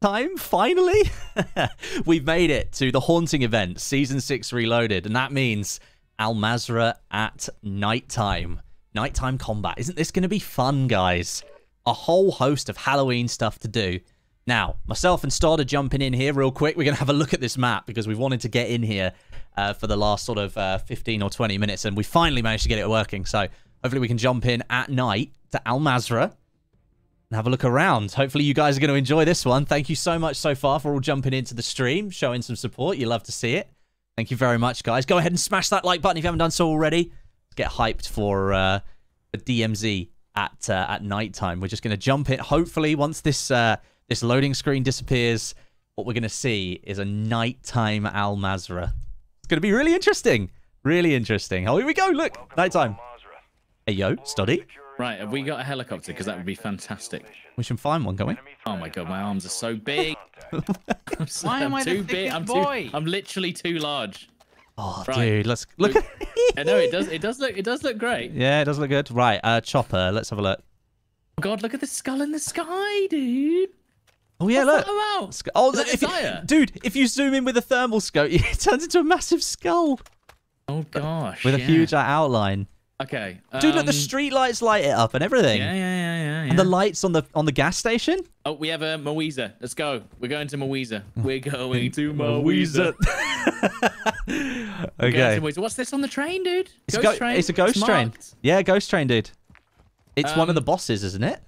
time, finally. We've made it to the haunting event, season six reloaded, and that means Al Mazrah at nighttime. Nighttime combat. Isn't this going to be fun, guys? A whole host of Halloween stuff to do. Now, myself and are jumping in here real quick. We're going to have a look at this map because we've wanted to get in here uh, for the last sort of uh, 15 or 20 minutes, and we finally managed to get it working. So hopefully we can jump in at night to Al Mazrah and have a look around. Hopefully you guys are going to enjoy this one. Thank you so much so far for all jumping into the stream, showing some support. You love to see it. Thank you very much, guys. Go ahead and smash that like button if you haven't done so already. Get hyped for uh, for DMZ at uh, at nighttime. We're just going to jump it. Hopefully, once this uh, this loading screen disappears, what we're going to see is a nighttime Al Mazrah. It's going to be really interesting. Really interesting. Oh, here we go. Look, nighttime. Hey, yo, study. Right, have we got a helicopter? Because that would be fantastic. We should find one, can we? Oh my god, my arms are so big. I'm, so, Why am I'm I the too big. I'm boy? too. I'm literally too large. Oh, Right. dude, let's look. I know it does. It does look. It does look great. Yeah, it does look good. Right, uh, chopper. Let's have a look. Oh god, look at the skull in the sky, dude. Oh yeah, What's look. that about? Sc- Oh, Is that if you- dude, if you zoom in with a thermal scope, it turns into a massive skull Oh gosh. with a huge uh, outline. Okay. Dude, look, the um, street lights light it up and everything. Yeah, yeah, yeah, yeah. yeah. And the lights on the on the gas station. oh, we have a Moesa. Let's go. We're going to Moesa. We're going to Moesa. Moesa. We're going okay. to. What's this on the train, dude? It's a, Ghost go- train. it's a ghost It's train. Yeah, ghost train, dude. It's one of Um, the bosses, isn't it?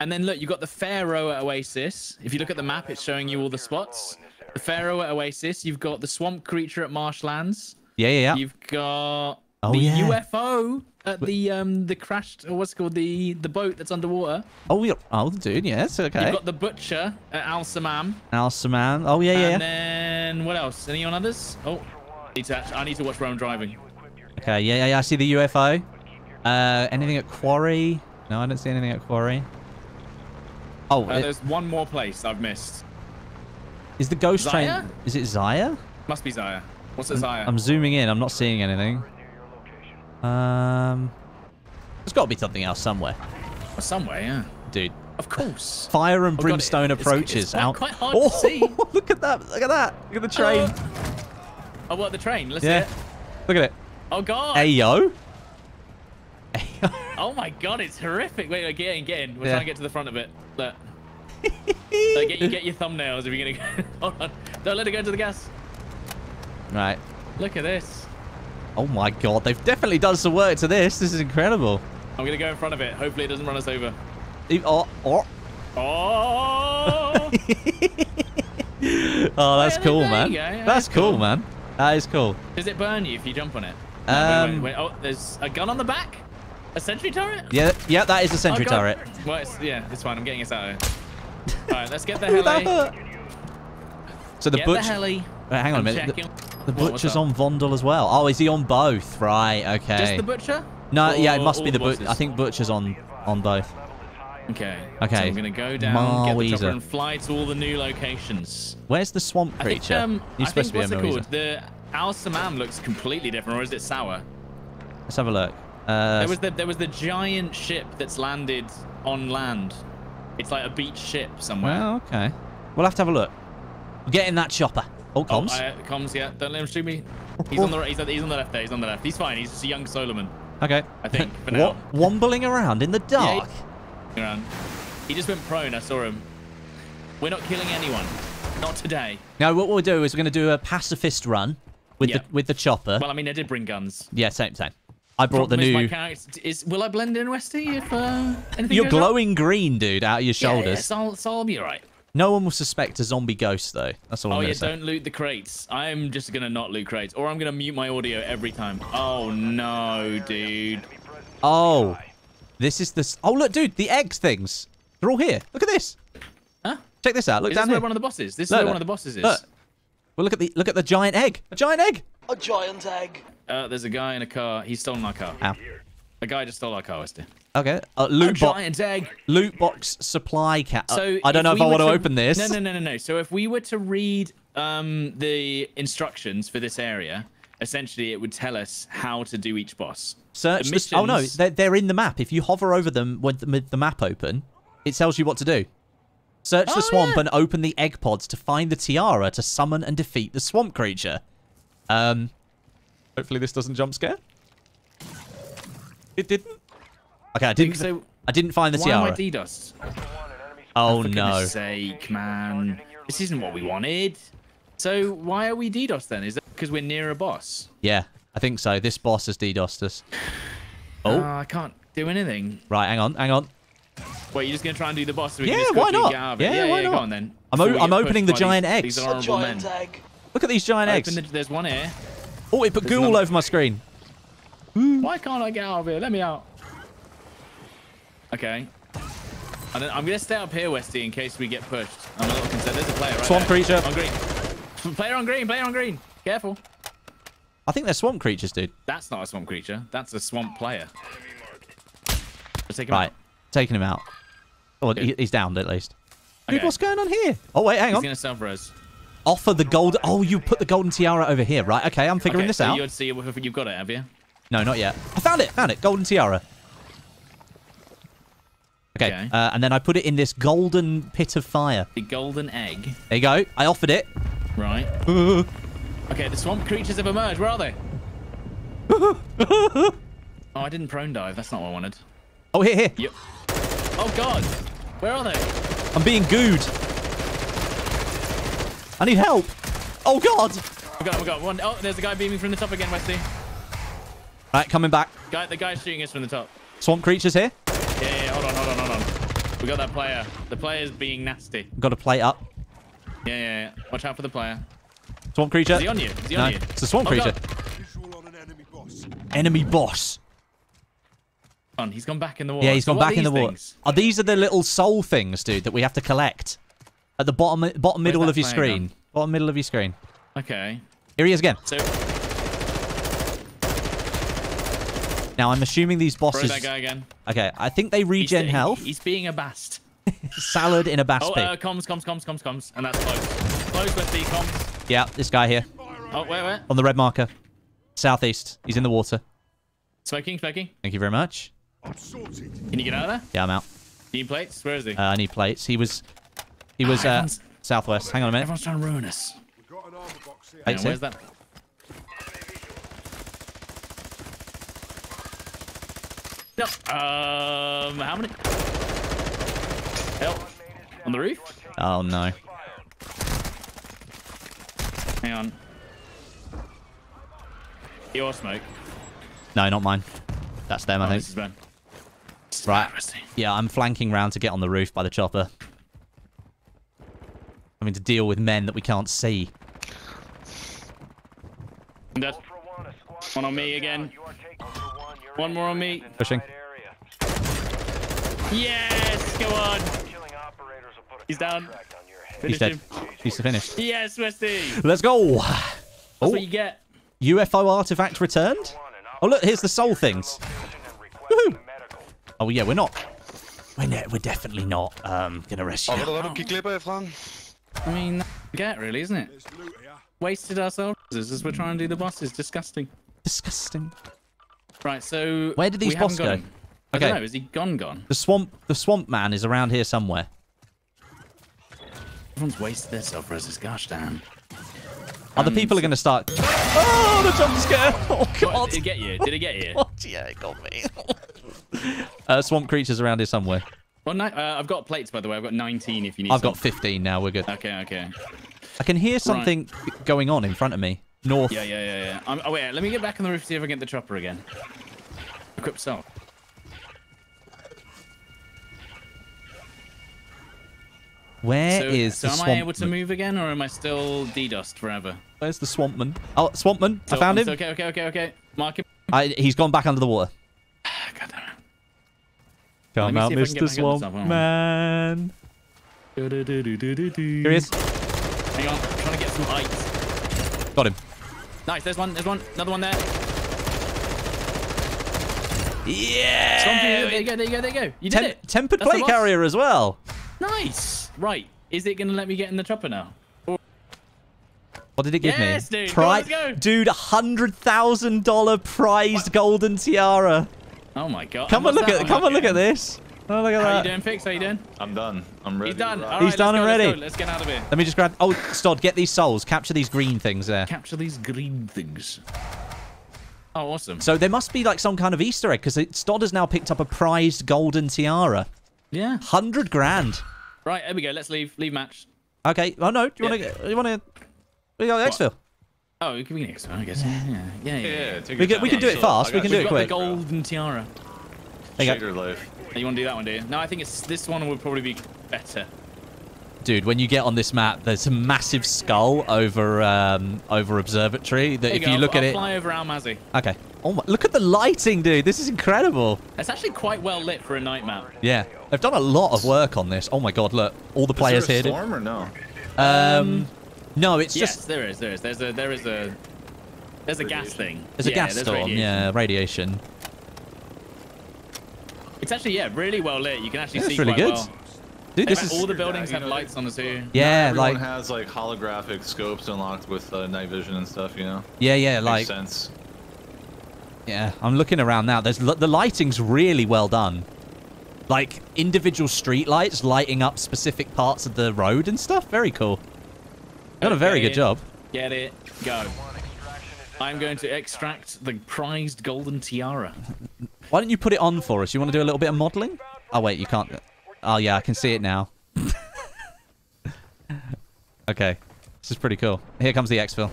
And then look, you've got the Pharaoh at Oasis. If you look at the map, it's showing you all the spots. The Pharaoh at Oasis. You've got the swamp creature at Marshlands. Yeah, yeah, yeah. You've got Oh, the yeah. UFO at the um the crashed or what's it called the the boat that's underwater. Oh, yeah. Oh, the dude. Yes. Okay. You've got the butcher at Al Samam. Alsaman. Oh, yeah, yeah. And then what else? Any on others? Oh, need to I need to watch where I'm driving. Okay. Yeah, yeah, yeah. I see the UFO. Uh, anything at Quarry? No, I don't see anything at Quarry. Oh, Uh, it- there's one more place I've missed. is the ghost Zaya? train? Is it Zaya? Must be Zaya. What's it, Zaya? I'm zooming in. I'm not seeing anything. Um, there's got to be something else somewhere, Oh, somewhere, yeah. dude. Of course. Fire and Oh, God, brimstone it- approaches it's quite- out. quite hard oh, to see. look at that! Look at that! Look at the train. Uh, oh, what the train? Let's yeah, see it. look at it. Oh god. Hey yo. Oh my god, it's horrific. Wait, wait, get in, get in. We're Yeah. trying to get to the front of it. Look. Look, get, you get your thumbnails if you're gonna go. Hold on. Don't let it go into the gas. right. Look at this. Oh my god, they've definitely done some work to this. This is incredible. I'm gonna go in front of it. Hopefully it doesn't run us over. Oh, oh. Oh! oh, that's cool, man. Yeah, That's cool, cool. man. That is cool. Does it burn you if you jump on it? No, wait, Um, wait, wait. Oh, there's a gun on the back? A sentry turret? Yeah, yeah, that is a sentry Oh, turret. Well, it's, yeah, it's fine. I'm getting us out of here. Alright, let's get the heli. So the Get the butcher. heli. Wait, hang on a I'm minute. The, checking- the What, butcher's on Vondel as well. Oh, is he on both? Right. Okay. Just the butcher? no, yeah, it must be the butcher. I think butcher's on on both. Okay. Okay. So I'm gonna go down, get the chopper, and fly to all the new locations. Where's the swamp I think, creature? um, He's I supposed think, to be a what's it called? The Al Samam looks completely different, or is it sour? Let's have a look. Uh, There was the there was the giant ship that's landed on land. It's like a beach ship somewhere. well, okay. We'll have to have a look. Get in that chopper. Oh, Oh, comms. Comms, yeah. Don't let him shoot me. He's on the he's on, he's on the left there. He's on the left. He's fine. He's just a young Solomon. okay. I think, for now. wombling around in the dark. Around. He just went prone. I saw him. We're not killing anyone. Not today. Now, what we'll do is we're going to do a pacifist run with Yeah. the with the chopper. Well, I mean, I did bring guns. yeah, same, same. I brought the Problem new. is. Will I blend in, Westy? If uh, anything You're glowing green, dude, out of your shoulders. Yeah, so I'll, so I'll be alright. No one will suspect a zombie ghost, though. That's all Oh I'm yeah, going to say. don't loot the crates. I'm just gonna not loot crates, or I'm gonna mute my audio every time. Oh no, dude. Oh, this is the. Oh, look, dude, the eggs things. They're all here. Look at this. Huh? Check this out. Look Is down this here. where one of the bosses? This is where look. one of the bosses is. Look. Well, look at the look at the giant egg. A giant egg. A giant egg. Uh, there's a guy in a car. He's stolen our car. Ow. A guy just stole our car, Westy. Okay. Uh, loot box. giant egg. Loot box supply cat. So I don't know if I want to open this. No, no, no, no, no. So if we were to read um, the instructions for this area, essentially it would tell us how to do each boss. Search. The The, oh no, they're, they're in the map. If you hover over them with the, with the map open, it tells you what to do. Search the Oh, swamp yeah. and open the egg pods to find the tiara to summon and defeat the swamp creature. Um, hopefully this doesn't jump scare. It didn't. Okay, I didn't. So I didn't find the why am I tiara. DDoSed? Oh For no. goodness sake, man. This isn't what we wanted. So why are we DDoS then? Is it because we're near a boss? Yeah, I think so. This boss has DDoSed us. Oh, Oh, I can't do anything. right. Hang on. Hang on. Wait, you're just gonna try and do the boss? So we Yeah, can just why quickly not? Get out of it? Yeah, yeah, why yeah, not? Go on then. I'm I'm opening the giant these, eggs. These A are horrible men. egg. Look at these giant eggs. The, there's one here. Oh, it put There's ghoul another- over my screen. Why can't I get out of here? Let me out. Okay. Don't, I'm gonna stay up here, Westy, in case we get pushed. I'm a little concerned. There's a player right Swamp there. creature. On green. Player on green. Player on green. Careful. I think they're swamp creatures, dude. That's not a swamp creature. That's a swamp player. Take him Right, out. taking him out. Oh, Good. he's downed at least. Dude, Okay. what's going on here? Oh wait, hang on. He's on. gonna self-res. Offer the gold. Oh, you put the golden tiara over here, right? Okay, I'm figuring Okay, this so out. You'd see you've got it, have you? No, not yet. I found it. Found it. Golden tiara. Okay, Okay. Uh, and then I put it in this golden pit of fire. The golden egg. There you go. I offered it. Right. Okay, the swamp creatures have emerged. Where are they? oh, I didn't prone dive. That's not what I wanted. Oh, here, here. Yep. Oh God. Where are they? I'm being gooed. I need help. Oh God. We got, we got one. Oh, there's a guy beaming from the top again, Westy. Right, coming back. Guy, the guy's shooting us from the top. Swamp creatures here. Yeah, yeah, yeah, hold on, hold on, hold on. We got that player. The player's being nasty. Got a plate up. Yeah, yeah, yeah. Watch out for the player. Swamp creature. Is he on you? Is he no, on you? it's a swamp Oh, creature. God. On an enemy boss. Enemy boss. On, he's gone back in the water. Yeah, he's gone back in the water. Oh, these are the little soul things, dude, that we have to collect. At the bottom bottom middle of your screen. gone? Bottom middle of your screen. Okay. Here he is again. So, Now, I'm assuming these throw bosses... that guy again. Okay, I think they regen he's, health. He's being a bast. Salad in a bass Oh, pig. uh, comms, comms, comms, comms, comms. And that's close. Close, Westy, comms. Yeah, this guy here. Oh, where, where? On the red marker. Southeast. He's in the water. Smoking, smoking. Thank you very much. I'm sorted. Can you get out of there? Yeah, I'm out. Need plates? Where is he? Uh, I need plates. He was... He was, Ah, uh, everyone's- southwest. Hang on a minute. Everyone's trying to ruin us. We've got an armor box here. Hey, Hang on, sir. where's that? No. Um, how many? Help. On the roof? Oh, no. Hang on. Your smoke. No, not mine. That's them, I Oh, think. this is bad. This is Right. Yeah, I'm flanking round to get on the roof by the chopper. Having to deal with men that we can't see. I'm dead. One on me again. One more on me. Pushing. Yes, go on. He's down. He's dead. him. He's finished. Yes, Westy. Let's go. Oh, what you get. UFO artifact returned. Oh, look, here's the soul things. Woohoo. Oh, yeah, we're not. We're, ne- we're definitely not um, going to rescue. Hadden we dat ook geklipt heeft lang? I mean, that's get really, isn't it? There's loot here. Wasted ourselves as we're trying to do the bosses. Disgusting. Disgusting. Right, so Where did these boss go? I Okay. don't know. Is he gone? Gone? The swamp, the swamp man is around here somewhere. Everyone's wasted their self res. Gosh damn. Other Um, people are going to start. Oh, the jump scare! Oh What, God! did it get you? Did it get you? What? Yeah, it got me. uh, swamp creatures around here somewhere. Well, ni- uh, I've got plates by the way. I've got 19 if you need. I've got 15 now. We're good. Okay, okay. I can hear something going on in front of me. North. Yeah, yeah, yeah, yeah. Um, oh wait, let me get back on the roof to see if I can get the chopper again. Equip self. Where So, is so the am? I able to move again, or am I still DDoSed forever? Where's the swampman? Oh, swampman! I found him. okay, okay, okay, okay. Mark him. I, he's gone back under the water. God damn it. Come out, see if I can get Mr. Swampman. Here he is. Hang on, I'm trying to get some ice. Got him. Nice, there's one, there's one, another one there. Yeah. There you go, there you go, there you go. You did Tem- it. tempered That's plate carrier as well. Nice. Right. Is it going to let me get in the chopper now? What did it give Yes, me? dude. Let's go. Dude, a hundred thousand dollar prized golden tiara. Oh my god. Come And look at come and look at this. Oh, look at How you doing, Fix? How you doing? I'm done. I'm ready. He's done. to rock. He's done let's go, let's Let's get out of here. Let me just grab. Oh, Stod, get these souls. Capture these green things there. Capture these green things. Oh, awesome. So there must be like some kind of Easter egg because Stod has now picked up a prized golden tiara. Yeah. Hundred grand. Right, here we go. Let's leave. Leave match. Okay. Oh no. Do you want to? You want to? We got exfil. Oh, we can be next one, I guess. Yeah, yeah, yeah. Yeah, yeah. yeah, We your can- we time. can do it So, fast, we got can do you. it We've quick. got the golden tiara. There you go. Life. You want to do that one, do you? No, I think it's this one would probably be better. Dude, when you get on this map, there's a massive skull over um, over observatory. That There if go. you I'll- look at I'll it, fly over Almazy. okay. Oh my! Look at the lighting, dude. This is incredible. It's actually quite well lit for a night map. Yeah, they've done a lot of work on this. Oh my god, look, all the Is players there here. a dude. storm or no? Um, no, it's Yes, just there is. There is. There's a. There is a. There's a gas thing. there's a Yeah, gas storm. radiation. Yeah, radiation. It's actually yeah, really well lit. You can actually Yeah, see it's really good. well. Dude, this fact, is all the buildings you have know, lights on the too. yeah, Everyone like has like holographic scopes unlocked with uh, night vision and stuff. You know. yeah, yeah, Makes like sense. yeah. I'm looking around now. There's the lighting's really well done. Like individual street lights lighting up specific parts of the road and stuff. Very cool. Done a very good job. Get it. Go. I'm going to extract the prized golden tiara. Why don't you put it on for us? You want to do a little bit of modelling? Oh wait, you can't. Oh yeah, I can see it now. okay, this is pretty cool. Here comes the exfil.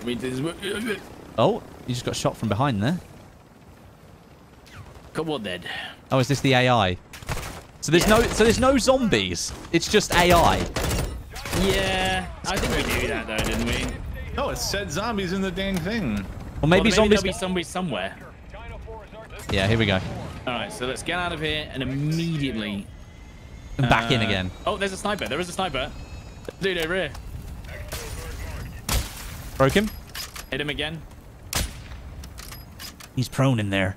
I mean, this is- Oh, you just got shot from behind there. Come on then. Oh, is this the AI? So there's no, so there's no zombies. It's just AI. Yeah, I think we knew that though, didn't we? No, it said zombies in the dang thing. Well, maybe well, zombies. Maybe there'll be zombies somewhere. Yeah, here we go. All right, so let's get out of here and immediately And back in uh, again. Oh, there's a sniper. There is a sniper. Dude over here. Broke him. Hit him again. He's prone in there.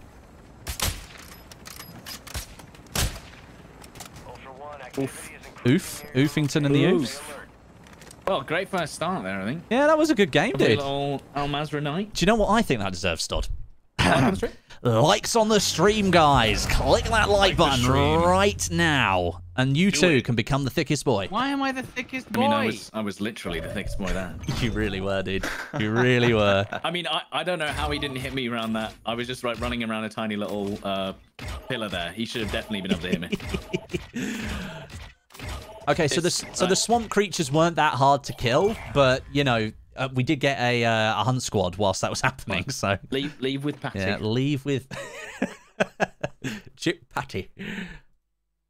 Oof. Oof. Oofington and the oof. Oof. Well, great first start there, I think. Yeah, that was a good game, Lovely dude. little Al Mazrah night. Do you know what I think that deserves, Stod? Like on the street? Likes on the stream, guys. Click that like, the button right now. And you too can become the thickest boy. Why am I the thickest boy? I mean, I was, I was literally the thickest boy there. You really were, dude. You really were. I mean, I, I don't know how he didn't hit me around that. I was just like running around a tiny little uh, pillar there. He should have definitely been able to hit me. Okay, so the so the swamp creatures weren't that hard to kill, but you know uh, we did get a uh, a hunt squad whilst that was happening. So leave, leave with Patty. yeah, leave with Chip Patty.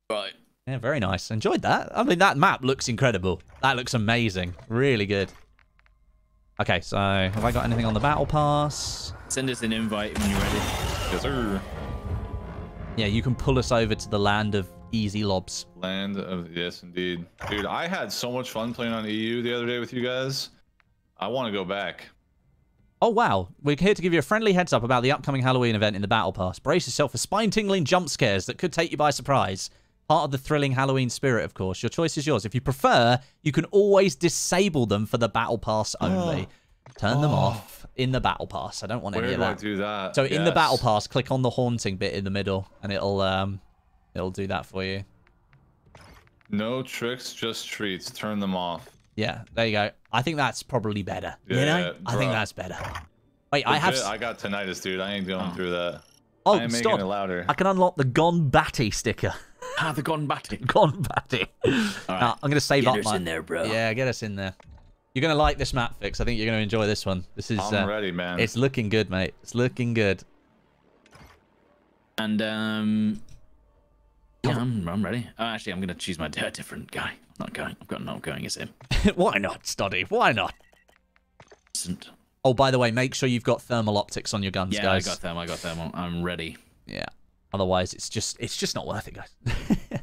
Right. Yeah, very nice. Enjoyed that. I mean, that map looks incredible. That looks amazing. Really good. Okay, so have I got anything on the battle pass? Send us an invite when you're ready. Yes, sir. Yeah, you can pull us over to the land of easy lobs. Land of yes, indeed, dude. I had so much fun playing on EU the other day with you guys. I want to go back. Oh wow, we're here to give you a friendly heads up about the upcoming Halloween event in the Battle Pass. Brace yourself for spine-tingling jump scares that could take you by surprise. Part of the thrilling Halloween spirit, of course. Your choice is yours. If you prefer, you can always disable them for the Battle Pass only. Turn them off in the Battle Pass. I don't want Where any of do I that. do that? So in the Battle Pass, click on the haunting bit in the middle, and it'll um, it'll do that for you. No tricks, just treats. Turn them off. Yeah, there you go. I think that's probably better. you Yeah, I think that's better. Wait, I have. Legit, s- I got tinnitus, dude. I ain't going through that. oh, I am making stop! it louder. I can unlock the Gone Batty sticker. Ah, the gone batty. Gone Batty. Now, I'm gonna save Get up us my. in there, bro. Yeah, get us in there. You're gonna like this map fix. I think you're gonna enjoy this one. This is. I'm uh, ready, man. It's looking good, mate. It's looking good. And um, yeah, I'm, I'm ready. Oh, actually, I'm gonna choose my a different guy. I'm not going. I've got not going as him. Why not, Stoddy? Why not? Isn't- Oh, by the way, make sure you've got thermal optics on your guns, Yeah, guys. I got them. I got them. I'm ready. Yeah. Otherwise, it's just it's just not worth it, guys.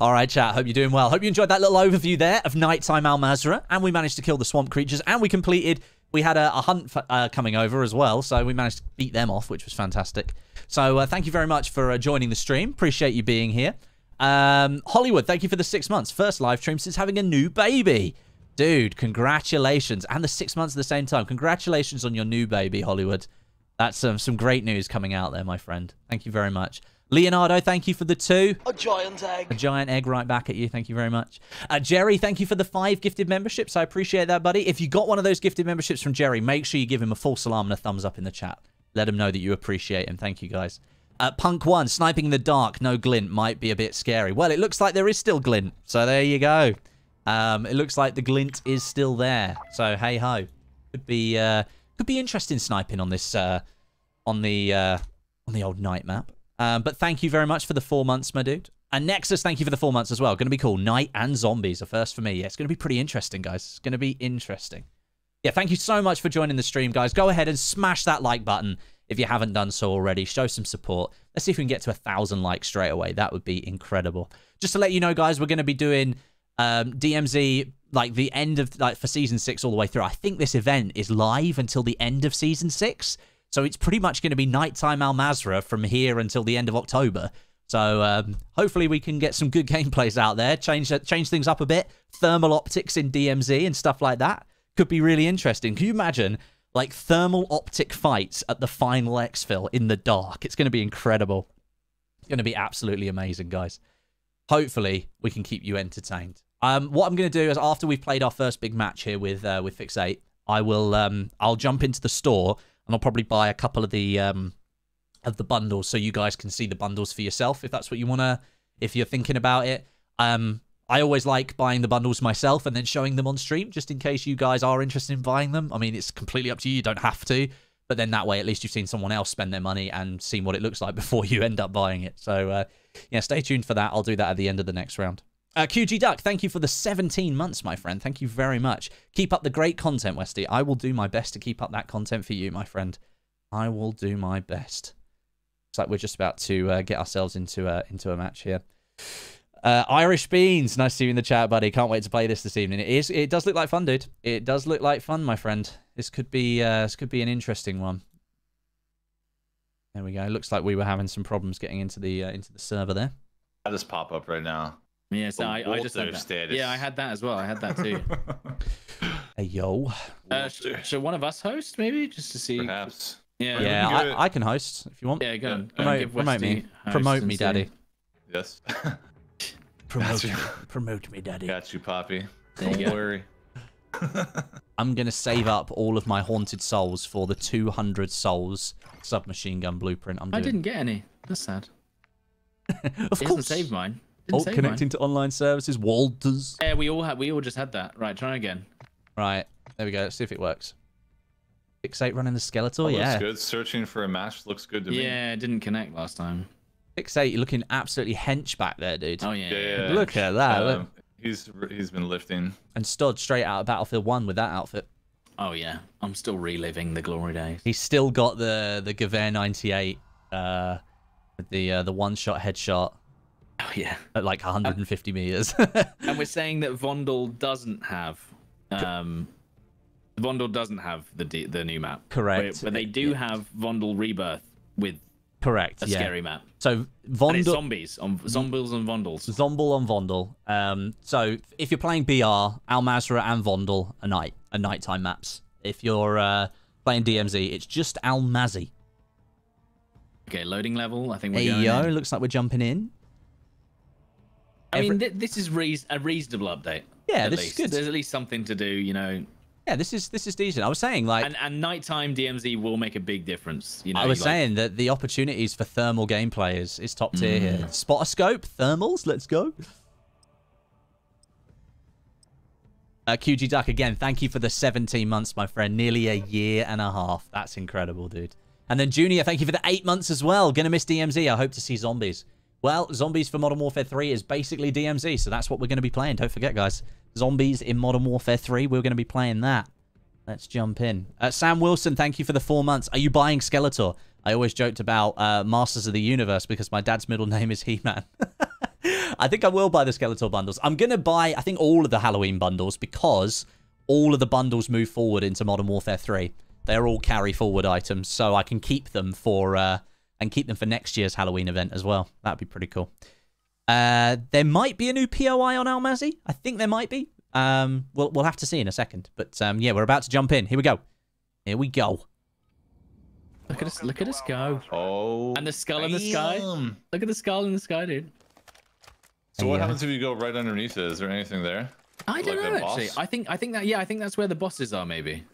All right, chat. Hope you're doing well. Hope you enjoyed that little overview there of nighttime Al Mazrah, and we managed to kill the swamp creatures, and we completed. We had a, a hunt f- uh, coming over as well, so we managed to beat them off, which was fantastic. So uh, thank you very much for uh, joining the stream. Appreciate you being here. Um, Hollywood, thank you for the six months. First live stream since having a new baby. Dude, congratulations. And the six months at the same time. Congratulations on your new baby, Hollywood. That's um, some great news coming out there, my friend. Thank you very much. Leonardo, thank you for the two. A giant egg. A giant egg right back at you. Thank you very much. Uh, Jerry, thank you for the five gifted memberships. I appreciate that, buddy. If you got one of those gifted memberships from Jerry, make sure you give him a full salam and a thumbs up in the chat. Let him know that you appreciate him. Thank you, guys. Uh, Punk 1, sniping in the dark, no glint, might be a bit scary. Well, it looks like there is still glint. So there you go. Um, it looks like the glint is still there. So hey ho. Could be uh, could be interesting sniping on this uh, on the uh, on the old night map. Um, but thank you very much for the four months, my dude. And Nexus, thank you for the four months as well. Going to be cool. Night and zombies, a first for me. Yeah, it's going to be pretty interesting, guys. It's going to be interesting. Yeah, thank you so much for joining the stream, guys. Go ahead and smash that like button if you haven't done so already. Show some support. Let's see if we can get to a thousand likes straight away. That would be incredible. Just to let you know, guys, we're going to be doing um, DMZ like the end of like for season six all the way through. I think this event is live until the end of season six. So it's pretty much going to be nighttime Al Mazrah from here until the end of October. So um, hopefully we can get some good gameplays out there, change change things up a bit, thermal optics in DMZ and stuff like that. Could be really interesting. Can you imagine like thermal optic fights at the final exfil in the dark? It's going to be incredible. It's going to be absolutely amazing, guys. Hopefully we can keep you entertained. Um, what I'm going to do is after we've played our first big match here with uh, with Fix8, I will um, I'll jump into the store and I'll probably buy a couple of the um, of the bundles so you guys can see the bundles for yourself if that's what you want to if you're thinking about it. Um, I always like buying the bundles myself and then showing them on stream just in case you guys are interested in buying them. I mean, it's completely up to you. You don't have to, but then that way at least you've seen someone else spend their money and seen what it looks like before you end up buying it. So uh, yeah, stay tuned for that. I'll do that at the end of the next round. Uh, QG Duck, thank you for the 17 months, my friend. Thank you very much. Keep up the great content, Westy. I will do my best to keep up that content for you, my friend. I will do my best. It's like we're just about to uh, get ourselves into a, into a match here. Uh, Irish Beans, nice to see you in the chat, buddy. Can't wait to play this this evening. It is. It does look like fun, dude. It does look like fun, my friend. This could be. Uh, this could be an interesting one. There we go. Looks like we were having some problems getting into the uh, into the server there. I just pop up right now. Yes, I, I just had that. status. Yeah, I had that as well. I had that too. Hey yo. uh, sh- should one of us host maybe just to see? Perhaps. Yeah. Yeah, can do it. I, I can host if you want. Yeah, go on. Go on, promote, promote me. Promote and me, see. daddy. Yes. Promote, you. promote me, daddy. Got you, Poppy. There Don't go. worry. I'm gonna save up all of my haunted souls for the 200 souls submachine gun blueprint. I'm Doing. I didn't get any. That's sad. Of It hasn't course. saved mine. Didn't Alt save connecting to online services. Walters. Yeah, we all had. We all just had that. Right, try again. Right. There we go. Let's see if it works. Fixate running the Skeletor. Oh, yeah. Looks good. Searching for a match looks good to me. Yeah, it didn't connect last time. Fixate, you're looking absolutely hench back there, dude. Oh yeah. Yeah, yeah. Look at that. look. Um, he's he's been lifting. And stood straight out of Battlefield 1 with that outfit. Oh yeah. I'm still reliving the glory days. He's still got the the Gewehr 98, uh, with the uh, the one shot headshot Oh yeah. at like 150 meters. And we're saying that Vondel doesn't have. Um, Vondel doesn't have the d- the new map. Correct. But, but they do have Vondel Rebirth with Correct. a yeah. scary map. So Vondel, zombies on zombies and Vondels. Zombel on Vondel. Um, so if you're playing BR, Al Mazrah and Vondel are night, are nighttime maps. If you're uh, playing DMZ, it's just Al Mazzy. Okay, loading level. I think we're Hey going. yo, in. looks like we're jumping in. I mean, th- this is reas a reasonable update. Yeah, this is good. There's at least something to do, you know. Yeah, this is this is decent. I was saying like And and nighttime DMZ will make a big difference. You know, I was like- saying that the opportunities for thermal gameplay is, is top tier here. scope thermals, let's go. Uh, QG Duck again, thank you for the 17 months, my friend. Nearly a year and a half. That's incredible, dude. And then Junior, thank you for the eight months as well. Gonna miss DMZ. I hope to see zombies. Well, zombies for Modern Warfare 3 is basically DMZ, so that's what we're gonna be playing. Don't forget, guys. Zombies in Modern Warfare 3. We're gonna be playing that. Let's jump in. Uh, Sam Wilson, thank you for the four months. Are you buying Skeletor? I always joked about uh, Masters of the Universe because my dad's middle name is He-Man. I think I will buy the Skeletor bundles. I'm going to buy, I think, all of the Halloween bundles because all of the bundles move forward into Modern Warfare 3. They're all carry forward items, so I can keep them for uh, and keep them for next year's Halloween event as well. That'd be pretty cool. Uh, there might be a new POI on Almazy. I think there might be. Um, we'll we'll have to see in a second. But um, yeah, we're about to jump in. Here we go. Here we go. Look at us! Look at us go! Oh. And the skull in the sky. Look at the skull in the sky, dude. So what Yeah. happens if you go right underneath it? Is there anything there? I don't Like know actually. I think I think that yeah, I think that's where the bosses are maybe. Here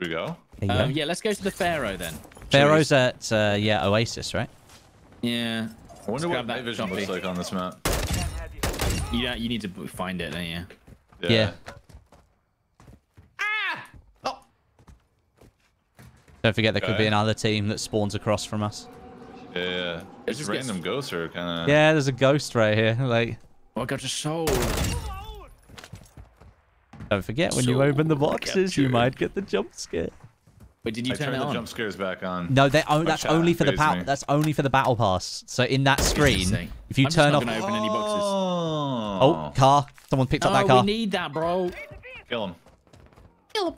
we go. Um, go. yeah, let's go to the Pharaoh then. Pharaoh's at uh, yeah Oasis, right? Yeah. I wonder grab what that night vision looks like on this map. You don't- you need to find it, don't you? Yeah. Don't forget there could be another team that spawns across from us. Yeah, yeah. It's just random gets- ghosts are kind of. Yeah, there's a ghost right here. Like, Oh, I got your soul. don't forget when you open the boxes, you might get the jump scare. Wait, did you I turn turned it the on? jump scares back on. No, they, oh, that's chat only for the phased battle. me. That's only for the battle pass. So in that screen, if you I'm turn off, gonna open any boxes. Oh. oh car, someone picked up that Oh, car. we need that, bro. Kill him. Kill him.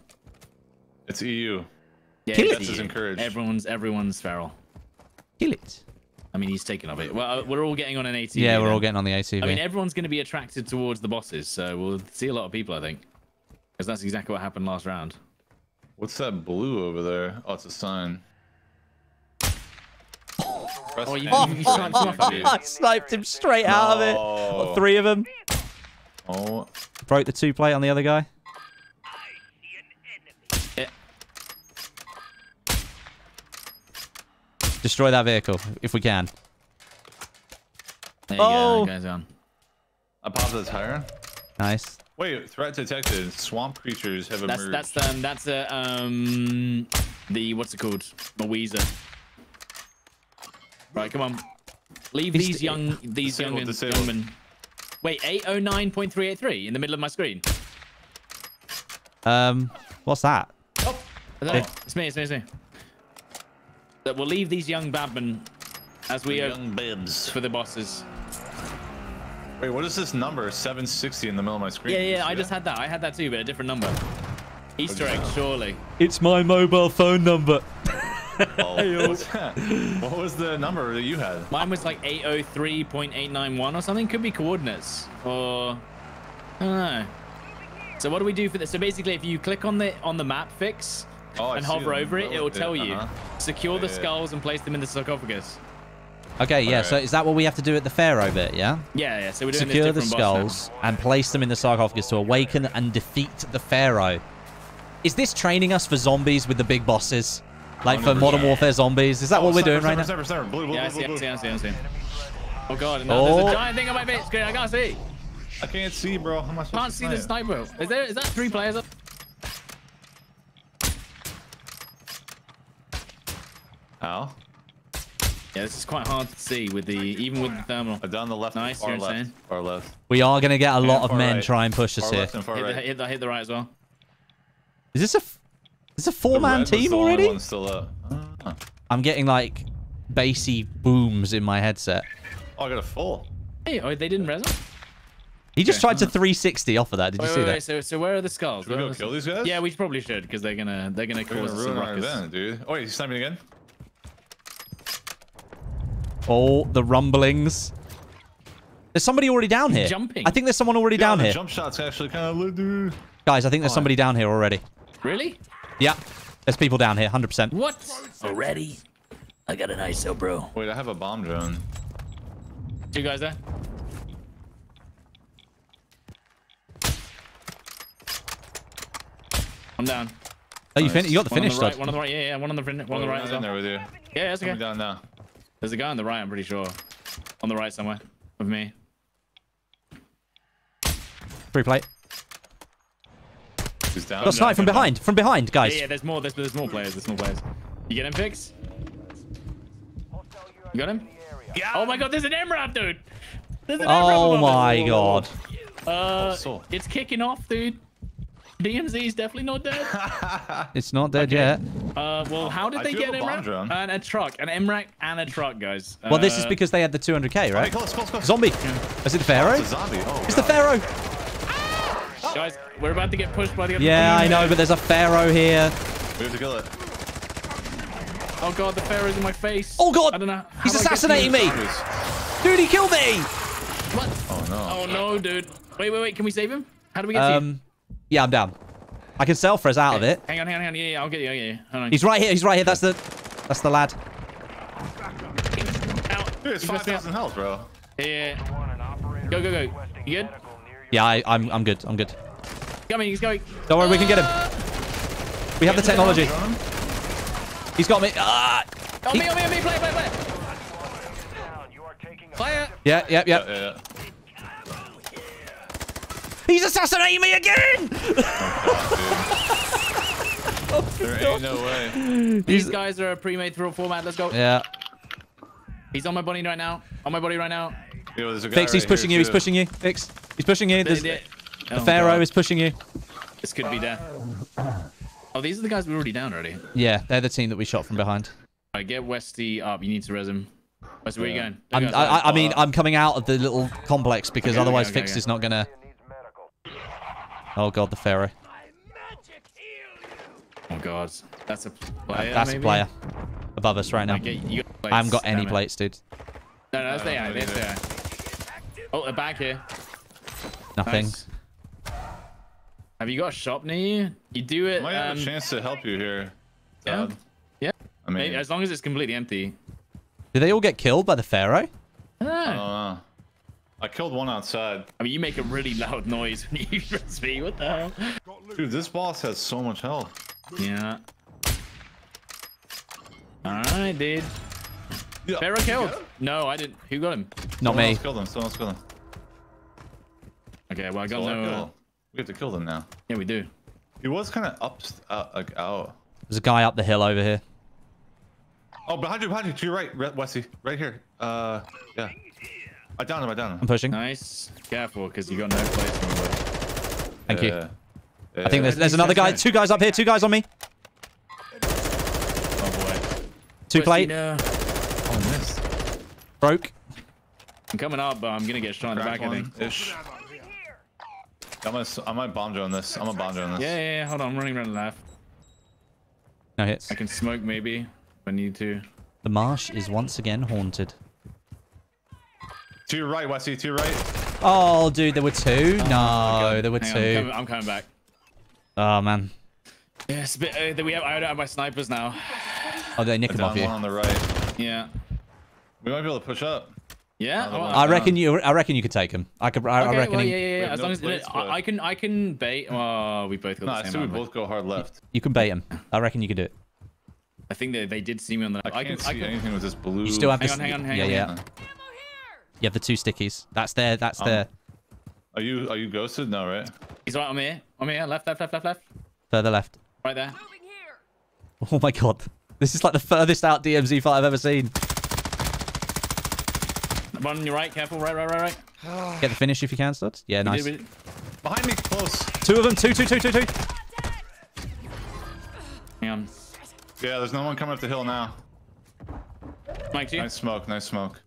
It's EU. Yeah, Kill it's it. That's encouraged. Everyone's everyone's feral. Kill it. I mean, he's taken of it. Well, uh, we're all getting on an ATV. Yeah, we're all getting on the ATV. I mean, everyone's going to be attracted towards the bosses, so we'll see a lot of people, I think. Because that's exactly what happened last round. What's that blue over there? Oh, it's a sign. Press Oh, you- you sniped him off, entry. I sniped him straight out of it. No. Three of them. Oh, Broke the two plate on the other guy. Yeah. Destroy that vehicle if we can. There you Oh. go. That goes on. I popped the tire. Nice. Wait, threat detected. Swamp creatures have That's emerged. that's um that's a um the what's it called? A Weezer. Right, come on. Leave He's- these young these young, Disabled, and- disabled. young men. Wait, 809.383 in the middle of my screen. Um, what's that? I don't. It's me, it's me, it's me. That we'll leave these young badmen as we are young bibs. for the bosses. Wait, what is this number? 760 in the middle of my screen. Yeah, yeah, see I just that? had that. I had that too, but a different number. Easter egg, surely. It's my mobile phone number. Oh. What was the number that you had? Mine was like 803.891 or something. Could be coordinates or I don't know. So what do we do for this? So basically, if you click on the on the map fix Oh, and hover over it, it will tell you Uh-huh. secure the Yeah, yeah. skulls and place them in the sarcophagus. Okay, yeah. So is that what we have to do at the Pharaoh bit? Yeah. Yeah, yeah. So we're doing Secure this the different boss now. skulls and place them in the sarcophagus to awaken and defeat the Pharaoh. Is this training us for zombies with the big bosses? Like for 100%. Modern Warfare zombies? Is that what we're oh, doing right now? Sniper, sniper, blue, blue, Yeah, I blue, see, I blue, see, I blue. see, I see. Oh god, no, there's Oh. a giant thing on my bit screen. I can't see. I can't see, bro. How am I supposed Can't to see the snipe? sniper. Is there? Is that three players? Up? How? Yeah, this is quite hard to see with the even with the thermal. I've done the left, Nice, far left, insane. far left. We are going to get a lot of men right. try and push us Far here. left and Hit the, right. hit, the, hit the right as well. Is this a f- is this a The four-man team already? one still up. Ah. I'm getting like bassy booms in my headset. Oh, I got a full. Hey, oh, they didn't res him? He just tried to 360 off of that. Did you see wait, that? wait. So, so where are the skulls? Should we Where go kill these guys? Yeah, we probably should because they're gonna they're gonna They're cause gonna us some ruin our ruckus. event, dude. Oh, wait, he's sniping again? Oh, the rumblings. There's somebody already down here. jumping. I think there's someone already Yeah, down the here. jump shot's actually kind of lit. Guys, I think there's Oh, somebody down here already. Really? Yeah. There's people down here, 100%. What? Already? I got an ISO, bro. Wait, I have a bomb drone. Two guys there. I'm down. Oh, you, Nice. fin- you got the One on finish the right, one on the right. Yeah, yeah. One on the fin- one on the oh, right as in well. there with you. Yeah, that's Coming okay. down now. There's a guy on the right. I'm pretty sure. On the right somewhere with me. Free plate. He's down. Got sniped from behind. From behind, guys. Yeah, yeah. There's more. There's, there's more players. There's more players. You get him, Fix? You got him? Oh my God! There's an MRAP, dude. There's an Oh MRAP my god. Uh, soul. it's kicking off, dude. DMZ is definitely not dead. It's not dead yet. Uh, well, how did I they get have an bomb MRAP? drone. And a truck, an MRAP and a truck, guys. Well, this is Uh, because they had the 200k, Hey, right? close, close, close. Zombie. Is it the Pharaoh? It's a zombie. Oh, It's the God. Pharaoh. guys, we're about to get pushed by the other Yeah, I know, but there's a Pharaoh here. We have to kill it. Oh god, the pharaoh's in my face. Oh, God. I don't know. He's How do I get assassinating me. Zombies. Dude, he killed me. What? Oh, no. Oh no, dude. Wait, wait, wait. Can we save him? How do we get to you? Yeah, I'm down. I can self res out of it. Hang on, hang on, hang on. Yeah, yeah, I'll get you. I'll get you. Hold on. He's right here. He's right here. That's the. That's the lad. Out. Dude, it's He's messed me up. 5,000 health, bro. Yeah. Go, go, go. You good? Yeah, I, I'm, I'm good. I'm good. Coming, he's going. Don't worry, we can get him. We have the technology. He's got me. Ah! On me, on me, on me. Play, play, play. Fire. Yeah, yeah, yeah. Yeah, yeah. He's assassinating me again! There ain't no way. These guys are a pre-made through format. Let's go. Yeah. He's on my body right now. On my body right now. Yo, there's a guy Fix, he's pushing you. here, He's pushing you. Fix. He's pushing you. There's, The, the oh, Pharaoh God. is pushing you. This could be death. Oh, these are the guys we are already down already. Yeah, they're the team that we shot from behind. Alright, get Westy up. You need to res him. Westy, where you Yeah. going? I'm, Don't I, go I, I mean, I'm coming out of the little complex because Okay, okay, otherwise okay, Fix okay. is not gonna. Oh god, the Pharaoh. Oh god, that's a player. That's maybe? a player above us right now. Okay, you got plates. I haven't got any Damn plates, dude. No, no, that's the I AI. That's the. AI. Oh, they're back here. Nothing. Nice. Have you got a shop near you? You do it. Might have um, a chance to help you here. yeah. Todd. Yeah. I mean, maybe, as long as it's completely empty. Did they all get killed by the Pharaoh? I don't know. I don't know. I killed one outside. I mean, you make a really loud noise when you press me. What the hell? Dude, this boss has so much health. Yeah. All right, dude. Yeah. Pharaoh killed. No, I didn't. Who got him? Not Someone me. else killed him. Someone else killed him. Okay, well I got So no. Uh, kill him. We have to kill them now. yeah, we do. He was kind of up, uh, like out. There's a guy up the hill over here. Oh, behind you, behind you, to your right, Re- Wesley, right here. Uh, yeah. I downed him. I downed him. I'm pushing. Nice. Careful, because you got no place. Remember. Thank you. Yeah. I think there's, there's another guy. Two guys up here. Two guys on me. Oh boy. Two Westy, plate. no. Uh, oh, missed. Broke. I'm coming up, but I'm gonna get shot in the Cracked back. I think. one ish. I'm gonna, I might bomb drone this. I'm gonna bomb drone this. Yeah, yeah, yeah. Hold on, I'm running around left. No hits. I can smoke maybe if I need to. The marsh is once again haunted. To your right, Wesley. To your right. Oh, dude, there were two. No, there were Hang on, I'm, coming, two. I'm coming back. Oh man. Yeah, it's a bit. Uh, we have. I don't have my snipers now. Oh, they nick I him off you. one on the right. Yeah. We might be able to push up. Yeah. Another oh, one. I reckon you. I reckon you could take him. I could. I, Okay, I reckon. well, he- yeah, yeah, yeah. As no long as plates, I, but- I can, I can bait. Oh, we both got No, the I same. see we we? both go hard left. You can bait him. I reckon you could do it. I think they, they did see me on the. I I can't can. I see can. anything with this blue. You still have Hang this. on, hang on, hang yeah, on, yeah. hang You have the two stickies. That's there. That's Um, there. Are you are you ghosted? No, right? He's right on me. here. On me. here. Left, left, left, left, left. Further left. Right there. Oh my god. This is like the furthest out DMZ fight I've ever seen. One on your right. Careful. Right, right, right, right. Get the finish if you can, Studs. Yeah, We nice. did- we did- Behind me, close. Two of them. Two, two, two, two, two. Hang on. Yeah, there's no one coming up the hill now. Mike, you. Nice smoke, nice smoke.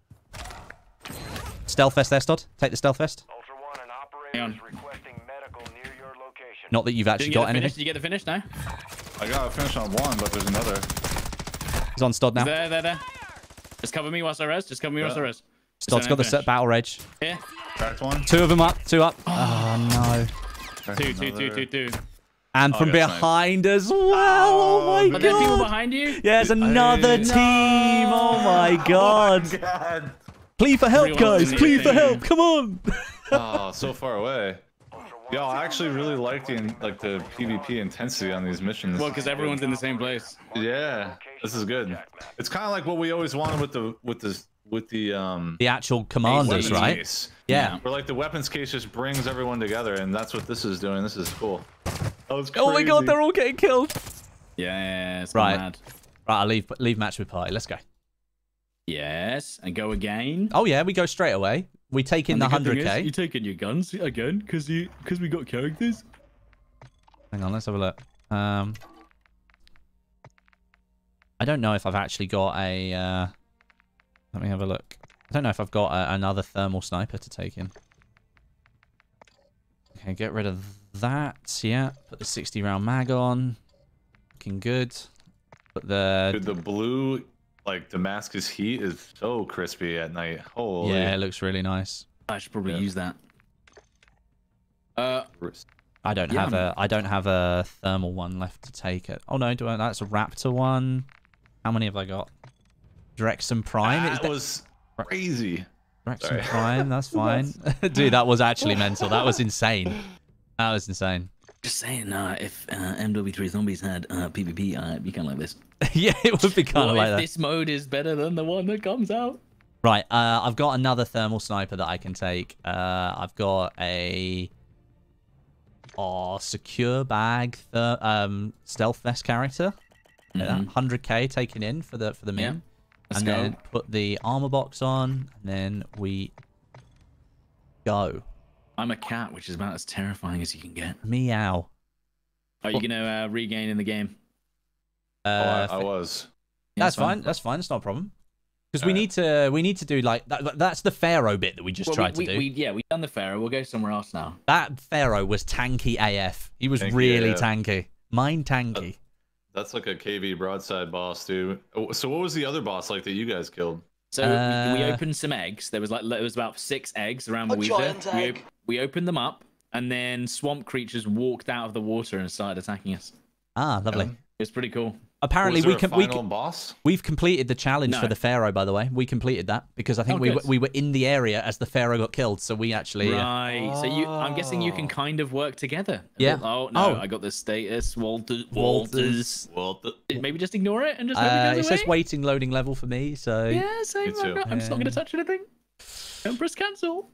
Stealth vest there, Stod. Take the stealth vest. Ultra One, an operator is requesting medical near your location. Not that you've actually you got get the finish? anything. Did you get the finish? No. I got a finish on one, but there's another. He's on Stod now. There, there, there. Just cover me whilst I rest. Just cover me whilst I Yeah. rest. Stod's got the set battle rage. Yeah. Cracked one. Two of them up. Two up. Oh. oh no. Cracked Two, two, two, another. two, two. And Oh, from I got behind as well. Oh, oh my god. Are there people behind you? Yeah, there's another No. Oh team. Oh my god. God. Plead for help, Everyone's guys. in Plead the for help. Come on. Oh, so far away. Yo, I actually really like the like the PvP intensity on these missions. Well, because everyone's in the same place. Yeah, this is good. It's kind of like what we always wanted with the with the with the um The actual commanders, weapons right? case. Yeah. Where like the weapons case just brings everyone together, and that's what this is doing. This is cool. That was Oh my god, they're all getting killed. Yeah, it's Right. mad. Right, I'll leave leave match with party. Let's go. Yes, and go again. Oh yeah, we go straight away. We take in the And good thing is, 100k. You taking your guns again? Because you, because we got characters. Hang on, let's have a look. Um, I don't know if I've actually got a. Uh, let me have a look. I don't know if I've got a, another thermal sniper to take in. Okay, get rid of that. Yeah, put the 60 round mag on. Looking good. Put the. Dude, the blue like Damascus heat is so crispy at night. Holy. Yeah, it looks really nice. I should probably Yeah. use that. Uh, I don't Yeah, have man. a I don't have a thermal one left to take it. Oh no, do I, that's a Raptor one. How many have I got? Drexen Prime. That that was crazy. Drexen sorry. Prime? That's fine. Dude, that was actually mental. That was insane. That was insane. Just saying, uh, if uh, MW3 Zombies had uh, PvP, uh, it'd be kind of like this. yeah, it would be kind of like that. this mode is better than the one that comes out? Right, uh, I've got another thermal sniper that I can take. Uh, I've got a oh, secure bag um, stealth vest character. At that, 100k taken in for the for the. Yeah, meme. let's and go. then put the armor box on, and then we go. I'm a cat, which is about as terrifying as you can get. Meow. Are you gonna uh, regain in the game? Uh, oh, I, I was. Yeah, that's fine. fine. That's fine. It's not a problem. Because we Alright. need to we need to do like that, that's the pharaoh bit that we just Well, tried we, to do. we, we, yeah, we've done the Pharaoh. We'll go somewhere else now. That pharaoh was tanky AF. He was Tanky really AF. tanky. Mine tanky. That's like a KV broadside boss, dude. Oh, So what was the other boss like that you guys killed? So we, we Uh, opened some eggs. There was like there was about six eggs around the A we giant egg. Op- we opened them up, and then swamp creatures walked out of the water and started attacking us. Ah, lovely. Yeah. It was pretty cool. Apparently was we can we final can, boss. we've completed the challenge for the pharaoh. By the way, we completed that because I think Oh, we were, good. we were in the area as the pharaoh got killed. So we actually uh, Right. So you, I'm guessing you can Oh. kind of work together. Yeah. Oh no, Oh. I got the status. Walter. Walters. Walters. Maybe just ignore it and just hope Uh, it it says waiting loading level for me. So Yeah, same. I'm, not, I'm just not going to touch anything. Don't press cancel.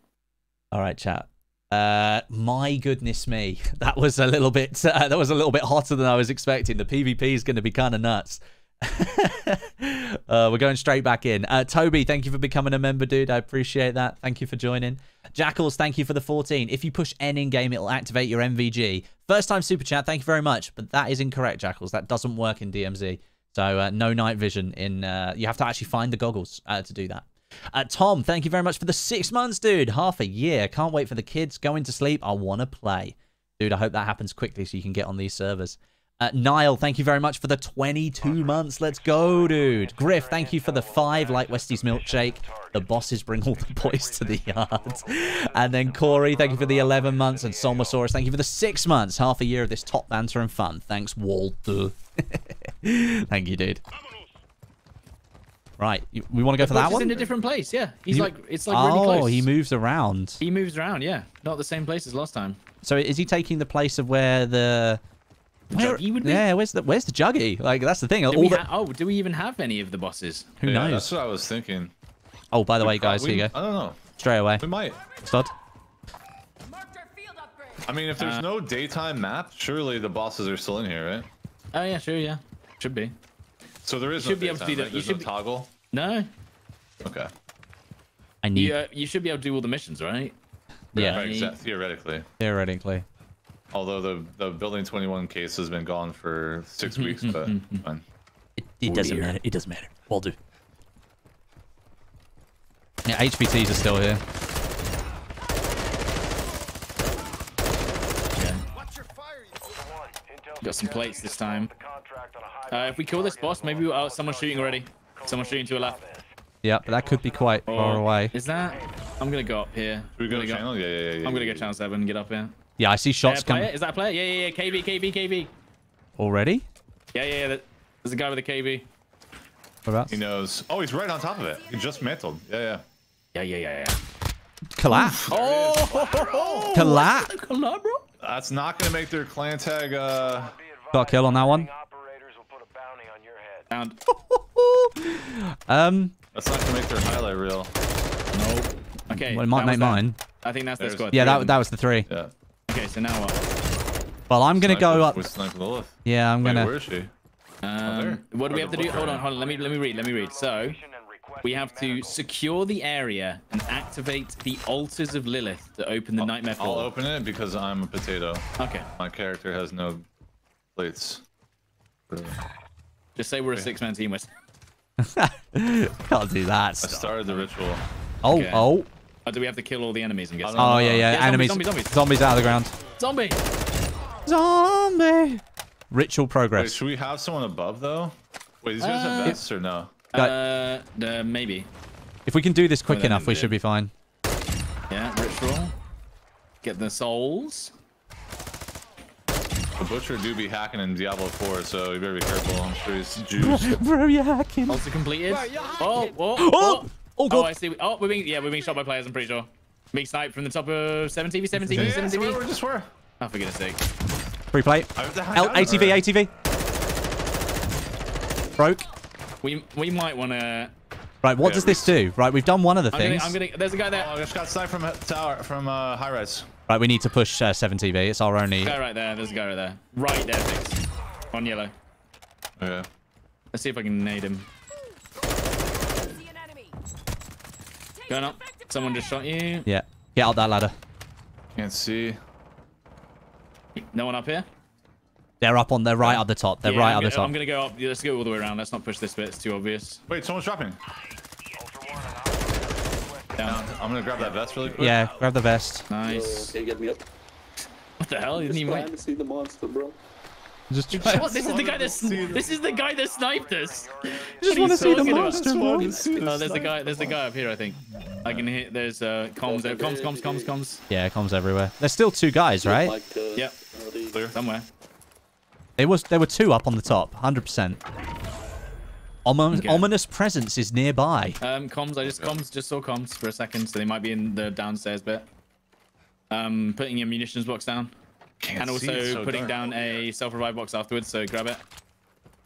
all right, chat. Uh, my goodness me, that was a little bit uh, that was a little bit hotter than I was expecting. The PvP is going to be kind of nuts. uh, we're going straight back in. Uh, Toby, thank you for becoming a member, dude. I appreciate that. Thank you for joining. Jackals, thank you for the 14. If you push N in game, it'll activate your NVG. First time super chat, thank you very much. But that is incorrect, Jackals. That doesn't work in DMZ. So uh, no night vision. In uh, you have to actually find the goggles uh, to do that. Uh, Tom, thank you very much for the six months, dude. Half a year. Can't wait for the kids going to sleep. I want to play. Dude, I hope that happens quickly so you can get on these servers. Uh, Niall, thank you very much for the 22 months. Let's go, dude. Griff, thank you for the five, like Westie's milkshake. The bosses bring all the boys to the yard. And then Corey, thank you for the 11 months. And Solmosaurus, thank you for the six months. Half a year of this top banter and fun. Thanks, Walter. thank you, dude. Right, we want to go for that He's one? in a different place. Yeah, he's You- like it's like really close. oh, he moves around. He moves around. Yeah, not the same place as last time. So is he taking the place of where the where, Juggy would be? Yeah, where's the where's the juggy? Like that's the thing. Do All the, ha- oh, do we even have any of the bosses? who Yeah, knows? That's what I was thinking. Oh, by the way, guys, prob- here you we- go. I don't know. Straight away. We might. Stud. I mean, if there's Uh, no daytime map, surely the bosses are still in here, right? Oh yeah, sure, yeah, should be. So there is You no should be able to do that. right? You should no be- toggle. No, Okay. I need you uh, you should be able to do all the missions, right? yeah, Right, exa- theoretically. theoretically. Although the the building 21 case has been gone for six weeks, but fine. It, it doesn't Weird. matter. It doesn't matter. We'll do. Yeah, HVTs are still here. Watch your fire, you Got some plates this time. Uh, if we kill this boss, maybe we oh, someone's shooting already. Someone's shooting to a left. Yeah, but that could be quite far Oh, away. Is that? I'm gonna go up here. Should we go I'm to gonna channel? Yeah, yeah, yeah. yeah I'm gonna yeah, go channel seven. Get up here. Yeah, I see shots player? coming Is that a player? Yeah, yeah, yeah. KV, KV, KV. already. Yeah, yeah, yeah. There's a guy with a KV. Whereabouts? He knows. Oh, he's right on top of it. He just mantled. Yeah, yeah. Yeah, yeah, yeah, yeah. Collapse. Oh, Collapse. collab, bro. That's not gonna make their clan tag. Uh, Got a kill on that one. Operators will put a bounty on your head. Found. Um, that's not gonna make their highlight reel. Nope. Okay. well, it might make was that. mine. I think that's the There's- squad. Yeah, that that was the three. Yeah. Okay, so now what? Well, I'm gonna go up. With sniper Lilith. Yeah, I'm Wait, gonna. where is she? Um, there. what do we have to do? book Hold on, hold on. Let me let me read. Let me read. So we have to secure the area and activate the altars of Lilith to open the nightmare I'll portal. open it because I'm a potato. Okay. My character has no plates. Just say we're a six-man team. Wes. Can't do that. I started the ritual. Oh, Okay. oh. Oh, do we have to kill all the enemies? and get? guessing. I Oh yeah, yeah. Yeah, zombies, Enemies. zombies, zombies. Zombies out of the ground. Zombie. Zombie. Ritual Wait, progress. should we have someone above though? Wait, these guys Uh, have vests or no? Uh, uh, maybe. If we can do this quick Well, then enough, we we should be fine. Yeah, ritual. Get the souls. The butcher do be hacking in Diablo 4, so you better be careful. I'm sure he's juice. Bro, you're hacking. Also completed. Oh, oh, Oh! oh. Oh, Oh, God. I see. Oh, we're being yeah, we're being shot by players. I'm pretty sure. Being sniped from the top of 7 TV, 7 TV, Yeah, 7 so where- TV. where- just where? Oh, for goodness sake. Free play. I have to hack L ATV, or- ATV. Broke. We we might want to. Right, what Yeah, does this do? Right, we've done one of the I'm gonna, things. I'm gonna. There's a guy there. Oh. I just got sniped from a tower, from uh, high rise. Right, we need to push uh, 7TV. It's our only... Guy right there. There's a guy right there. Right there, Fix. On yellow. Okay. Let's see if I can nade him. See an enemy. Going up. Someone just shot you. Yeah. Get out that ladder. Can't see. No one up here. They're up on... They're right at the top. They're Yeah, right I'm at the gonna, top. I'm gonna go up. Yeah, Let's go all the way around. Let's not push this bit. It's too obvious. Wait, someone's dropping. Ultra One, an operator Down. I'm gonna grab that vest really quick. Yeah, grab the vest. Nice. Okay, get me up. What the hell? He didn't Just even trying wait. to see the monster, bro. Just What? This is the guy that this is the guy that sniped us. Just wanna see the monster, bro. Oh, there's a guy. There's a guy up here. I think. I can hit. There's uh comms. There. Comms. Comms. Comms. Comms. Yeah, comms everywhere. There's still two guys, right? Like, uh, Yep. already- Clear. Somewhere. There was there were two up on the top, 100%. Omin Okay. Ominous presence is nearby. Um, comms. I just comms. Just saw comms for a second, so they might be in the downstairs bit. Um, putting your munitions box down, Can't and also so putting dark. down a self revive box afterwards. So grab it.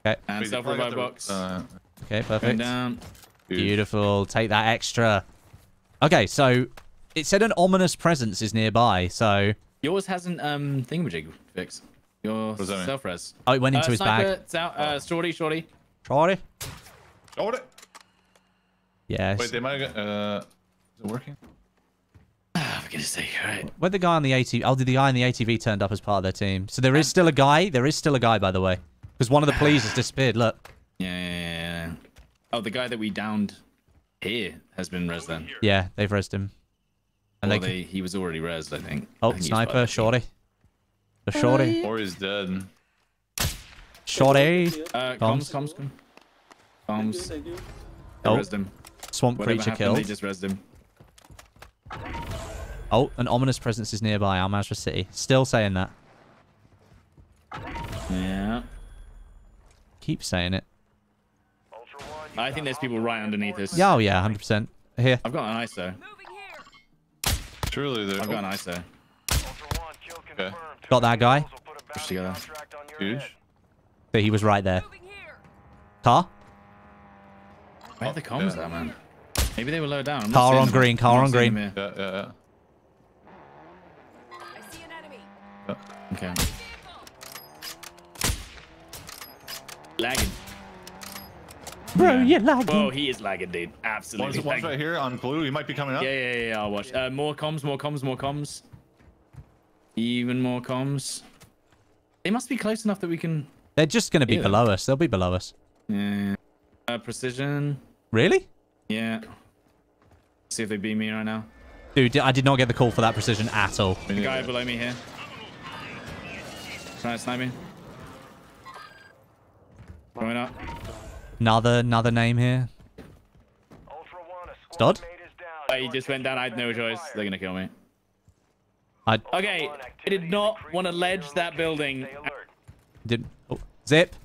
Okay. And Wait, self revive the- box. uh, Okay, perfect. down. Beautiful. Take that extra. Okay, so it said an ominous presence is nearby. So Yours hasn't um thingamajig fixed. Your does that mean? self res. oh, it went into uh, his sniper, bag. It's out. Uh, shorty, shorty. Try it. Hold it. Yes. Wait, they might have got. Uh, is it working? Ah, for goodness sake! All right. Where the guy on the ATV? Oh, did the guy on the ATV turned up as part of their team? So there is still a guy. There is still a guy, by the way, because one of the police has disappeared. Look. Yeah, yeah, yeah, yeah. Oh, the guy that we downed here has been res then. Yeah, they've resed him. And Or they. they, he was already res, I think. I Oh, think sniper, part of the shorty. The shorty. Or he's dead. Shorty. team. Uh, Comms. comms, comms, comms. Comms. Thank you. They Oh. resed him. Swamp Whatever creature happened, they killed. just resed him. Oh, an ominous presence is nearby, Al Mazrah City. Still saying that. Yeah. Keep saying it. Ultra One, you I think there's people right underneath us. Yeah, oh yeah, 100%. Here. I've got an ISO. Moving here. Surely they're. I've got an ISO. Ultra One, kill confirmed. Two Got that guy. individuals will put a bounty together. contract on Huge. head. So he was right there. Car? Where are the comms yeah. at, man? Maybe they were low down. I'm Car on them. green, car on green. Yeah, Yeah, yeah, I see an enemy. here. Okay. Lagging. Bro, Yeah. you're lagging. Oh, he is lagging, dude. yeah. Absolutely. One's, one's lagging. right here on blue. He might be coming up. Yeah, yeah, yeah, yeah, I'll watch. Uh, more comms, more comms, more comms. Even more comms. They must be close enough that we can. They're just going to be Yeah. below us. They'll be below us. Yeah. Uh, precision. Really? Yeah. See if they beam me right now. Dude, I did not get the call for that precision at all. The guy below me here. Trying to snipe me. Going up. Another another name here. Ultra One, a Stod? squad mate is down. Oh, You he just went down. I had no choice. They're gonna kill me. I Okay, I did not want to ledge that building. Did. Oh, zip.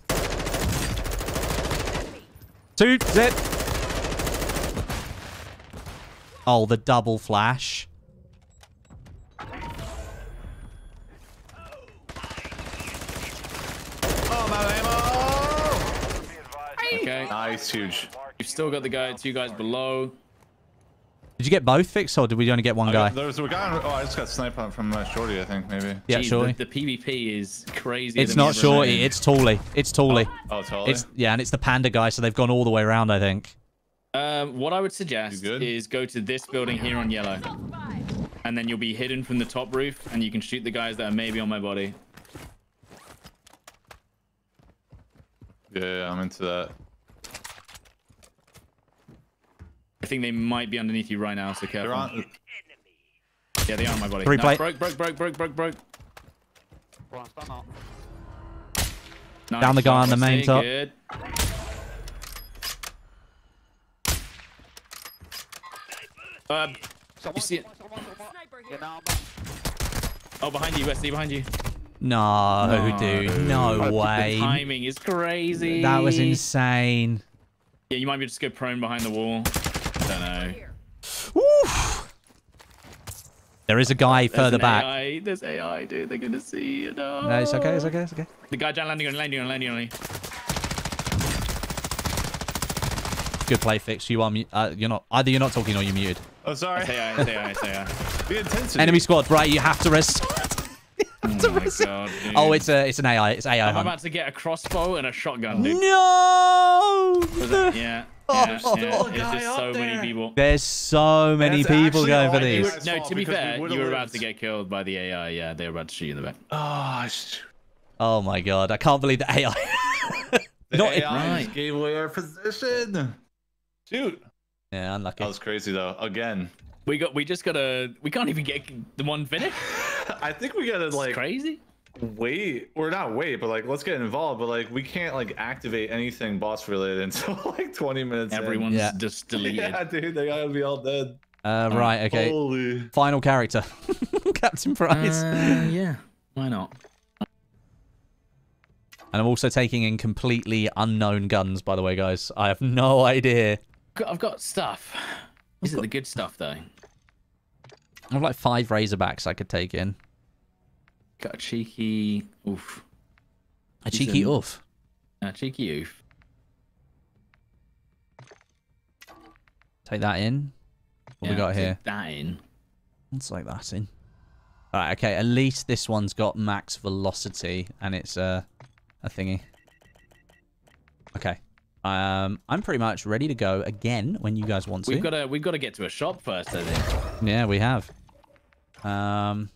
Two, zip. Oh, the double flash. Oh, my ammo! Be advised, Okay. Nice, huge. You've still got the guy, two guys below. Did you get both fixed or did we only get one I guy? got- There's a guy. On, oh, I just got sniped on from uh, Shorty, I think, maybe. Yeah, Jeez, surely. The, the PvP is crazy. It's not shorty. It's Tally. It's Tally. Oh, totally. It's yeah, and it's the panda guy, so they've gone all the way around. I think. Um, what I would suggest is go to this building here on yellow, and then you'll be hidden from the top roof, and you can shoot the guys that are maybe on my body. yeah, yeah, I'm into that. I think they might be underneath you right now, so They're careful. on. Yeah, they are on my body. Three No, plate. broke, broke, broke, broke, broke, broke. Nice Down the guy on the main top. Good. Uh, you see it? Oh, behind you, Wesley, behind you. No, dude. No The way. timing is crazy. That was insane. Yeah, you might be just go prone behind the wall. don't know. Oof. There is a guy There's further an back. AI. There's AI, dude. They're gonna see you. No. No, it's okay. It's okay. It's okay. The guy down landing on landing on landing on me. Good play, fix. You are. mu- Uh, you're not. Either you're not talking or you're muted. Oh, sorry. It's AI. It's AI. It's AI. The intensity. Enemy squad. Right. You have to rest. Oh my god. Oh, it's a. It's an AI. It's AI. I'm hunt. about to get a crossbow and a shotgun, dude. No. Yeah. Yeah. Oh, yeah. still a There's just so there. many people. There's so many That's people actually going all for I did. these. It's No, to be because we fair, you were about to get killed by the AI. Yeah, they were about to shoot you in the back. Oh, shoot. Oh my god! I can't believe the AI. The Not- AI Right. gave away our position. Shoot. Yeah, unlucky. That was crazy though. Again, We got. We just gotta. We can't even get the one finish. I think we gotta It's like crazy. wait, or not wait, but like let's get involved. But like we can't like activate anything boss related until like 20 minutes. Everyone's Yeah. just deleted. Yeah, dude, they gotta be all dead. Uh, right. Okay. Holy. Final character. Captain Price. Uh, yeah. Why not? And I'm also taking in completely unknown guns, by the way, guys. I have no idea. Got- I've got stuff. Is it the good stuff though? I have like five Razorbacks I could take in. Got a cheeky. Oof. A He's cheeky in- oof. A cheeky oof. Take that in. What we got take here? That in. Let's like that in. Alright, okay. At least this one's got max velocity and it's uh, a thingy. Okay. Um, I'm pretty much ready to go again when you guys want to. We've got to. We've got to get to a shop first. I think. Yeah, we have. Um,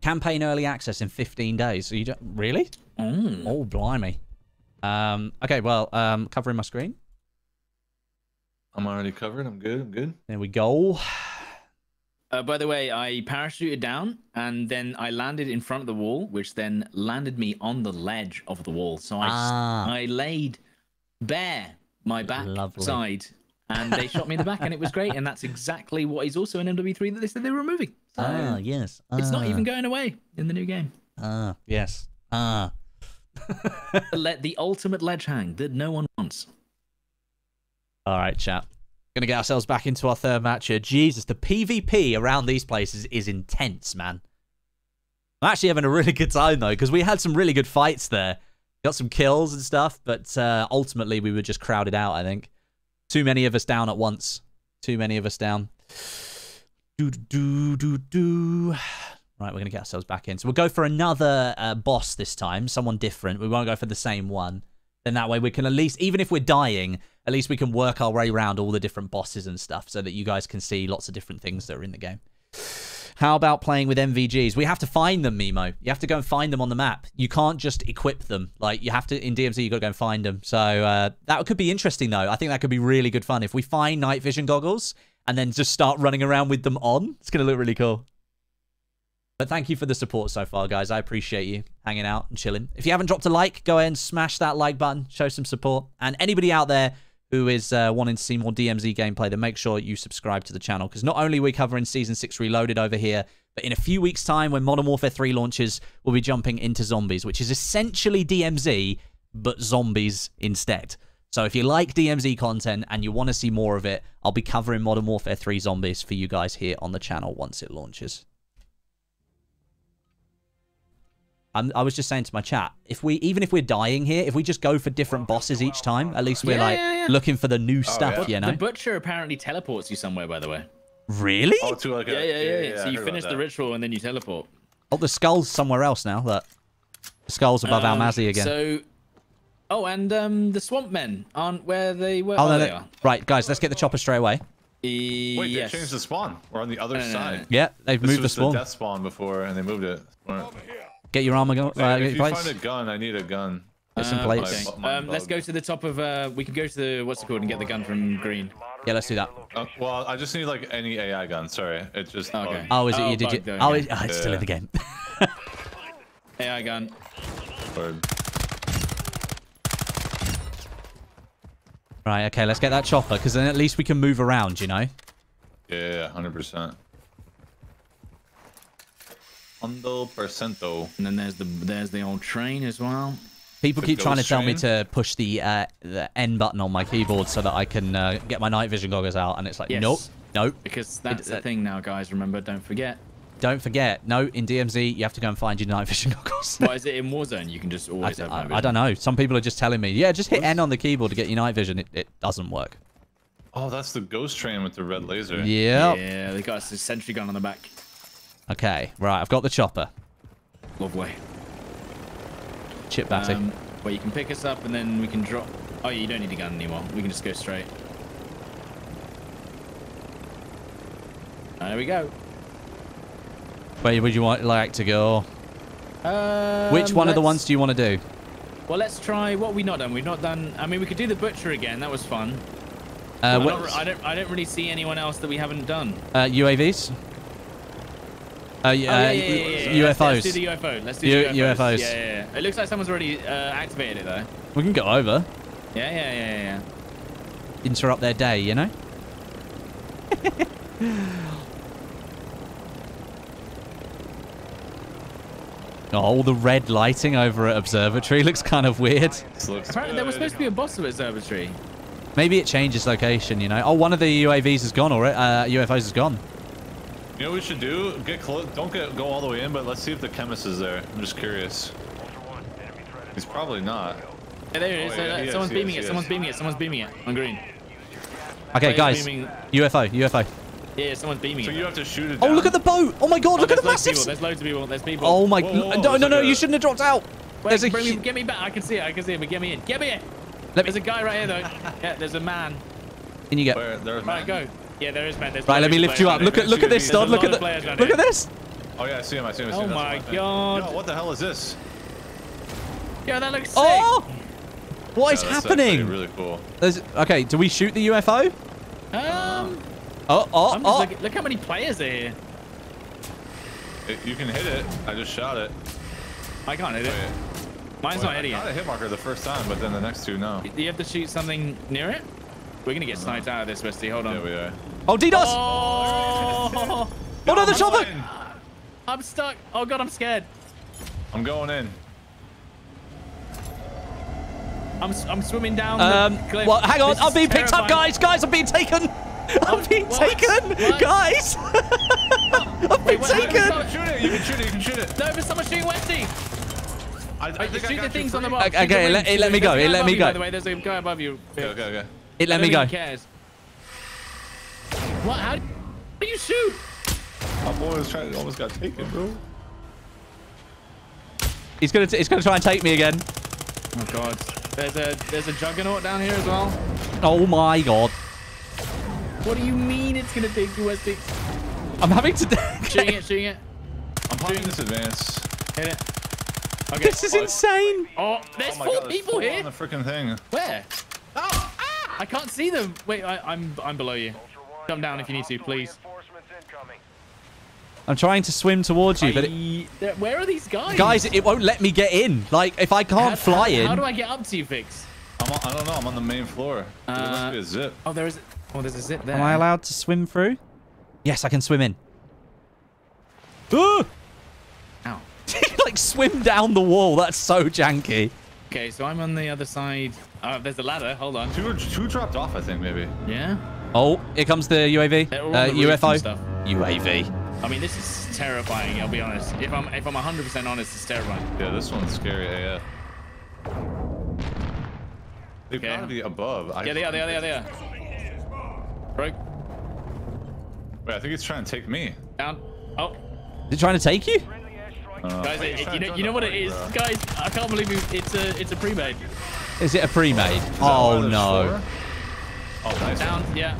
campaign early access in 15 days. So you don't really? Mm. Oh, blimey. Um, okay, well, um, covering my screen. I'm already covered. I'm good. I'm good. There we go. Uh, by the way, I parachuted down and then I landed in front of the wall, which then landed me on the ledge of the wall. So I, s- Ah. I laid bare my back Lovely. side and they shot me in the back and it was great. And that's exactly what is also in MW3 that they said they were removing. So Ah, yes. it's not Ah, even going away in the new game. Ah, yes. Ah. Let the ultimate ledge hang that no one wants. All right, chat. Gonna get ourselves back into our third match here. Jesus, the PvP around these places is intense, man. I'm actually having a really good time though, because we had some really good fights there. Got some kills and stuff, but uh, ultimately we were just crowded out. I think too many of us down at once. Too many of us down. Do do do do. Right, we're gonna get ourselves back in. So we'll go for another uh, boss this time, someone different. We won't go for the same one. Then that way we can at least, even if we're dying, at least we can work our way around all the different bosses and stuff so that you guys can see lots of different things that are in the game. How about playing with NVGs? We have to find them, Mimo. You have to go and find them on the map. You can't just equip them. Like, you have to, in DMZ, you got to go and find them. So, uh, that could be interesting, though. I think that could be really good fun. If we find night vision goggles and then just start running around with them on, it's going to look really cool. But thank you for the support so far, guys. I appreciate you hanging out and chilling. If you haven't dropped a like, go ahead and smash that like button, show some support. And anybody out there who is uh, wanting to see more DMZ gameplay, then make sure you subscribe to the channel. Because not only are we covering Season 6 Reloaded over here, but in a few weeks' time, when Modern Warfare 3 launches, we'll be jumping into Zombies, which is essentially DMZ, but zombies instead. So if you like DMZ content and you want to see more of it, I'll be covering Modern Warfare 3 Zombies for you guys here on the channel once it launches. I'm, I was just saying to my chat, if we even if we're dying here, if we just go for different bosses each time, at least we're Yeah, like yeah, yeah. looking for the new stuff, yeah. you know? The butcher apparently teleports you somewhere, by the way. Really? Oh, to like a, Yeah, yeah, yeah. yeah. so you finish the ritual and then you teleport. Oh, the skull's somewhere else now. Look, the skull's above Um, Almazi again. So, oh, and um, the swamp men aren't where they were. oh no, they no. are. right, guys, let's get the chopper straight away. E- Wait, yes. they changed the spawn. We're on the other No, no, no, side. no. Yeah, they've This moved the was spawn. the death spawn before, and they moved it. Alright. Get your armor go- Hey, uh, if in you place. find a gun, I need a gun. Get some Um, okay. My- my Um, let's go to the top of. Uh, we can go to the what's it called and get the gun from Green. Yeah, let's do that. Uh, well, I just need like any AI gun. Sorry, it just. Okay. Oh, is it Oh, you? Did you? Oh, it, oh, it's still in the game. AI gun. Or, right, okay, let's get that chopper because then at least we can move around, you know. yeah, hundred percent. Hundo percento. And then there's the there's the old train as well. People The keep trying to ghost tell me to push the uh, the N button on my keyboard so that I can uh, get my night vision goggles out, and it's like, Yes. nope, nope. Because that's uh, the thing now, guys. Remember, don't forget. Don't forget, no, in DMZ, you have to go and find your night vision goggles. Why is it in Warzone? You can just I, always have I- night I vision. don't know. Some people are just telling me, yeah, just hit N on the keyboard to get your night vision. It, it doesn't work. Oh, that's the ghost train with the red laser. Yeah. Yeah, they got a sentry gun on the back. Okay, right, I've got the chopper. Lovely. Chip batty. Um, where you can pick us up and then we can drop. Oh, you don't need a gun anymore. We can just go straight. There we go. Where would you want like to go? Um, Which one of the ones do you want to do? Well, let's try. What have we not done? We've not done. I mean, we could do the butcher again. That was fun. Uh, I, don't, I don't. I don't really see anyone else that we haven't done. uh, UAVs? Uh, Oh, uh, yeah, yeah, yeah, yeah, yeah. Let's, UFOs. let's do the UFO. Let's do U- the UFOs. UFOs. Yeah, yeah, yeah. It looks like someone's already uh, activated it though. We can go over, Yeah, yeah, yeah, yeah. yeah. interrupt their day, you know? oh, all the red lighting over at Observatory looks kind of weird. Apparently, there was supposed to be a boss of observatory. Maybe it changes location, you know? Oh, one of the UAVs is gone already. Uh, UFOs is gone. You know what we should do? Get close. Don't get go all the way in, but let's see if the chemist is there. I'm just curious. He's probably not. Yeah, there it is. Oh, yeah, he is, someone's is, beaming he it. is. Someone's beaming it. Someone's beaming it on green. Okay, Players guys. beaming- UFO, UFO. Yeah, someone's beaming So you have to shoot it. Down. Oh, look at the boat! Oh my god, Oh, look at the massive... people. There's loads of people. There's people. Whoa, Oh my... whoa, whoa, no, no, no, you shouldn't have dropped out. Wait, There's a... bring me, get me back. I can see it. I can see it. But get me in. Get me in. Let There's me... a guy right here though. Yeah, there's a man. In you go. Where, there's Right, go. Yeah, there is man. There's Right, let me lift you up. Look at look at this, There's Stod. Look at the... Look here. at this. Oh yeah, I see him. I see him. I see Oh him. That's my what God. Yo, what the hell is this? Yo, that looks oh! sick. Oh! What is Yeah, that's uh, happening? Really cool. There's... Okay, do we shoot the UFO? Um, uh-huh. Oh, oh, oh. looking, look how many players are here. It, you can hit it. I just shot it. I can't hit it. Oh, Wait. Mine's Well, not hitting I got a hit marker the first time, but then the next two, no. Do you have to shoot something near it? We're gonna get sniped uh-huh. out of this, Westie. Hold on. There we are. Oh, DDoS! Oh, Oh, no, the chopper! I'm stuck. Oh god, I'm scared. I'm going in. I'm s- I'm swimming down Um, the cliff. well, hang on. This I'm being picked up, guys. Guys, I'm being taken. I'm being what? taken. What? Guys. I've been Wait, wait, wait, taken. wait, Shoot it. You can shoot it. You can shoot it. No, but someone's shooting Westie. I, I Wait, think I shoot the you things on the free. box. Okay, Shoot the okay, wings, let- it let me go, it let me above you, go. By the way, there's a guy above you. Okay, okay, okay. It let me go. even cares. What? How do you shoot? My boy was trying. to Almost got taken, bro. He's gonna. T- he's gonna try and take me again. Oh god. There's a there's a juggernaut down here as well. Oh my god. What do you mean it's gonna take you, Westie? I'm having to. Shooting it, shooting it. I'm popping this advance. Hit it. Okay. This is insane. Oh, there's Oh my four there's people four here. on the freaking thing. Where? Oh, ah! I can't see them. Wait, I, I'm I'm below you. Come down if you need to, please. I'm trying to swim towards you, but it, where are these guys? guys, it won't let me get in. Like, if I can't How- fly how, in. How do I get up to you, Fix? I'm on, I don't know. I'm on the main floor. there Uh, must be a zip. Oh, there is. Oh, there's a zip there. Am I allowed to swim through? Yes, I can swim in. Ooh! Ow. like swim down the wall. That's so janky. Okay, so I'm on the other side. Oh, there's a ladder. Hold on. Two, two dropped off, I think, maybe. Yeah. Oh, here comes the UAV. Uh, the UFO. UAV. I mean, this is terrifying. I'll be honest. If I'm if I'm 100% honest, it's terrifying. Yeah, this one's scary AF. They've Okay. gotta be above. I, Yeah, they are. They are. They are. They are. Broke. Wait, I think he's trying to take me. Down. Oh, Is it trying to take you? Uh, guys, it- you know you know what it party, is, bro. guys. I can't believe it's a it's a pre-made. Is it a pre-made? Is Oh no. shore? Oh, nice. Down. Yeah.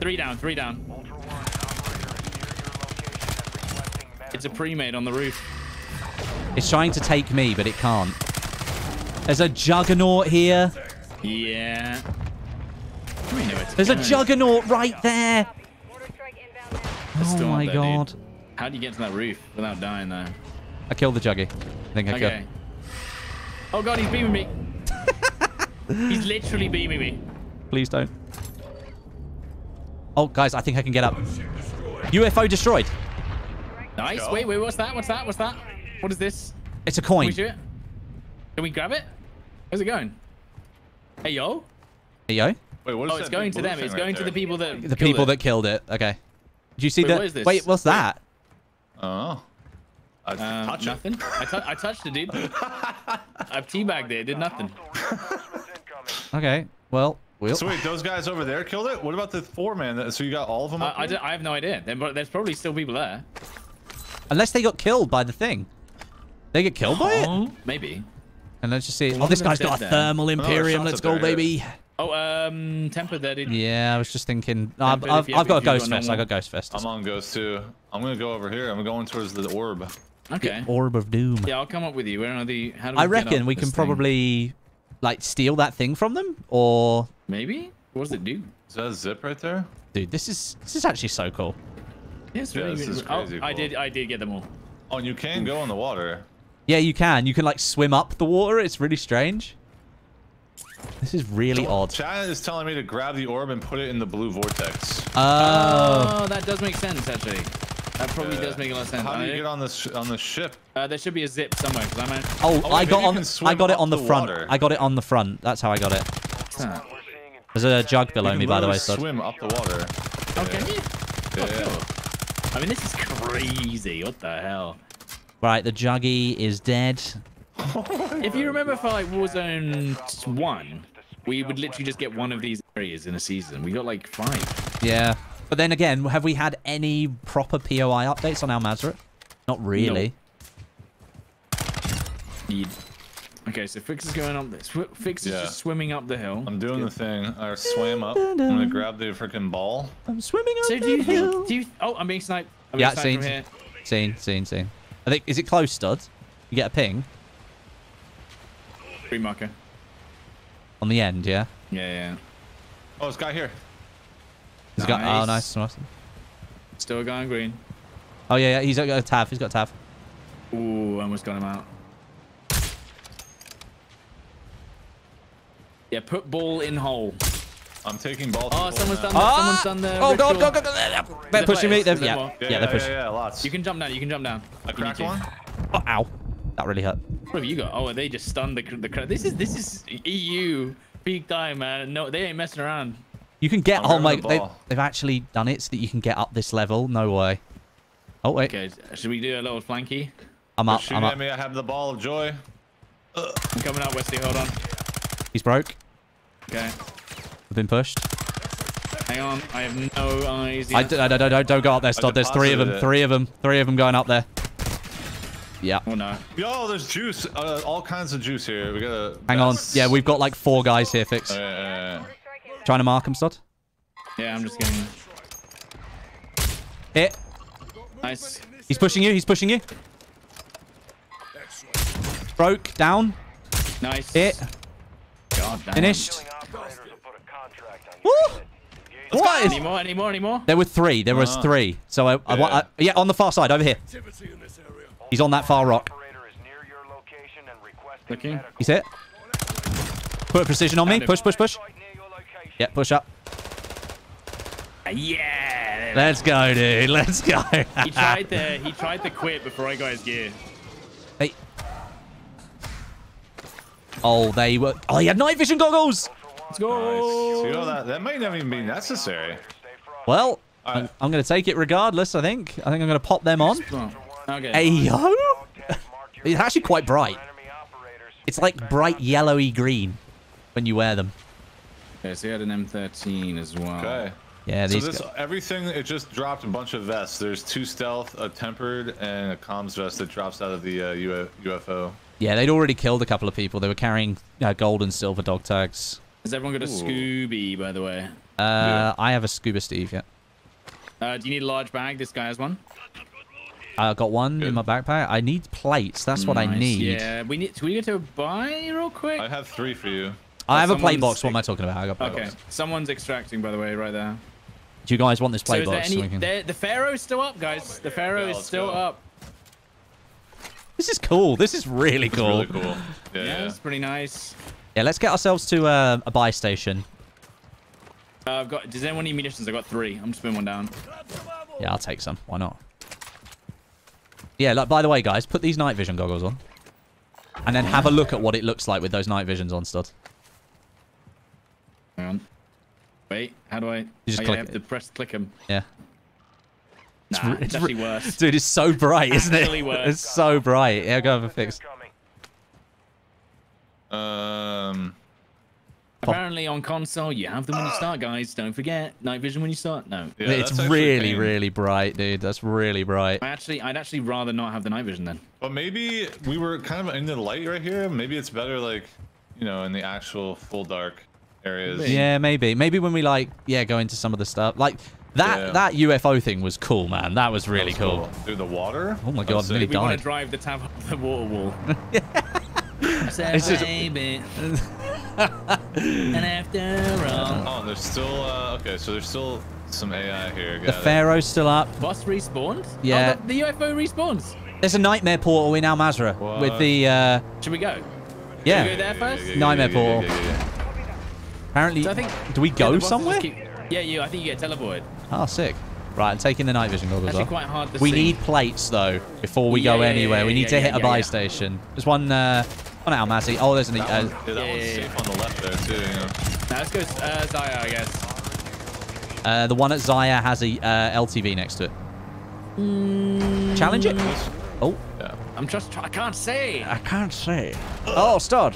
Three down. Three down. Ultra One, operator is near your location and requesting It's a pre-made on the roof. It's trying to take me, but it can't. There's a juggernaut here. Yeah. We know it's There's a juggernaut right there. It's Oh my there, dude. god. How do you get to that roof without dying though? I killed the juggy. I think I Okay. killed. Oh god, he's beaming me. he's literally beaming me. Please don't. Oh, guys, I think I can get up. UFO destroyed. Nice. Wait, wait, what's that? What's that? What's that? What is this? It's a coin. Can we coin. shoot it? Can we grab it? Where's it going? Hey, yo. There you go. Wait, what is Oh, it's going to them. It's right going to the people that. The killed people it. that killed it. Okay. Did you see Wait, that? what is this? Wait, what's Wait. that? Oh. I Uh, touch nothing. I, tou- I touched it, dude. I've teabagged it. It did nothing. Okay. Well, we'll. So wait, those guys over there killed it? What about the four man? So you got all of them? I, up I, here? I have no idea. There- but There's probably still people there. Unless they got killed by the thing. They get killed by it? Oh, maybe. And let's just see. One Oh, of this guy's got a dead then. thermal imperium. shots Let's go, there, baby. Oh, um, temper there, dude. Yeah, I was just thinking. No, I've, I've, if I've got a ghost got fist. I normal- got ghost fist. I'm on ghost too. I'm gonna go over here. I'm going towards the orb. Okay. Orb of doom. Yeah, I'll come up with you. Where are the? How do we I reckon we can thing? probably like steal that thing from them, or Maybe. What does it do? Is that a zip right there? dude, this is this is actually so cool. Yeah, it's Yeah, this is oh, crazy I did. I did get them all. Oh, and you can go in the water. Yeah, you can. You can like swim up the water. It's really strange. This is really odd. Chad is telling me to grab the orb and put it in the blue vortex. Oh, Oh, that does make sense actually. That probably Yeah. does make a lot of sense. How do you get on this on the ship? uh, there should be a zip somewhere because I'm. At, oh, wait, I got on. I got it on the, the front. water. I got it on the front. That's how I got it. Huh. There's a jug below me, by the way, literally Stud. swim up the water. Oh, can you? Oh, yeah. cool. I mean, this is crazy. What the hell? Right, the juggy is dead. If you remember for like Warzone 1, we would literally just get one of these areas in a season. We got like five. Yeah. But then again, have we had any proper POI updates on Al Mazrah? Not really. You'd- Okay, so Fix is going up this. Fix is Yeah. just swimming up the hill. I'm doing the thing. I swam up. I'm gonna grab the freaking ball. I'm swimming up So do the you hill. think? Do you? Oh, I'm being sniped. I'm Yeah, being sniped from seen. here. Seen, seen, seen. I think is it close, Stud? You get a ping Green marker. on the end, yeah. Yeah, yeah. Oh, this guy here. He's got oh Nice. nice, nice. Still going green. Oh yeah, yeah, he's got a tav. He's got a tav. Ooh, almost got him out. Yeah, put ball in hole. I'm taking ball. Oh, someone's now. done the, someone's done the ah! Oh god, ritual. god, god, god, They're The pushing me. players, They're, is there yeah, yeah, Yeah, they're yeah, pushing. yeah, yeah, lots. You can jump down. You can jump down. I If cracked one. Oh, ow, that really hurt. What have you got? Oh, they just stunned the the crowd. This is this is EU peak time, man. No, they ain't messing around. You can get. I'm Oh my, the they, ball. they've actually done it so that you can get up this level. No way. Oh wait, Okay, should we do a little flanky? I'm They're up. shooting I'm up. at me. I have the ball of joy. I'm coming out, Westie, Hold on. He's broke. Okay, I've been pushed. hang on. I have no eyes. I Yet. d- I don't, don't, don't go up there, Stud. There's three of them. it. Three of them. Three of them going up there. Yeah. Oh no. Yo, there's juice. Uh, all kinds of juice here. We gotta. Hang on. Yeah, we've got like four guys here, Fix. Uh, Trying to mark him, Stud. Yeah, I'm just getting Hit. nice. He's pushing you. He's pushing you. Broke. Down. Nice. Hit. God damn. Finished. Killing operators will put a contract on Woo! your head. What is... Any more? Any more? Any more? There were three. There was Uh-huh. three. So I, I, Yeah. I, yeah, on the far side, over here. He's on that far rock. Operator near your location and requesting Looking. medical. He's hit. Put precision on me. Push, push, push. Site near your location. Yeah, push up. Yeah. Let's go, dude. Let's go. He tried to he tried to quit before I got his gear. Hey. Oh, they were. Oh, he had night vision goggles. Let's go. So, you know that that might not even be necessary. Well, Alright. I'm, I'm going to take it regardless. I think. I think I'm going to pop them on. Oh, okay. Hey yo. Dog tags mark your It's actually quite bright. It's like bright yellowy green when you wear them. Okay, so he had an M13 as well. Okay. Yeah, So this guys- everything it just dropped a bunch of vests. There's two stealth, a tempered, and a comms vest that drops out of the uh, UFO. Yeah, they'd already killed a couple of people. They were carrying uh, gold and silver dog tags. Has everyone got a Ooh. Scooby, by the way? Uh, Yeah. I have a scuba Steve. Yeah, Uh, do you need a large bag? This guy has one. I got one in my backpack. I need plates. That's what I need. Yeah, we need. Do we need to buy real quick? I have three for you. I have a play box. What am I talking about? I got plate Okay, box. someone's extracting, by the way, right there. Do you guys want this So plate is there box? so any? we can- The Pharaoh's still up, guys. The Pharaoh Yeah, is still go. up. This is cool. This is really It's cool. really cool. Yeah, Yeah, yeah. it's pretty nice. Yeah, let's get ourselves to uh, a buy station. Uh, I've got. Does anyone need munitions? I've got three. I'm just putting one down. Yeah, I'll take some. Why not? Yeah, like by the way, guys, put these night vision goggles on. And then have a look at what it looks like with those night visions on, stud. Hang on. Wait, how do I? You just oh, yeah, click I have it. to press click them. Yeah. Nah, it's, it's actually worse. Dude, it's so bright, isn't it? Actually worse. It's so bright. Yeah, go have a fix. Um, Apparently on console, you have them when you start, guys. Don't forget night vision when you start. No, yeah, it's really, pain. really bright, dude. That's really bright. I actually, I'd actually rather not have the night vision then. But maybe we were kind of in the light right here. Maybe it's better, like, you know, in the actual full dark areas. Yeah, maybe. Maybe when we like, yeah, go into some of the stuff. Like that Yeah. that UFO thing was cool, man. That was That really was cool. Through the water. Oh my That was God, nearly sick. We want to drive the tab up the water wall. I said, It's just- baby. and after all, Oh, there's still uh, okay. So there's still some AI here. The Got it. Pharaoh's still up. boss respawned. Yeah. oh, the, the UFO respawns. There's a nightmare portal in Al Mazrah with the uh Should we go? yeah. go there first? Nightmare portal. Yeah, yeah. Apparently, So I think. do we go the bosses somewhere? keep- yeah, you. I think you get teleported. Oh, sick. Right, I'm taking the night vision goggles Actually, off. quite hard to We see. need plates though before we Yeah, go yeah, anywhere. yeah, we need yeah, to hit yeah, a buy yeah. station. There's one uh one at Al Mazrah. Oh, there's an That uh, one, yeah, that Yeah, one's yeah, safe on the left there too. You know. Now let's go uh, Zaya, I guess. uh the one at Zaya has a uh, LTV next to it. Challenge it. Oh, Yeah. I'm just. Try- I can't say. I can't say. Oh, Stod.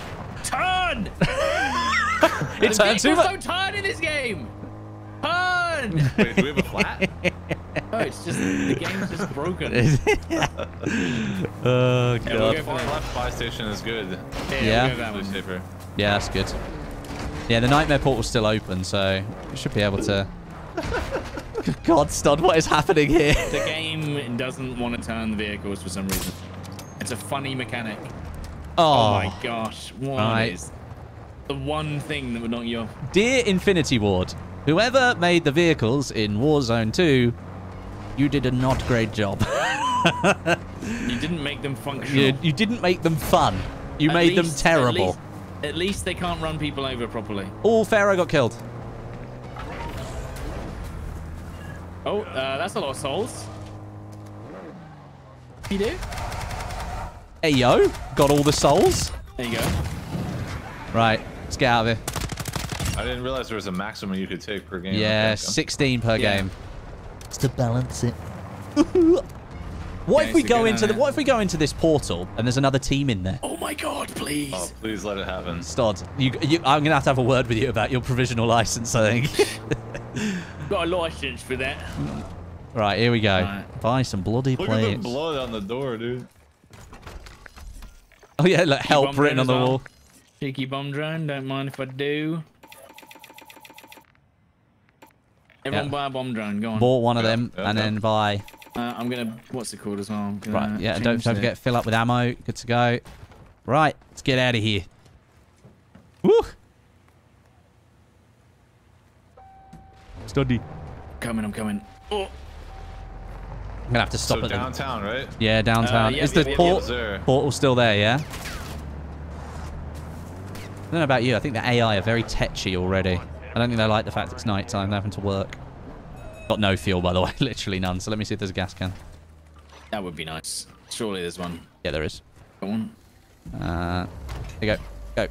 Turn. It The turned too vehicles much. don't turn in this game. Turn. Wait, do we have a flat? oh, it's just the game's just broken. oh Yeah, god. we'll go for that. left buy station is good. Yeah, Yeah. we'll go that Really one. safer. Yeah, that's good. Yeah, the nightmare portal's still open, so we should be able to. God, Stod, what is happening here? The game doesn't want to turn the vehicles for some reason. It's a funny mechanic. Oh, Oh, my gosh. What is the one thing that would knock you off? dear Infinity Ward, whoever made the vehicles in Warzone 2, you did a not great job. You didn't make them functional. you, you didn't make them fun. You At made them terrible. At least, at least they can't run people over properly. All Pharaoh got killed. Oh, uh, that's a lot of souls. You do? Hey yo, got all the souls. There you go. Right, let's get out of here. I didn't realize there was a maximum you could take per game. Yeah, 16 per Yeah. game. Just to balance it. what if we go go into the what if we go into this portal and there's another team in there? Oh my god, please. Oh, please let it happen. Stod, you, you, I'm gonna have to have a word with you about your provisional license. I think. Got a license for that. right, here we go. Right. Buy some bloody Look at the plates. blood on the door, dude. Oh yeah, like help bomb written on the as well. wall. Cheeky bomb drone, don't mind if I do. Everyone Yeah. buy a bomb drone, go on. Bought one of them yeah, and yeah. then buy. Uh, I'm gonna, what's it called as well? I'm gonna Right, yeah. Don't change don't the- forget fill up with ammo. Good to go. Right, let's get out of here. Woo! Study. Coming, I'm coming. Oh, I'm gonna have to stop so at the downtown, right? Yeah, downtown. Uh, yep, Is yep, the yep, port yep. Portal still there? Yeah. I don't know about you. I think the AI are very tetchy already. I don't think they like the fact it's night time. They're having to work. Got no fuel, by the way. Literally none. So let me see if there's a gas can. that would be nice. Surely there's one. Yeah, there is. Go on. Uh, there you go. Go.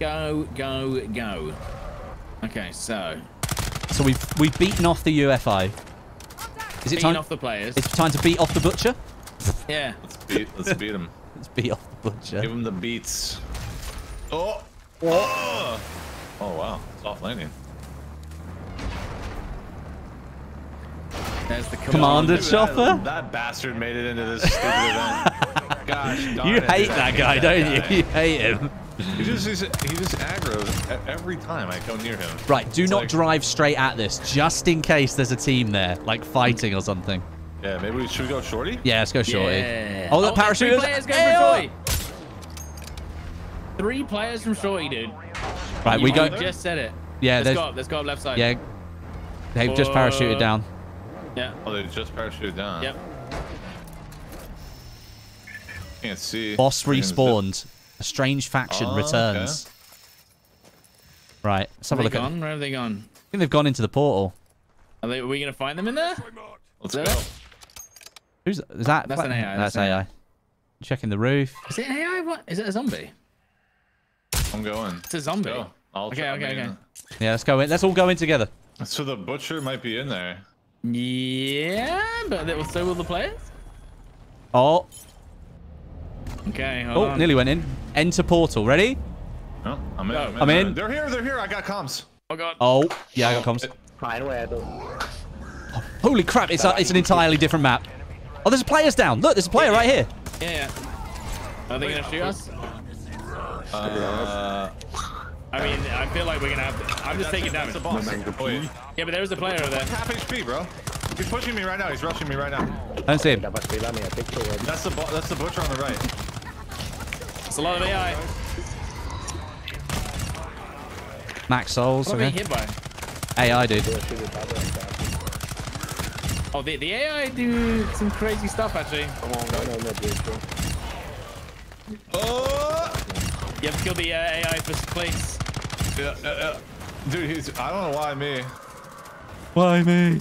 Go, go, go. Okay, so. So we've we've beaten off the UFO. Is it Beating time? off the players. It's time to beat off the butcher. Yeah. Let's beat. Let's beat him. Let's beat off the butcher. Give him the beats. Oh. Oh. Oh wow. Soft landing. There's the Commander commander. Chopper? That, that bastard made it into this stupid event. Gosh, darn You it, hate dude, that guy, that don't guy. you? You hate him. He just he's, he just aggroes every time I go near him. Right, do It's not like- drive straight at this, just in case there's a team there, like fighting or something. Yeah, maybe we should we go shorty. Yeah, let's go shorty. Yeah. Oh, the there's parachute. Three players going Hey, for oh! Shorty. Three players from Shorty, dude. Right, You- we go. just said it. Yeah, let's there's. go up. Let's go up left side. Yeah. They've just parachuted Uh, down. Yeah. Oh, they just parachuted down. Yep. Can't see. Boss Freaking zip. respawned. A strange faction Oh, returns. Right, let's have a Have they look at. gone? Where have they gone? I think they've gone into the portal. Are, they, are we gonna find them in there? Let's go. Who's is that? That's an AI, That's that's an AI. Checking the roof. Is it AI? What? Is it a zombie? I'm going. It's a zombie. Go. I'll Okay, try- I okay, mean, okay. Yeah, let's go in. Let's all go in together. So the butcher might be in there. Yeah, but it will, so will the players. Oh, Okay, hold oh, on. nearly went in. Enter portal. Ready? No, I'm in. Go. I'm in. I'm in. They're here. They're here. I got comms. Oh god. Oh, yeah, I got comms. Fine where the Holy crap! It's a, it's an entirely different map. Oh, there's players down. Look, there's a player right here. Yeah, yeah. Are they gonna shoot us? Uh, I mean, I feel like we're gonna have to. I'm just taking that's damage. the boss. Wait. Yeah, but there is a player over there. Half HP, bro. He's pushing me right now. He's rushing me right now. Don't see him. dapat bilang ya picture. That's the bo- that's the butcher on the right. It's a lot of AI. Max souls. What am Okay. hit by? AI dude. Dua sini tabrak dah. Oh, the, the AI do some crazy stuff actually. No no no gitu. Oh! You have to kill the uh, AI for place. Yeah, yeah, yeah. Dude, he's. I don't know why me. Why me?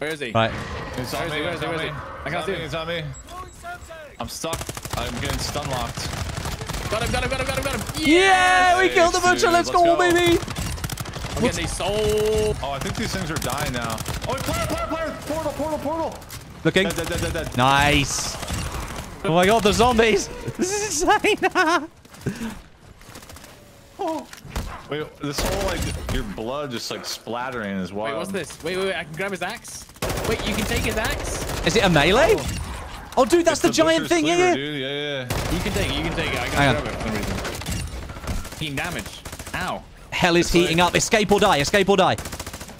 Where is he? Right. It's on Where is me. he? Where he? on Where me. is he? I can't see him. It's on me. I'm stuck. I'm getting stun locked. Got him, got him, got him, got him, got him. Yeah, we killed the butcher. Let's, let's go, go. baby. I'm getting these soul. Oh, I think these things are dying now. Oh, wait, player, player, player! Portal, portal, portal! Looking. Dead, dead, dead, dead, dead. Nice. Oh my god, the zombies. This is insane. Wait, this whole like your blood just like splattering is wild. Wait, what's this? Wait, wait, wait. I can grab his axe. Wait, you can take his axe? is it a melee? Oh, dude, that's It's the, giant thing. cleaver, Yeah, yeah. dude. Yeah, yeah. You can take it. You can take it. I can't grab it for some reason. Taking damage. Ow. Hell is heating up. Escape or die. Escape or die.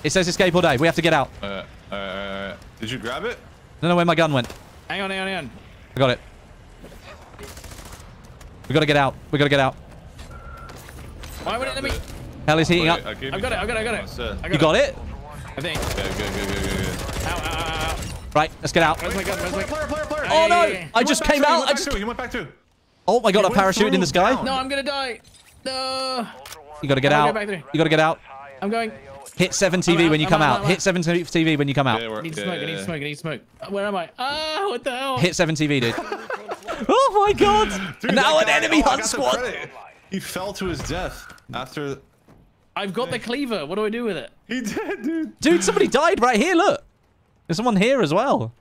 It says escape or die. We have to get out. Uh, uh, uh, uh, did you grab it? I don't know where my gun went. Hang on, hang on, hang on. I got it. We gotta get out. We gotta get out. Why would it let me? Hell is heating up. I gave I've got it, I've got it, I've got That's it. I You got it? I think. Okay, good, good, good, good, good. Ow, ow, ow, ow. Right, let's get out. Where's my gun? Where's my Player, player, player! Oh no! yeah, yeah. I just came out. I just. too, He went back too. Oh my god! I went parachuted in the sky. No, I'm gonna die. No. You gotta get out. go back there. You gotta get out. I'm going. Hit 7 TV out, when you I'm come out, out. I'm Hit 7 TV when you come out. Yeah, I we're, need yeah, smoke, I need yeah. smoke, I need smoke. Where am I? Ah, what the hell? Hit 7 TV, dude. oh my god! Dude, now an guy- enemy oh, hunt got the squad. Credit. He fell to his death after. I've got the cleaver. What do I do with it? He did, dude. Dude, somebody died right here. Look. There's someone here as well.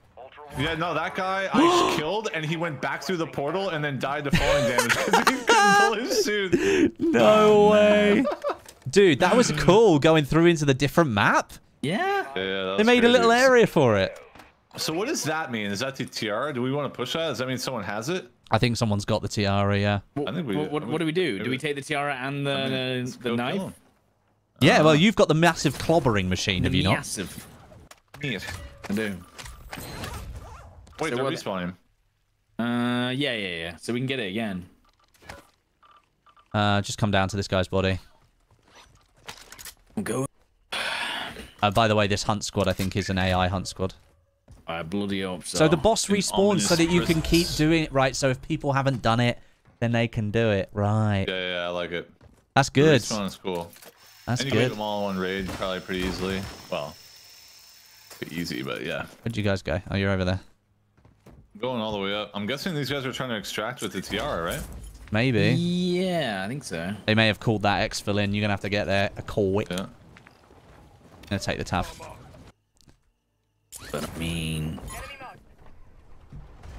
Yeah, no, that guy I killed, and he went back through the portal and then died to falling damage because he couldn't pull his suit. No way. Dude, that was cool going through into the different map. Yeah. Yeah, They was made a little area for it. So what does that mean? Is that the tiara? Do we want to push that? Does that mean someone has it? I think someone's got the tiara, yeah. I think we. What, what, what do we do? Do we take the tiara and the, I mean, let's the, knife? kill. Yeah, well, you've got the massive clobbering machine, have you not? Massive. Neat. I do. Wait, So they're what- respawning. Uh, yeah, yeah, yeah. So we can get it again. Uh, just come down to this guy's body. I'm going. Uh, by the way, this hunt squad, I think, is an AI hunt squad. I bloody hope so. So the boss respawns so that you can keep doing it. Right, so if people haven't done it, then they can do it. Right. Yeah, yeah, I like it. That's good. Respawn is cool. That's and you can get them all in one raid probably pretty easily. Well, pretty easy, but yeah. Where'd you guys go? Oh, you're over there. Going all the way up. I'm guessing these guys are trying to extract with the tiara, right? Maybe. Yeah, I think so. They may have called that exfil in. You're going to have to get there a quick. Yeah. Gonna take the tab. But I mean,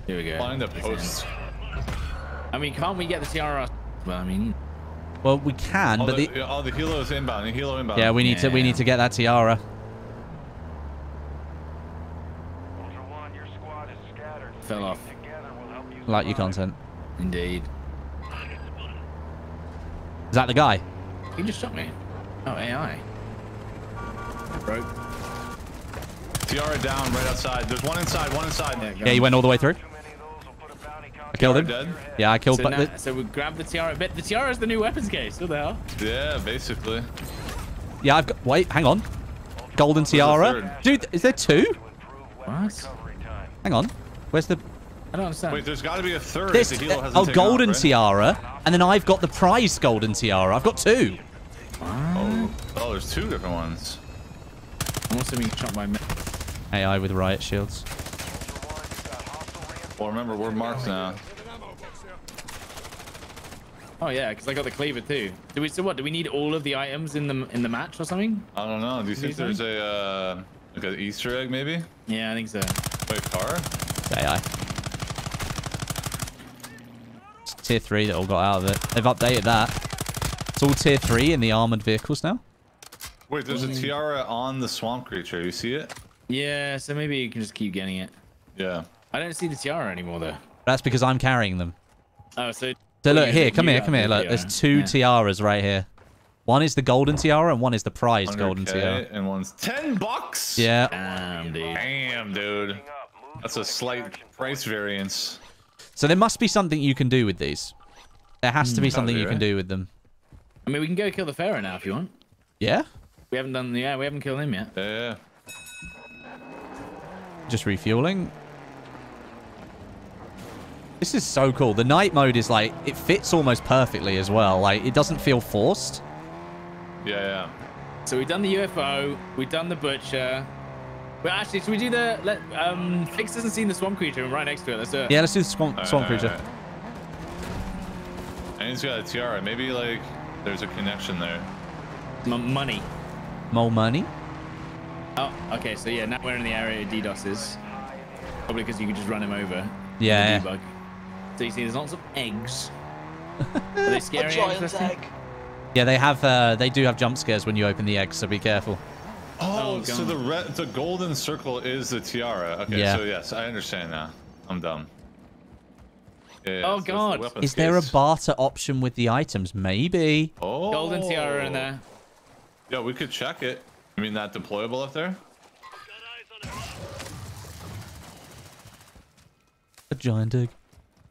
here we go. Find the posts. I mean, can't we get the tiara? Well, I mean, Well, we can, Oh, but the, the, oh, the helo is inbound. The helo inbound. yeah, we need to we need to get that tiara. Ultra One, your squad is scattered. Fell off. Together will help you Like your content. indeed. Is that the guy? He just shot me. Oh, AI. Broke. Tiara down right outside. There's one inside. One inside. Yeah, Yeah, he went all the way through. Too many of those will put a bounty I killed him. Dead. Yeah, I killed. So, now, so we grab the tiara. But the tiara is the new weapons case. What the hell? Yeah, basically. yeah, I've got. Wait, hang on. Golden tiara, dude. Is there two? What? Hang on. Where's the I don't understand. Wait, there's got to be a third. this? if the helo uh, hasn't oh, golden off, right? tiara, and then I've got the prize golden tiara. I've got two. Oh, Oh, there's two different ones. I'm also being shot by. me- AI with riot shields. Well, remember, we're marked now. Oh yeah, because I got the cleaver too. Do we? So what? Do we need all of the items in the in the match or something? I don't know. Do you think there's a, uh, like an Easter egg, maybe? Yeah, I think so. Wait, car? It's AI. It's tier 3 that all got out of it. They've updated that. It's all tier 3 in the armored vehicles now. Wait, there's a tiara on the swamp creature. You see it? Yeah, so maybe you can just keep getting it. Yeah. I don't see the tiara anymore though. That's because I'm carrying them. Oh, so. So look oh, here, come here, come here. Look, there's two Yeah. tiaras right here. One is the golden tiara and one is the prized golden tiara. And one's 10 bucks? Yeah. Damn, dude. Damn, dude. That's a slight price variance. So there must be something you can do with these. There has to be hmm. something be, you can do with them. I mean, we can go kill the pharaoh now if you want. Yeah? We haven't done. Yeah, we haven't killed him yet. Yeah, yeah. Just refueling. This is so cool. The night mode is like, it fits almost perfectly as well. Like, it doesn't feel forced. Yeah, yeah. So we've done the UFO. We've done the butcher. But actually, should we do the? Let um. Fix hasn't seen the swamp creature. and right next to it. Let's do it. Yeah, let's do the swamp, Alright, swamp alright, creature. alright. And he's got a tiara. Maybe, like, there's a connection there. M- money. More money. Oh, okay. So yeah, now we're in the area DDoS is. Probably because you can just run him over. with Yeah. The Debug. So you see, there's lots of eggs. Are they scary eggs? Dustin? Yeah, they have. Uh, they do have jump scares when you open the eggs, so be careful. Oh, Oh, so the red, the golden circle is the tiara. Okay, Yeah. so yes, I understand now. I'm dumb. Yeah, yeah, Oh, so it's the God. weapons Is there a barter option with the items? Maybe. Oh. Golden tiara in there. Yeah, we could check it. You mean that deployable up there? A giant egg.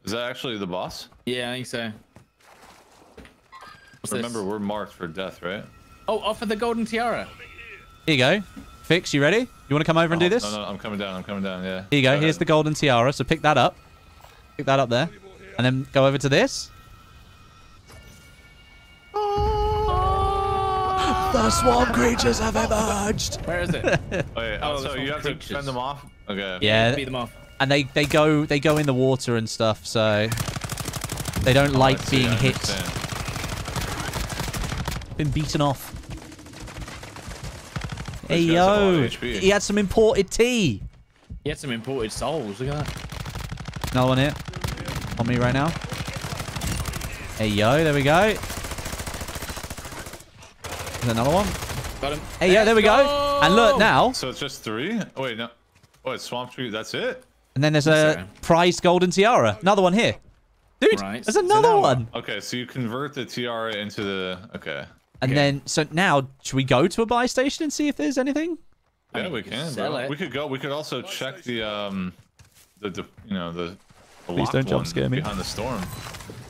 Is that actually the boss? Yeah, I think so. What's Remember, this? we're marked for death, right? Oh, offer the golden tiara. Here you go. Fix, you ready? You want to come over and do Oh, this? No, no, I'm coming down. I'm coming down. Yeah. Here you go. Go Here's ahead. the golden tiara. So pick that up. Pick that up there. And then go over to this. The swamp creatures have emerged. Where is it? Wait, Oh, so you some have to creatures. fend them off? Okay. Yeah, Beat them off. And they they go they go in the water and stuff, so they don't Oh, like see, being hit. Been beaten off. Hey This guy's a lot yo, he had some imported tea. He had some imported souls. Look at that. Another one here. On me right now. Hey yo, there we go. There's another one. Got him. Hey yo, there we go. And look now, So it's just three? Oh, wait, no. Oh, it's Swamp Tree. That's it? And then there's a Sorry. prized golden tiara. Another one here. Dude, Right, there's so another now- one. Okay, so you convert the tiara into the. Okay. And Okay. then, so now, should we go to a buy station and see if there's anything? Yeah, mean, we can can. sell bro. it. We could go. We could also check the um, the, the you know the. the Please don't jump scare me. Behind the storm.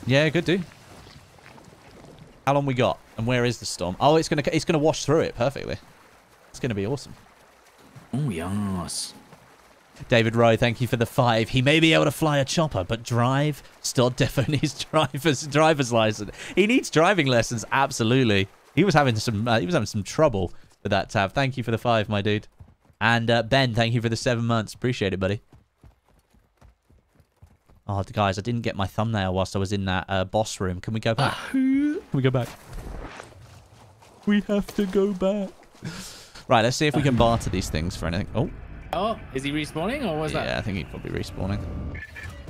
Yeah, good dude. How long we got? And where is the storm? Oh, it's gonna it's gonna wash through it perfectly. It's gonna be awesome. Oh yes. David Rowe, thank you for the five. He may be able to fly a chopper, but drive still defo needs driver's driver's license. He needs driving lessons, absolutely. He was having some uh, he was having some trouble with that tab. Thank you for the five, my dude. And uh, Ben, thank you for the seven months. Appreciate it, buddy. Oh, guys, I didn't get my thumbnail whilst I was in that uh, boss room. Can we go back? Can we go back? We have to go back. Right, let's see if we can barter these things for anything. Oh, Oh, is he respawning or was yeah, that? Yeah, I think he's probably respawning.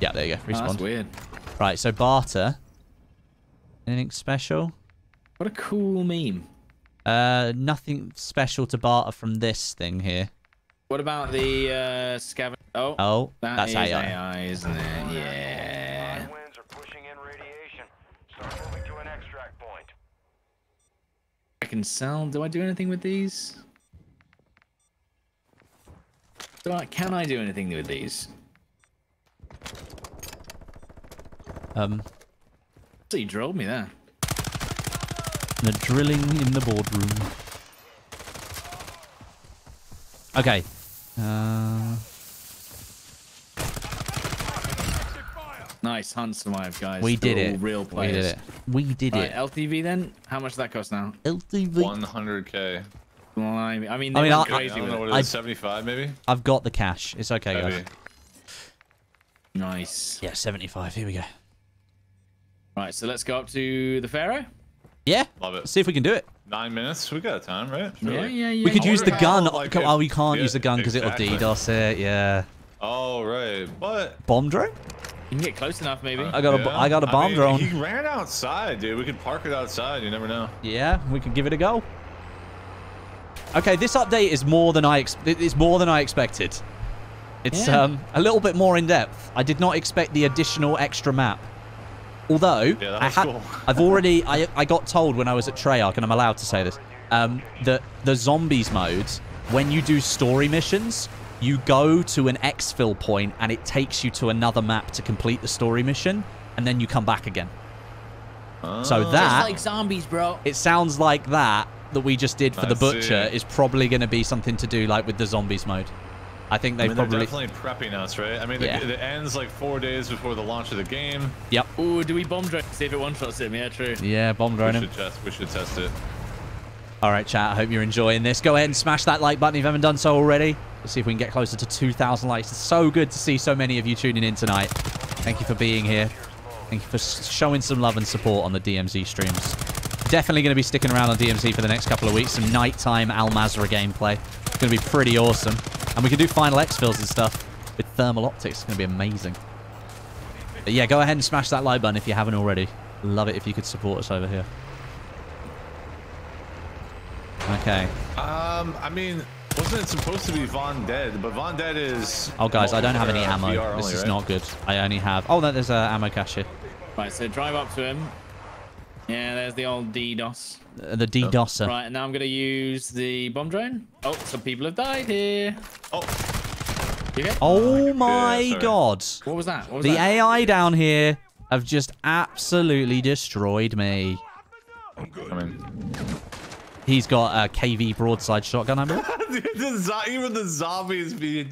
Yeah, there you go. Oh, that's weird. right, so barter. Anything special? What a cool meme. Uh, nothing special to barter from this thing here. What about the uh, scavenger? Oh, Oh, that that's is AI. AI, isn't it? Yeah. High winds are pushing in radiation. Start moving to an extract point. I can sell. Do I do anything with these? Do I, can I do anything with these? Um, So you drilled me there. the drilling in the boardroom. Okay. Uh, Nice. Hunt survived, guys. We did They're it. all Real We players. did it. We did Right, it. LTV then? How much does that cost now? LTV. I100k. Mean, I mean, I mean, went I- I crazy don't with know it. what it I- is. 75 maybe. I've got the cash. It's okay, guys. Nice. Yeah, 75. Here we go. Right, so let's go up to the Pharaoh. Yeah. Love it. See if we can do it. Nine minutes. We got time, right? Yeah, Surely. yeah, yeah. We could use the gun. how, like, oh, we can't yeah, use the gun because exactly. it'll DDoS it. Yeah. Oh right, but Bomb drone? You can get close enough, maybe. I got a, yeah. I got a bomb mean, drone. He ran outside, dude. We could park it outside. You never know. Yeah, we could give it a go. Okay, this update is more than I ex- it's more than I expected. It's Yeah. um a little bit more in depth. I did not expect the additional extra map. Although that I was ha- cool. I've already I I got told when I was at Treyarch and I'm allowed to say this um that the zombies modes when you do story missions you go to an exfil point and it takes you to another map to complete the story mission and then you come back again. So that Just like zombies, bro. it sounds like that that we just did for I the butcher see. is probably going to be something to do like with the zombies mode. I think they I mean, they're definitely prepping us, right? I mean, Yeah. it, it ends like four days before the launch of the game. Yep. Ooh, do we bomb drone? See if it one shots him. Yeah, true. Yeah, bomb We drone him. should test. We should test it. All right, chat. I hope you're enjoying this. Go ahead and smash that like button if you haven't done so already. Let's see if we can get closer to 2,000 likes. It's so good to see so many of you tuning in tonight. Thank you for being here. Thank you for showing some love and support on the DMZ streams. Definitely going to be sticking around on DMZ for the next couple of weeks. Some nighttime Al Mazrah gameplay. It's going to be pretty awesome. And we can do final exfils and stuff with thermal optics. It's going to be amazing. But yeah, go ahead and smash that like button if you haven't already. Love it if you could support us over here. Okay. Um, I mean, wasn't it supposed to be Vondel? But Vondel is. Oh, guys, I don't have any ammo. VR this only, is right? not good. I only have... Oh, no, there's a ammo cache here. Right, so drive up to him. Yeah, there's the old DDoS. Uh, The DDoSer. Right, and now I'm gonna use the bomb drone. Oh, some people have died here. Oh, You okay? Oh my sorry. god. What was that? What was The that? AI down here have just absolutely destroyed me. I'm mean, He's got a KV broadside shotgun, I believe. The even the zombies be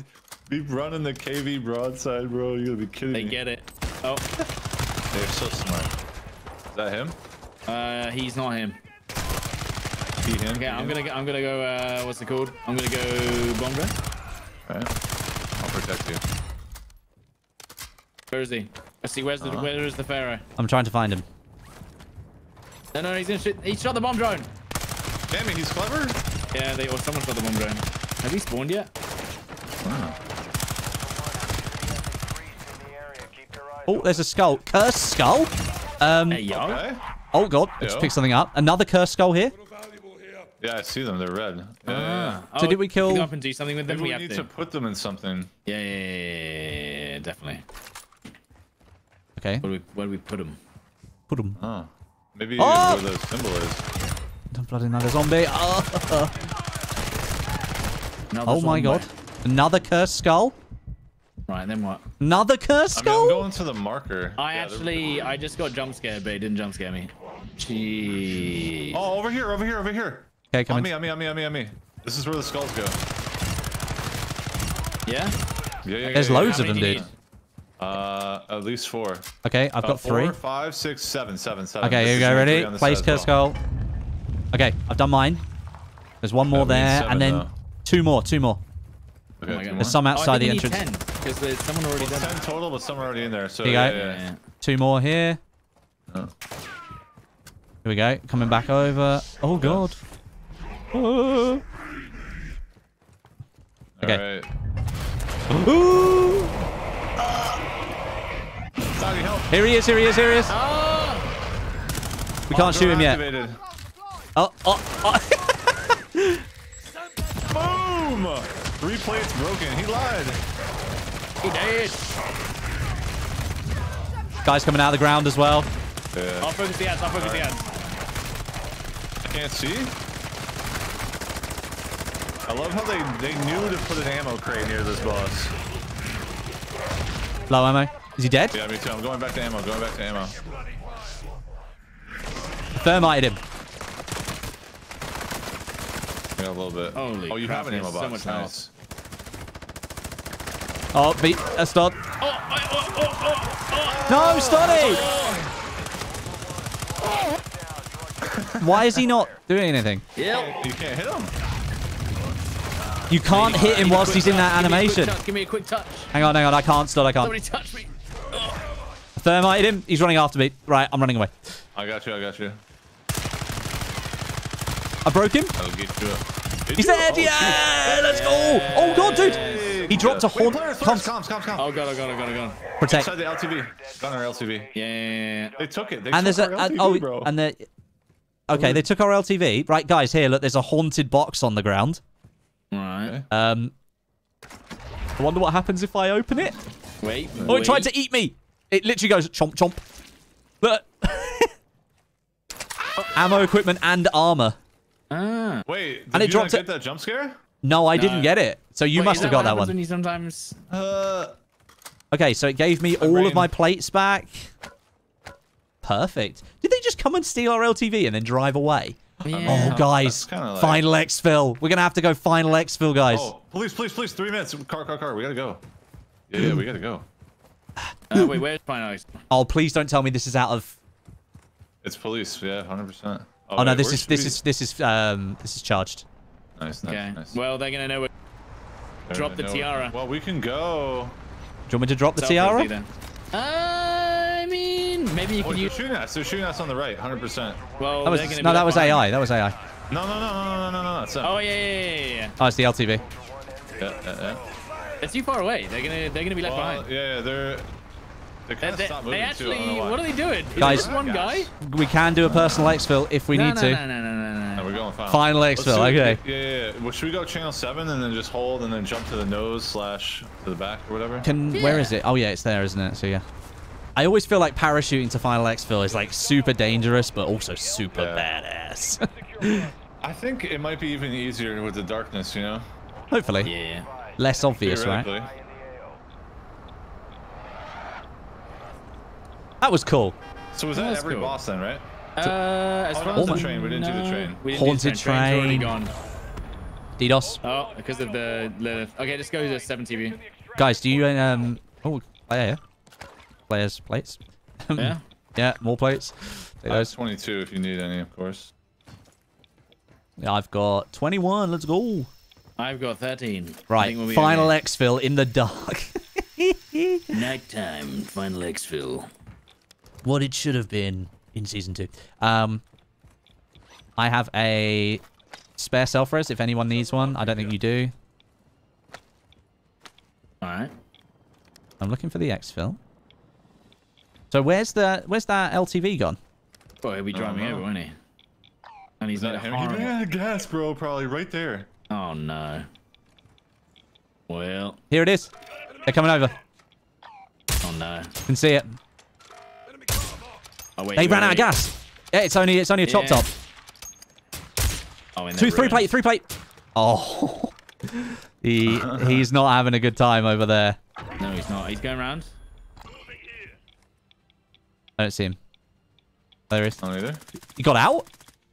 be running the KV broadside, bro. You gotta be kidding They me. get it. Oh, They're so smart. Is that him? Uh, he's not him. He him? Okay, I'm him? gonna go, I'm gonna go. Uh, what's it called? I'm gonna go bomb drone. Alright. I'll protect you. Where is he? Let's see. Where's the Uh-huh. Where is the pharaoh? I'm trying to find him. No, no, he's gonna shoot. He shot the bomb drone. Damn it, he's clever. Yeah, they or someone shot the bomb drone. Have he spawned yet? in the area. Keep your eyes Oh, there's a skull. Cursed skull? Um, Hey, yo. Okay. Oh god, I just Yo. picked something up. Another cursed skull here. Yeah, I see them. They're red. Yeah, yeah, yeah. Ah. So Oh, did we kill- Go up and do something with them. Maybe we we have need to. to put them in something. Yeah, yeah, yeah, yeah, yeah, definitely. Okay. Where do we Where do we put them? Put them. Oh. Maybe Oh! where the symbol is. Bloody another zombie. Oh, Another oh my zombie. god. Another cursed skull? Right, then what? Another cursed I mean, skull? I'm going to the marker. I Yeah, actually, I just got jump scared, but it didn't jump scare me. Gee. Oh, over here, over here, over here. Okay, come On coming. me, on me, on me, on me, on me. This is where the skulls go. Yeah? Yeah, yeah, There's yeah, loads How of them, many do you dude. Uh, at least four. Okay, I've Uh, got four, three. five, six, seven, seven, seven. Okay, This here we go. Ready? Place side cursed well. skull. Okay, I've done mine. There's one more we there, seven, and then though. two more, two more. Okay, Oh my two God. more. There's some Oh, outside the think we entrance. 10, because there's someone already Well, done ten total, but some are already in there. So Here you yeah, go. yeah. Two more here. Oh. Here we go. Coming back over. Oh god. Oh. Okay. All right. Ooh. Sorry. Here he is. Here he is. Here he is. Ah. We can't shoot him yet. Activated. Oh, oh, oh. Boom! Three plates broken. He lied. He did. Guys coming out of the ground as well. Yeah. I'll focus the ads, I'll focus the ads. I can't see. I love how they, they knew to put an ammo crate near this boss. Low ammo. Is he dead? Yeah, me too. I'm going back to ammo. Going back to ammo. Thermited him. Yeah, a little bit. Holy oh, you crap, have an ammo has so box. much health. nice. Oh, beat a start. Oh, oh, oh, oh, oh, No, Stoddy! Why is he not doing anything? Yep. You can't hit him. You can't hit him whilst he's in that animation. Give me a quick touch. Hang on, hang on. I can't stop. I can't. Somebody touch me. Thermite him. He's running after me. Right, I'm running away. I got you. I got you. I broke him. I'll get you. Did He's you? Oh, yeah, let's go. Oh, God, dude. He dropped a Wait, horn. players, Comms. players, comms, comms, comms. Oh god, oh god, oh god, oh god. Protect. Inside the LTV. Gunner LTV. Yeah, yeah, yeah. They took it. They And took there's a. our and- LTV, oh, bro. and the. Okay, they took our LTV. Right, guys, here, look, there's a haunted box on the ground. Right. Um. I wonder what happens if I open it. Wait. Oh, it tried to eat me. It literally goes chomp chomp. Look. Ammo, equipment, and armor. Ah. Wait, and it dropped not get that jump scare? No, I no. didn't get it. So you Wait, must have got that one. sometimes. Uh, okay, so it gave me all rain. of my plates back. Perfect. Did they just come and steal our LTV and then drive away? Yeah. Oh, guys. Like... Final exfil. We're going to have to go Final exfil, guys. Oh, please, please, please. Three minutes. Car, car, car. We got to go. Yeah, yeah, we got to go. Uh, wait, where's Final Oh, please don't tell me this is out of... It's police. Yeah, 100%. Oh, oh no, this is this, is this is this um, is this is charged. Nice, nice, okay. nice. Well, they're gonna know. Where... Drop the tiara. Well, we can go. Do you want me to drop the tiara? Then. I mean, maybe you oh, can use. Shooting us. They're shooting us on the right, 100%. Well, that was, no, that was behind. AI. That was AI. No, no, no, no, no, no, no. Oh yeah, yeah, yeah, yeah. Oh, it's the LTV. Yeah, yeah, yeah. It's too far away. They're gonna, they're gonna be left well, behind. Yeah, yeah, they're they They, kind of they, stopped they actually, too. I don't know why. what are they doing? Is Guys- it just one guy? We can do a personal exfil if we no, need no, to. No, no, no, no, no, No, no. we're going final. Final Let's exfil, do it. okay. Yeah, yeah, yeah. Well, should we go channel seven and then just hold and then jump to the nose slash to the back or whatever? Can where is it? Oh yeah, it's there, isn't it? So yeah. I always feel like parachuting to final exfil is like super dangerous, but also super Yeah. badass. I think it might be even easier with the darkness, you know? Hopefully, Yeah. less obvious, right? That was cool. So was that That's every cool. boss then, right? Uh, as Oh, far no, as the train. We didn't do the train. We didn't Haunted do the train. Train's already train. gone. DDoS. Oh, because of the Lilith. Okay, just go to 7 TV. Guys, do you um? Oh, player. Players plates. Yeah. yeah, more plates. Take I those. 22 if you need any, of course. Yeah, I've got 21. Let's go. I've got 13. Right, we'll final okay. exfil in the dark. Nighttime, final exfil. What it should have been in season two. Um, I have a spare self res if anyone needs one. I don't think you do. Alright. I'm looking for the exfil. So where's the where's that LTV gone? Boy, he'll be driving over, won't he? And he's Is that made a him? horrible... Yeah, gas, bro. Probably right there. Oh, no. Well, Here it is. They're coming over. oh, no. You can see it. Oh, wait. They ran out of gas. Yeah, it's only it's only a chop Yeah. top. Oh, and Two, three ruined. plate, three plate. Oh, he he's not having a good time over there. No, he's not. He's going around. I don't see him. There he is. Oh, not either. He got out.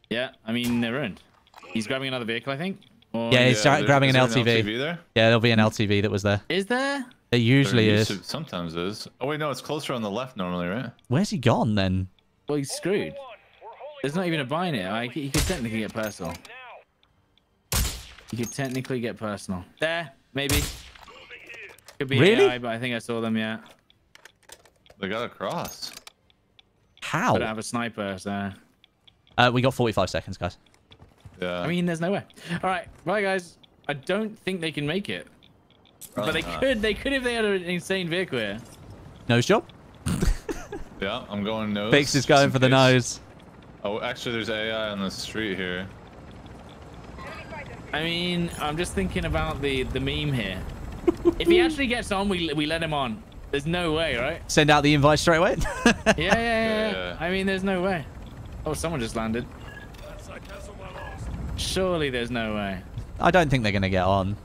Yeah, I mean, they're ruined. He's grabbing another vehicle, I think. Or Yeah, he's there- grabbing is an there LTV. there? Yeah, there'll be an LTV that was there. Is there? It usually There is. to- sometimes is. Oh wait, no, it's closer on the left normally, right? Where's he gone then? Well, he's screwed. There's not even a buy in it. I, he could technically get personal. He could technically get personal. There, maybe. Could be Really? AI, but I think I saw them, yeah. They got across. How? But I have a sniper, so... Uh, we got 45 seconds, guys. Yeah. I mean, there's no way. All right, bye, guys. I don't think they can make it. But they not. could. They could if they had an insane vehicle here. Nose job. Yeah, I'm going nose. Fix is going for the case. nose. Oh, actually, there's AI on the street here. I mean, I'm just thinking about the the meme here. if he actually gets on, we we let him on. There's no way, right? Send out the invite straight away. Yeah, yeah, yeah. yeah. Yeah. I mean, there's no way. Oh, someone just landed. Surely there's no way. I don't think they're going to get on.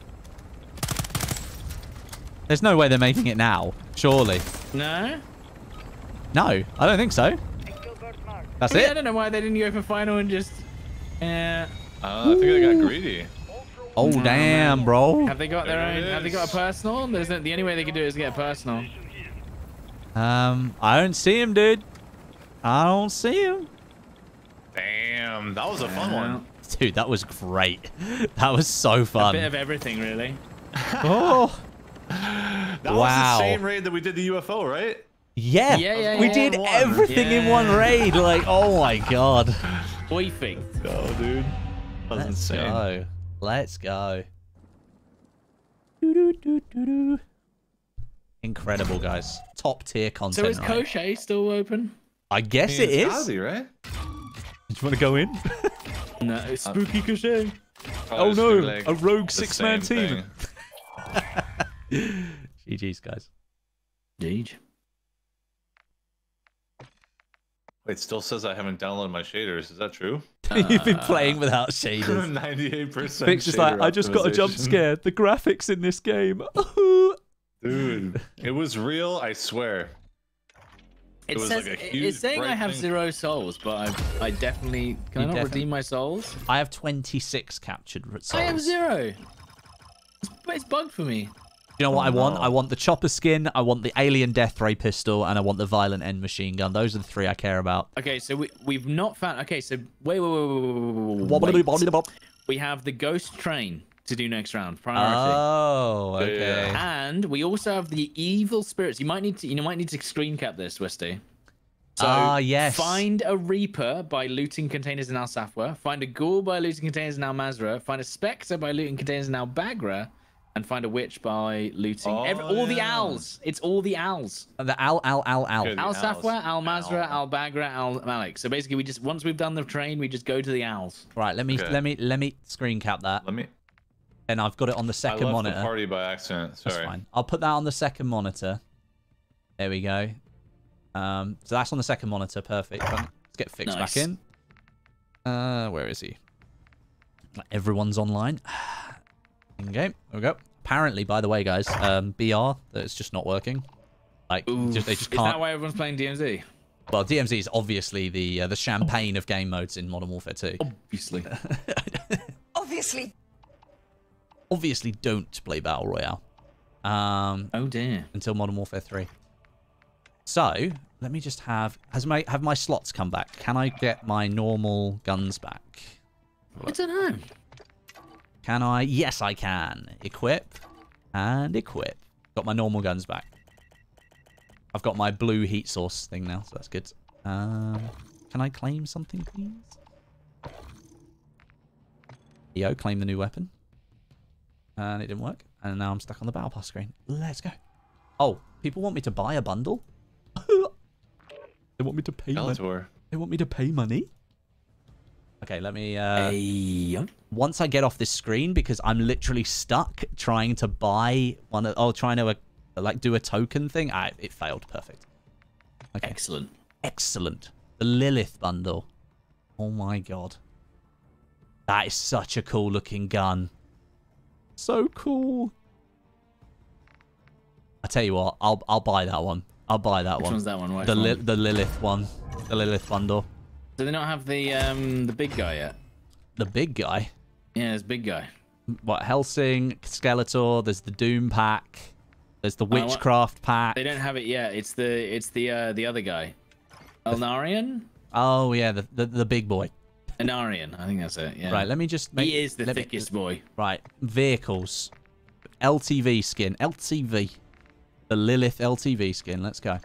There's no way they're making it now. Surely. No? No, I don't think so. That's I, mean, I don't know why they didn't go for final and just. Yeah. Uh, I think they got greedy. Oh, damn, bro. Have they got their own? it Have they got a personal? There's no, the only way they can do it is get a personal. Um, I don't see him, dude. I don't see him. Damn, that was a fun one. Dude, that was great. That was so fun. A bit of everything, really. Oh, That was the same raid that we did the UFO, right? Yeah. Yeah, yeah, we yeah. did One. everything in one raid. Like, oh my god. Perfect. No, oh, dude. That was Let's insane. go. Let's go. Doo-doo-doo-doo-doo. Incredible, guys. Top tier content. So content. is right? Still open? I guess I mean, it it's is. gotta right? Do you want to go in? No, it's uh, spooky Crochet. Probably just gonna like a rogue six-man team. thing. GG's, guys. Deej. Wait, still says I haven't downloaded my shaders. Is that true? You've been playing ah. without shaders. 98%. Fix is like, I just got a jump scare. The graphics in this game. Dude, it was real, I swear. It, was says like a it- huge it's saying I have thing. zero souls, but I I definitely can I not definitely- redeem my souls? I have 26 captured souls. I have zero. It's, it's bugged for me. You know what Oh, I want? no. I want the chopper skin, I want the alien death ray pistol, and I want the violent end machine gun. Those are the three I care about. Okay, so we we've not found. Okay, so wait, wait, wait, wait, wait, wait, wait. We have the ghost train to do next round priority. Oh, okay. yeah. And we also have the evil spirits. You might need to you might need to screen cap this, Westie. So Ah, yes. find a Reaper by looting containers in Al Safwa, find a Ghoul by looting containers in Al Mazrah, find a Spectre by looting containers in Al Bagra, and find a Witch by looting Oh, every, all the owls. It's all the owls. The al al al al. Good. The Al owls. Safwa, Al Mazrah, Al Bagra, Al Malik. So basically, we just once we've done the train, we just go to the owls. Right, let me Okay. let me let me screen cap that, Let me. and I've got it on the I second left monitor. the party by accident. That's fine. I'll put that on the second monitor. There we go. Um, so that's on the second monitor. Perfect. Let's get fixed Nice. back in. Uh, where is he? Everyone's online. Okay, there we go. Apparently, by the way, guys, um, BR, it's just not working. Like, just, they just Is that can't. why everyone's playing DMZ? Well, DMZ is obviously the uh, the champagne of game modes in Modern Warfare 2. Obviously. Obviously. Obviously, don't play Battle Royale. Um, oh dear. until Modern Warfare 3. So, let me just have has my have my slots come back? Can I get my normal guns back? I don't know. Can I? Yes, I can. Equip and equip. Got my normal guns back. I've got my blue heat source thing now, so that's good. Um, can I claim something, please? Yo, claim the new weapon. And it didn't work. And now I'm stuck on the battle pass screen. Let's go. Oh, people want me to buy a bundle? they want me to pay money. They want me to pay money? Okay, let me uh Hey. once I get off this screen because I'm literally stuck trying to buy one of oh trying to uh, like do a token thing. Ah, it failed. Perfect. Okay. Excellent. Excellent. The Lilith bundle. Oh my god. That is such a cool looking gun. So cool. I tell you what, I'll I'll buy that one. I'll buy that Which one. one's that one? Which The Li- one? the Lilith one. The Lilith bundle. Do they not have the um the big guy yet? The big guy. Yeah, there's big guy. What Helsing, Skeletor, there's the Doom pack. There's the want- Witchcraft pack. They don't have it yet. It's the it's the uh the other guy. Elnarian? Oh yeah, the, the the big boy. Anarian, I think that's it. Yeah. Right, let me just make he is the let me- thickest boy. Right, vehicles. LTV skin. LTV. The Lilith LTV skin. Let's go.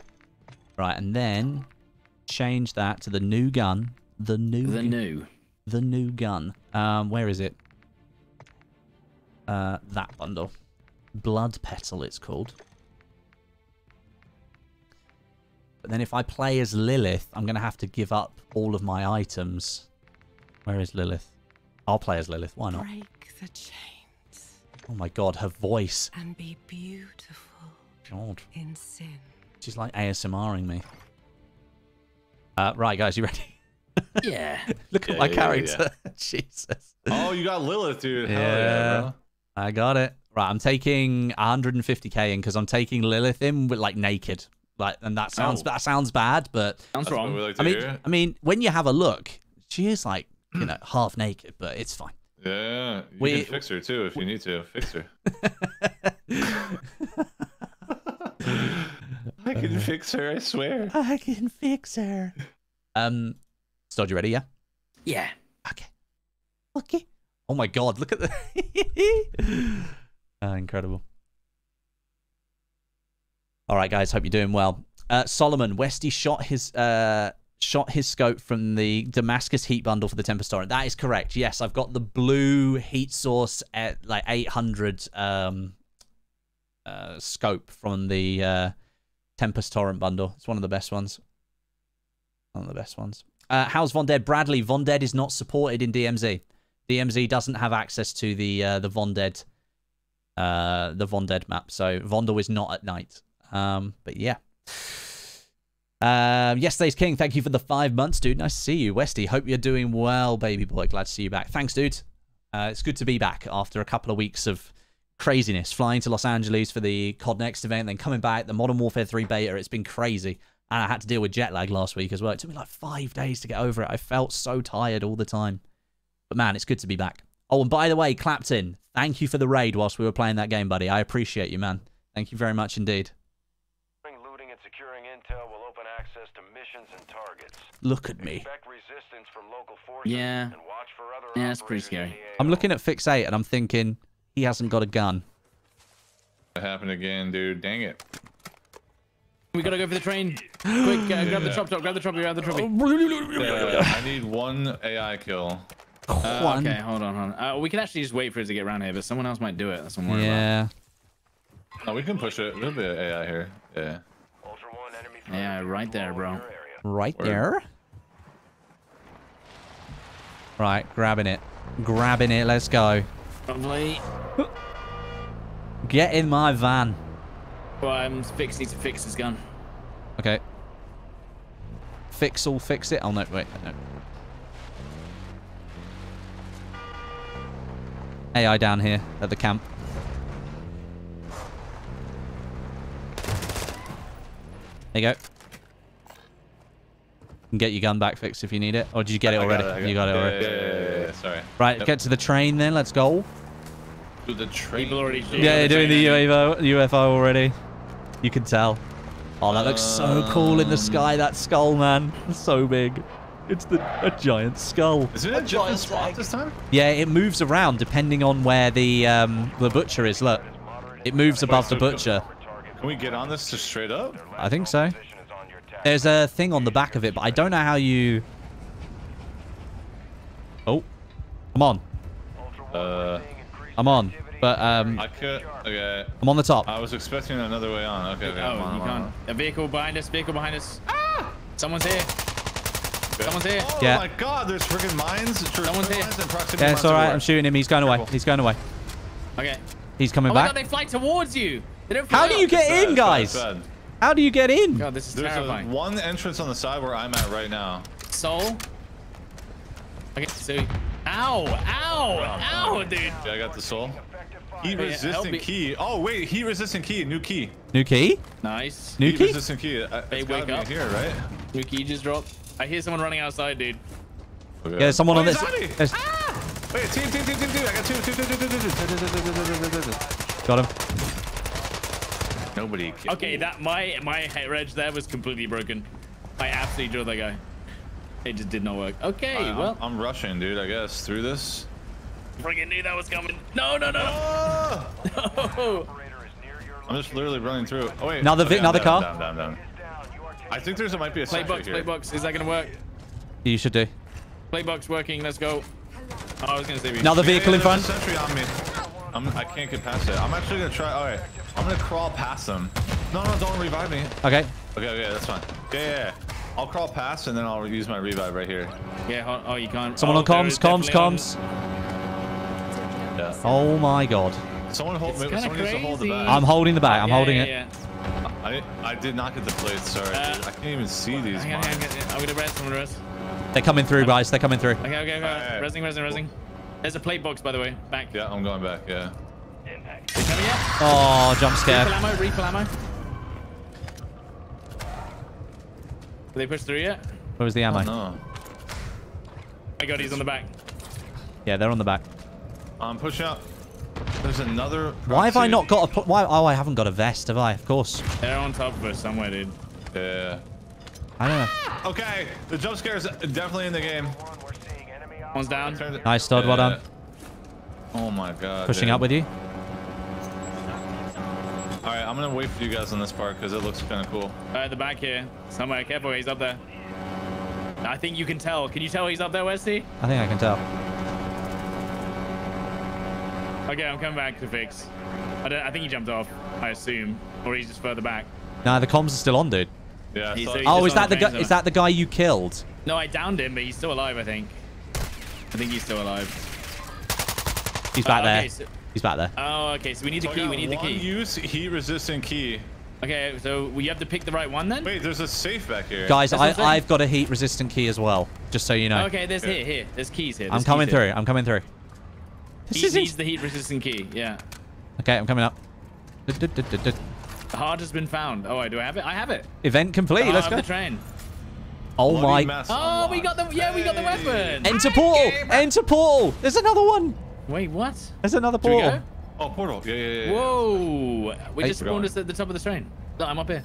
Right, and then change that to the new gun. The new The new. the new gun. Um, where is it? Uh, that bundle. Blood Petal, it's called. But then if I play as Lilith, I'm going to have to give up all of my items. Where is Lilith? I'll play as Lilith. Why not? Break the chains Oh my god, her voice. and be beautiful God. in sin. She's like ASMRing me. Uh, right, guys, you ready? Yeah. Look at Yeah, my yeah, yeah, character. Jesus. Oh, you got Lilith, dude. Hell Yeah. yeah, bro. I got it. Right, I'm taking 150k in because I'm taking Lilith in with like naked. Like, and that sounds Oh. that sounds bad, but Sounds That's what we wrong. like I mean, hear. I mean, when you have a look, she is like you know half naked, but it's fine. Yeah, you We- can fix her too if you need to. Fix her. I can fix her, I swear. I can fix her. Um, Stod, you ready? Yeah. Yeah. Okay. Okay. Oh my god, look at the Ah, incredible. All right, guys, hope you're doing well. Uh, Solomon, Westie shot his uh shot his scope from the Damascus heat bundle for the Tempest Torrent. That is correct. Yes, I've got the blue heat source at like 800 um uh scope from the uh Tempest Torrent bundle. It's one of the best ones. One of the best ones. Uh, how's Vondel? Bradley, Vondel is not supported in DMZ. DMZ doesn't have access to the uh, the Vondel uh, the Vondel map, so Vondel is not at night. Um, but yeah. Um, yesterday's King, thank you for the five months, dude. Nice to see you, Westie. Hope you're doing well, baby boy. Glad to see you back. Thanks, dude. Uh, it's good to be back after a couple of weeks of craziness. Flying to Los Angeles for the COD Next event, then coming back, the Modern Warfare 3 beta. It's been crazy. And I had to deal with jet lag last week as well. It took me like five days to get over it. I felt so tired all the time. But man, it's good to be back. Oh, and by the way, Clapton, thank you for the raid whilst we were playing that game, buddy. I appreciate you, man. Thank you very much indeed. Looting and securing intel will open access to missions and targets. Look at me. Resistance from local forces Yeah. and watch for other Yeah, that's pretty scary. I'm looking at Fix 8 and I'm thinking, he hasn't got a gun. It happened again, dude. Dang it. We gotta go for the train. Quick, uh, grab the chop top, grab the trophy, grab the trophy. Yeah, I need one AI kill. Uh, One. okay, hold on, hold on. Uh, we can actually just wait for it to get around here, but someone else might do it. That's what I'm worried about. Yeah. No, we can push it. There'll be an AI here. Yeah. Ultra One enemy threat Yeah, right there, bro. in your. Right Word. there. Right, grabbing it. Grabbing it. Let's go. Probably. Get in my van. Well, I'm fixing to fix this gun. Okay. Fix all fix it. Oh, no, wait. No. AI down here at the camp. There you go. You can get your gun back fixed if you need it. Or did you get it I already? got I you got it yeah, already. Yeah, yeah, yeah, yeah, Sorry. Right, Yep. get to the train then. Let's go. To the train. People already. Yeah, you're doing the UFO, UFO already. You can tell. Oh, that looks so cool in the sky, that skull, man. It's so big. It's the a giant skull. Is it a giant spot this time? Yeah, it moves around depending on where the um, the butcher is. Look, it moves above the so go- butcher. Can we get on this just straight up? I think so. Position is on your task. There's a thing on the back of it, but I don't know how you... Oh, I'm on. Uh, seeing I'm on. But um, I could. Okay. I'm on the top. I was expecting another way on. Okay, okay. Oh, I'm on, you I'm on, can't. A vehicle behind us. Vehicle behind us. Ah! Someone's here. Okay. Someone's here. Oh Yeah. my god, there's freaking mines. Someone's here. Mines and proximity Yeah, it's all right. I'm shooting him. He's going away. Careful. He's going away. Okay. He's coming Oh my god, they fly towards you. They don't How do you get Bad, in, bad, guys? bad. How do you get in? God, this is There's terrifying. one entrance on the side where I'm at right now. Soul? Okay, so... Ow! Ow! Ow, dude! Yeah, I got the soul. Heat resistant key. Oh, wait. Heat resistant key. New key. New key? Nice. New heat key? resistant key. I, they wake up. here, right? New key just dropped. I hear someone running outside, dude. Okay. Yeah, someone oh, on this. Ah! Wait, team, team, team, team, team. I got two, two, two, two, two, two, two. Got him. Nobody. Can... Okay, that my my head reg there was completely broken. I absolutely drilled that guy. It just did not work. Okay, I- I'm, well, I'm rushing, dude. I guess through this. friggin' knew that was coming. No, no, no. Oh! no. Operator is near your I'm just literally running through. Oh wait. Another oh, vi- okay, I'm another down, car? Down, down, down. location is down. You are taking I think there's might be a Play sentry box, here. play box. Is that gonna work? You should do. Play box working. Let's go. Oh, I was gonna save you. Another Yeah, vehicle in front. A sentry on me. I'm, I can't get past it. I'm actually gonna try. All right, I'm gonna crawl past them. No, no, don't revive me. Okay. Okay, okay, that's fine. Yeah, yeah, yeah. I'll crawl past and then I'll use my revive right here. Yeah. hold- Oh, you can't. Someone oh, on there comms, comms, on- comms. Yeah. Oh my god. Someone hold. It's Someone kinda needs to hold the bag. I'm holding the bag. I'm Yeah, holding yeah, it. yeah. I I did not get the plates. Sorry, Uh. I can't even see these. Hang on, hang on, hang on. I'm gonna rest. I'm gonna rest. They're coming through, guys. They're coming through. Okay, okay, okay. Alright. Resing, resing, resing. There's a plate box, by the way. Back. Yeah, I'm going back. Yeah. Impact. coming yet? Oh, jump Refill scare. ammo, refill ammo. Did they push through yet? Where was the ammo? Oh, no. I got he's on the back. Yeah, they're on the back. I'm pushing out. There's another. Why have I not got a... Why? Oh, I haven't got a vest, have I? Of course. They're on top of us somewhere, dude. Yeah. I don't know. Okay, the jump scare is definitely in the game. One's down. Turn it- Nice, Todd, well done. Oh my god. Pushing dude. up with you. All right, I'm gonna wait for you guys on this part because it looks kind of cool. Uh, at the back here. Somewhere. Careful, he's up there. I think you can tell. Can you tell he's up there, Wesley? I think I can tell. Okay, I'm coming back to fix. I, don't, I think he jumped off, I assume. Or he's just further back. No, the comms are still on, dude. Yeah. He's so- so- Oh, is that the the guy? Is that the guy you killed? No, I downed him, but he's still alive, I think. I think he's still alive. He's back Uh, there. okay, so- He's back there. Oh, okay. So we need the So key. We need the one key. use heat resistant key. Okay, so we have to pick the right one then? Wait, there's a safe back here. Guys, That's I, I'm saying. I've got a heat resistant key as well. Just so you know. Okay, there's Okay. here, here. There's keys here. I'm coming keys here. through. I'm coming through. This He needs the heat resistant key. Yeah. Okay, I'm coming up. The heart has been found. Oh, wait, do I have it? I have it. Event complete. Oh, Let's have go. the train. Oh Bloody my. mess Oh, we got the yeah, we got the Hey. weapon. Enter portal. Enter portal. There's another one. Wait, what? There's another portal. Oh, portal. Yeah, yeah, yeah. yeah. Whoa! We Hey, just spawned us at the top of the train. Look, I'm up here.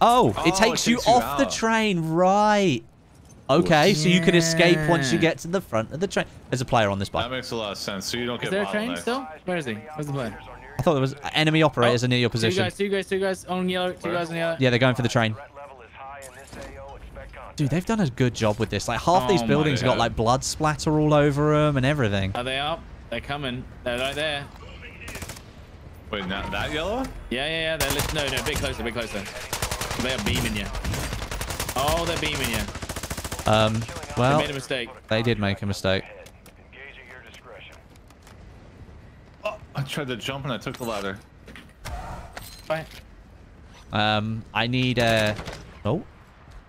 Oh, Oh, it takes it you takes you off the train, right? Okay, so you can escape once you get to the front of the train. There's a player on this bike. That makes a lot of sense. So you don't Is get there a train bottlenecked. still? Where is he? Where's the player? I thought there was enemy operators Oh, are near your position. Two position. guys, two guys, two guys on yellow. Two Where? guys on yellow. Yeah, they're going for the train. Dude, they've done a good job with this. Like half these Oh my buildings got like blood splatter all over them and everything. Are they up? They're coming. They're right there. Wait, not that yellow? One? Yeah, yeah, yeah. They're li- no, no, a bit closer, a bit closer. They are beaming you. Oh, they're beaming you. Um, well, They well, made a mistake. they did make a mistake. Engage at your discretion. Oh, I tried to jump and I took the ladder. Right. Um, I need a. Oh, Oh,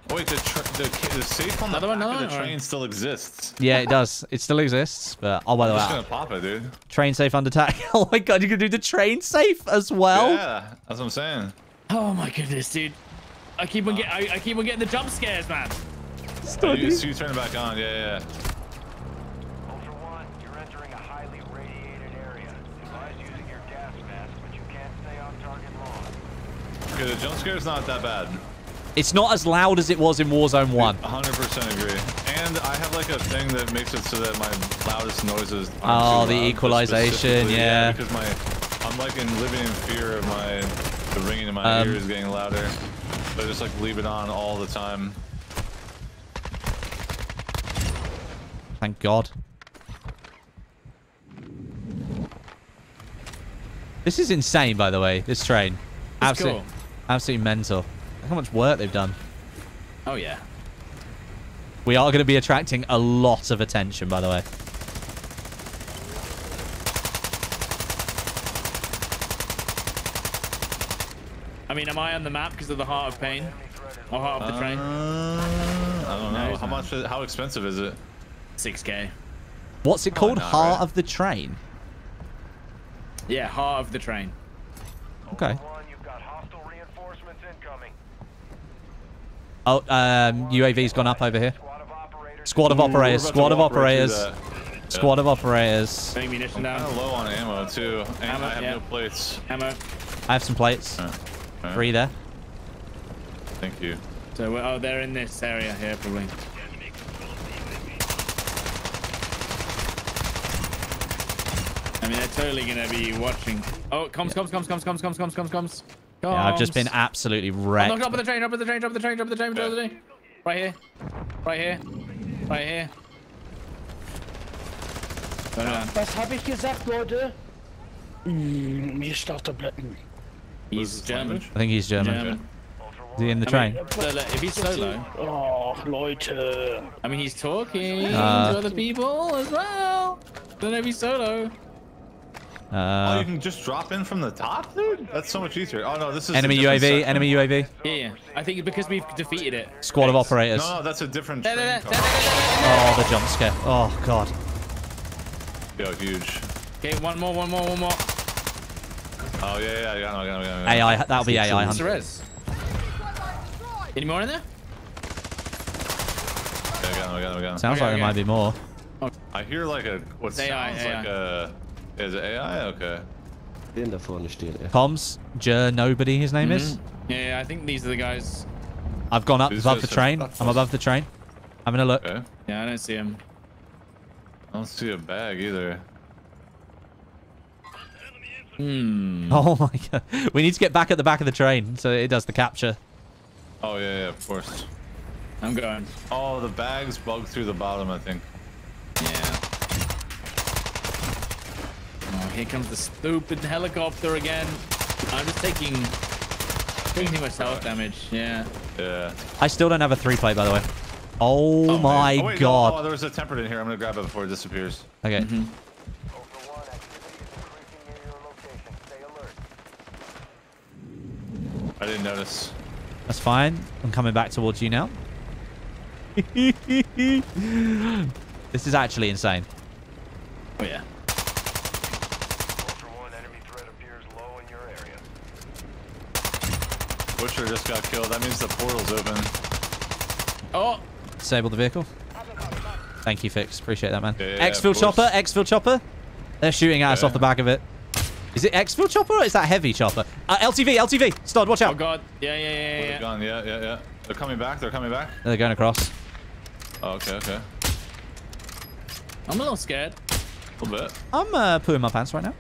wait, the, tra- the, the safe on the Another one, back another of the one, or- train still exists. yeah, it does. It still exists, but oh, by the I'm just gonna way, pop it, dude. train safe under attack. oh my god, you can do the train safe as well. yeah, that's what I'm saying. Oh my goodness, dude. I keep on get. I, I keep on getting the jump scares, man. Oh, you, so you turn it back on, yeah, yeah. Ultra One, you're entering a highly radiated area. Advise using your gas mask, but you can't stay on target long. Okay, the jump scare's not that bad. It's not as loud as it was in Warzone 1. 100% agree. And I have like a thing that makes it so that my loudest noises Oh, the loud, but equalization, specifically, yeah. Because my, I'm like in living in fear of my, the ringing in my Um, ears getting louder. So I just like leave it on all the time. Thank God. This is insane, by the way, this train. Absolutely, cool. absolutely mental. Look how much work they've done. Oh yeah. We are going to be attracting a lot of attention, by the way. I mean, am I on the map because of the heart of pain? Or heart of the train? Uh, I don't know. he's How not. much? Is, how expensive is it? 6k. What's it called? not, Heart right? of the Train. Yeah, heart of the train. Okay. Oh, um, UAV's gone up over here. Squad of mm, operators, Ooh, squad of operators. Squad of operators. Ammunition down. I'm low on ammo too. And ammo, I have yeah. no plates. Ammo. I have some plates. All right. All right. Three there. Thank you. So oh, they're in this area here probably. I mean, they're totally gonna be watching. Oh, comes, yeah. comes, comes, comes, comes, comes, comes, comes, comes. Yeah, I've just been Comes. absolutely Oh, wrecked. no, drop of the train, drop of the train, drop of the train, drop of the train, drop of the train. Right here. Right here. Right here. Turn around. Was habe ich gesagt, Leute? Hm, mir Starterblöcken. He's German. I think he's German. German. Is he in the I train? mean, if he's solo, Oh, Leute. I mean, he's talking Uh. to other people as well. Don't know if he's solo. Oh, Uh, you can just drop in from the top, dude. That's so much easier. Oh no, this is enemy UAV. section. Enemy UAV. Yeah, yeah. I think because we've defeated it. Squad of operators. No, no, that's a different Da, da, train da, da, da, da, da, da. Oh, the jump scare. Oh god. Yo, huge. Okay, one more, one more, one more. Oh yeah, yeah, I got him, I got him, I got him. AI. That'll be AI. What's Hunter. res? Any more in there? Yeah, I got him, I got him, I got him. Sounds Okay, like there might be more. I hear like a what AI, sounds AI. like a Is it AI? Okay. Den da vorne steht er. Comms, Jer Nobody, his name is. Yeah, yeah, I think these are the guys. I've gone up These above the are- train. I'm above the train. Having a look. Okay. Yeah, I don't see him. I don't see a bag either. Hmm. Oh my god. We need to get back at the back of the train so it does the capture. Oh yeah, yeah, of course. I'm going. Oh, the bags bug through the bottom, I think. Yeah. Oh, here comes the stupid helicopter again. I'm just taking, taking too much health damage. Yeah. Yeah. I still don't have a three plate, by the way. Oh, Oh, my. Oh, wait, no, god. oh, there's a tempered in here. I'm gonna grab it before it disappears. Okay. Ultra One, activity is increasing near location. Stay alert. I didn't notice. That's fine. I'm coming back towards you now. this is actually insane. Oh yeah. Ultra One, enemy threat appears low in your area. Butcher just got killed. That means the portal's open. Oh, Disable the vehicle. Thank you, Fix. Appreciate that, man. Yeah, yeah, Exfil chopper. course. Exfil chopper. They're shooting at us Yeah. off the back of it. Is it Exfil chopper or is that heavy chopper? Uh, LTV, LTV. Stod, watch out. oh god. Yeah, yeah, yeah, Where'd yeah. it gone? Yeah, yeah, yeah. They're coming back. They're coming back. They're going across. Oh, okay, okay. I'm a little scared. A little bit. I'm uh, pooing my pants right now.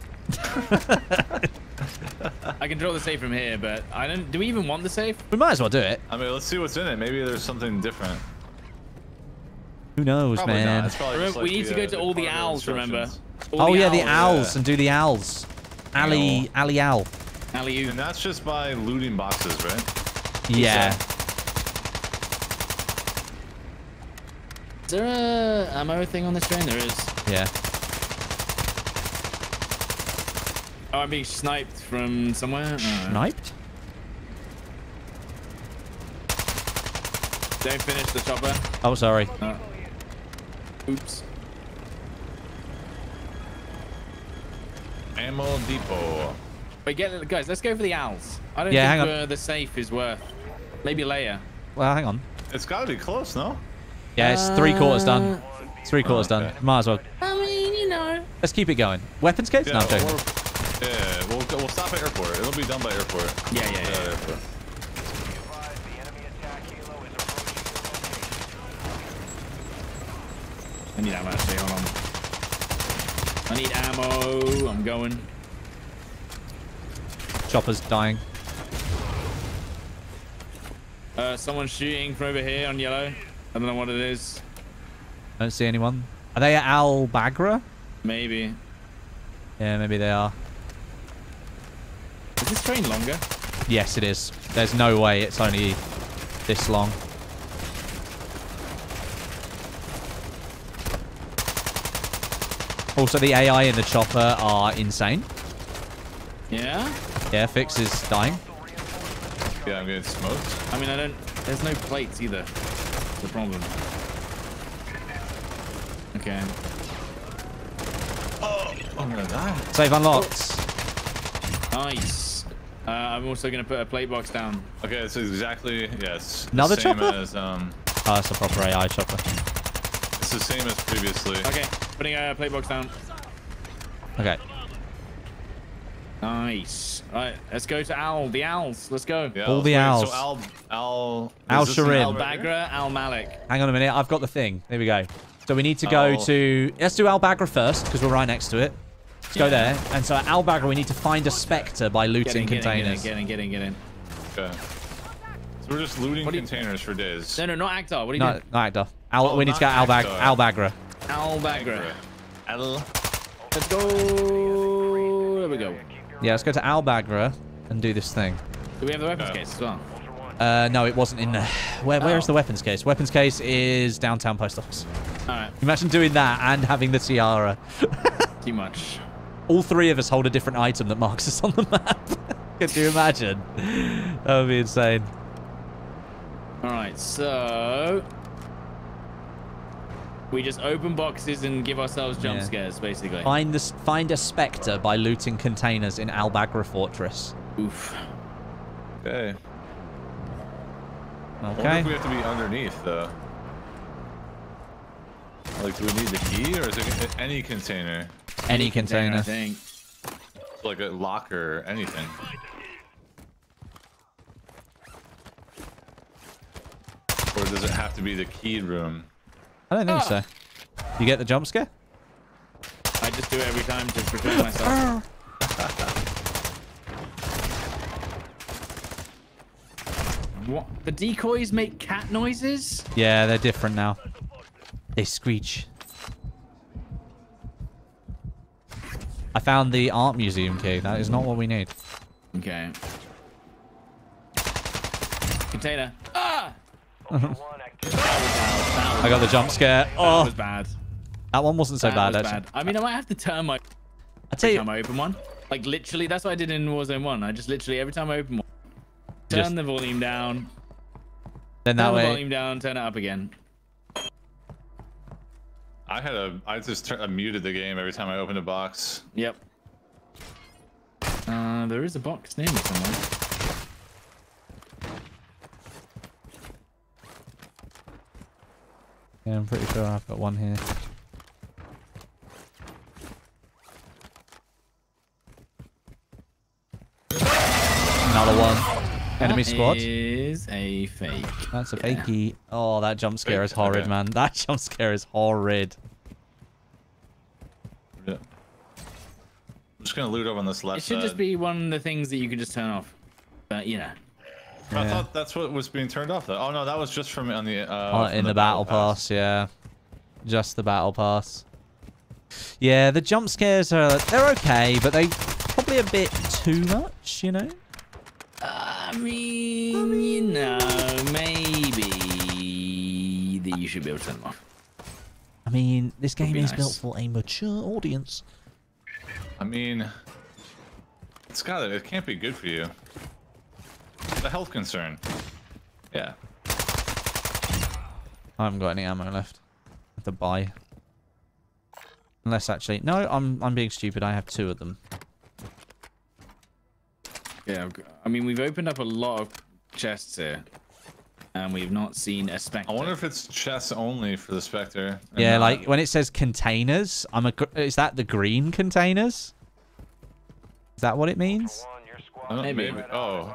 I can draw the safe from here, but I don't. Do we even want the safe? We might as well do it. I mean, let's see what's in it. Maybe there's something different. Who knows, Probably man? not. Remember, like we need the, to go to all the owls. Remember? All Oh, yeah, the owls. owls yeah. and do the owls. Ali, Ali Owl. Alley-oop. And that's just by looting boxes, right? Yeah. Is there a ammo thing on this train? There is. Yeah. Oh, I'm being sniped from somewhere. Oh, Sniped? Don't finish the chopper. Oh, sorry. Oh. Oops. Ammo depot. Wait, get guys. Let's go for the owls. I don't Yeah, think hang on. uh, the safe is worth. Maybe later. Well, hang on. It's got to be close, no? Yeah, it's three quarters done. Uh, Three quarters okay. done. Might as well. I mean, you know. Let's keep it going. Weapons case? no, I'm joking. or- yeah, we'll, go- we'll stop at airport. It'll be done by airport. Yeah, yeah, yeah. Yeah, airport. Be advised, the enemy attack helo is approaching your location. I need ammo. Actually, hold on. I need ammo. I'm going. Chopper's dying. Uh, someone's shooting from over here on yellow. I don't know what it is. Don't see anyone. Are they at Al Bagra? Maybe. Yeah, maybe they are. Is this train longer? Yes, it is. There's no way it's only this long. Also, the AI in the chopper are insane. Yeah. Yeah, Fix is dying. Yeah, I'm getting smoked. I mean, I don't. There's no plates either. That's the problem. Okay. I'm gonna die. Save unlocked. Nice. Uh, I'm also gonna put a plate box down. Okay, it's exactly yes. the Another same chopper? As, um, Oh, it's a proper AI chopper. it's the same as previously. Okay, putting a plate box down. Okay. Nice. All right, let's go to Al. The Owls. Let's go. Yeah, All the wait, owls. So Al, Al, Al is this an Sharim. Al? Bagra, Al Malik. Hang on a minute. I've got the thing. There we go. So we need to go Oh. to... Let's do Al Bagra first, because we're right next to it. Let's go there. And so at Al Bagra, we need to find a Spectre by looting get in, containers. get in, get in, get in, get in. Okay. So we're just looting you- containers for days. No, no, not Ahkdar. What are you No, doing? no actor. Al, Oh, we need to get Al, not Bag- Ahkdar. Al Bagra. Al Bagra. Al. Let's go. There we go. Yeah, let's go to Al Bagra and do this thing. Do we have the weapons Okay. case as well? Uh, no, it wasn't in there. Where, where is Oh. the weapons case? Weapons case is downtown post office. All right. Imagine doing that and having the tiara. Too much. All three of us hold a different item that marks us on the map. Could you imagine? That would be insane. All right, so we just open boxes and give ourselves jump Yeah. scares, basically. Find this. Find a Spectre by looting containers in Al Bagra Fortress. Oof. Okay. I wonder Okay. if we have to be underneath though. Like, do we need the key or is it any container? Any container. I think. Like a locker or anything. Or does it have to be the keyed room? I don't think ah. so. You get the jump scare? I just do it every time to protect myself. what? The decoys make cat noises? Yeah, they're different now. They screech. Found the art museum key. That is not what we need. Okay. Container. Ah! I got the jump scare. That Oh, was bad. that one wasn't so That bad, was actually. bad. I mean, I might have to turn my I tell every you, time I open one. Like literally, that's what I did in Warzone One. I just literally every time I open one, turn Just- the volume down, then that turn that the volume down, turn it up again. I had a. I just I muted the game every time I opened a box. Yep. Uh, there is a box near me somewhere. Yeah, I'm pretty sure I've got one here. Another one. Enemy That squad. is a fake. That's a Yeah. fakey. Oh, that jump scare Fake, is horrid, okay. man. That jump scare is horrid. Yeah. I'm just gonna loot over on this left It should side. just be one of the things that you can just turn off. But you know, I thought that's what was being turned off. Though. Oh no, that was just from on the. Uh, Oh, from in the, battle pass. yeah. Just the battle pass. Yeah, the jump scares are they're okay, but they probably a bit too much, you know? I mean, you know, maybe that you should be able to turn them off. I mean, this game is nice. built for a mature audience. I mean, it's got to It can't be good for you. It's a health concern. Yeah. I haven't got any ammo left. I have to buy. Unless actually, no, I'm I'm being stupid. I have two of them. Yeah, I've got- I mean, we've opened up a lot of chests here, and we've not seen a spectre. I wonder if it's chests only for the Spectre. Yeah, not- like when it says containers, I'm a. gr- Is that the green containers? Is that what it means? One, your I squad don't know, Maybe. maybe. Oh,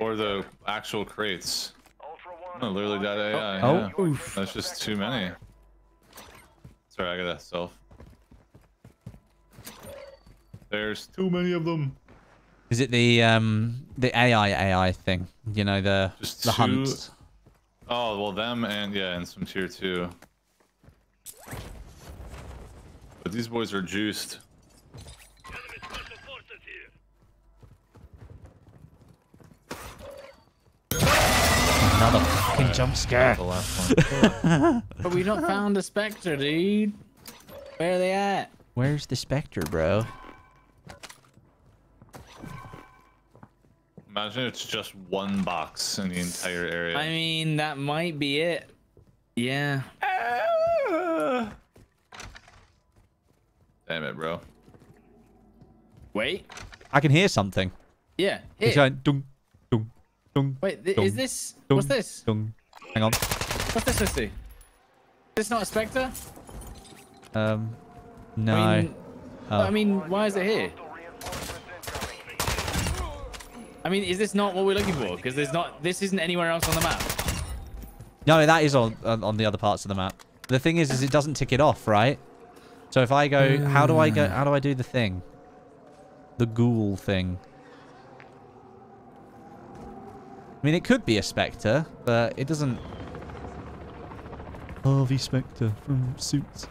or the actual crates. Ultra No, literally that AI. Oh. yeah. Oh, That's just too many. Sorry, I got that self. There's too many of them. Is it the um the AI AI thing? You know the Just the two- hunt. Oh, well, them and yeah, and some tier two. But these boys are juiced. Another fucking jump scare. The last one. But we've not found the spectre, dude. Where are they at? Where's the specter, bro? Imagine it's just one box in the entire area. I mean, that might be it. Yeah. Damn it, bro. Wait. I can hear something. Yeah. It's Here. going dung dung dung. Wait. Th- dung, is this? dung, What's this? Dung. Hang on. What's this supposed to? Is this not a spectre? Um, no. I mean, Oh. I mean, why is it here? I mean, is this not what we're looking for? Because there's not. This isn't anywhere else on the map. No, that is on, on on the other parts of the map. The thing is, is it doesn't tick it off, right? So if I go, how do I go? How do I do the thing? The ghoul thing. I mean, it could be a spectre, but it doesn't. Harvey Specter from Suits.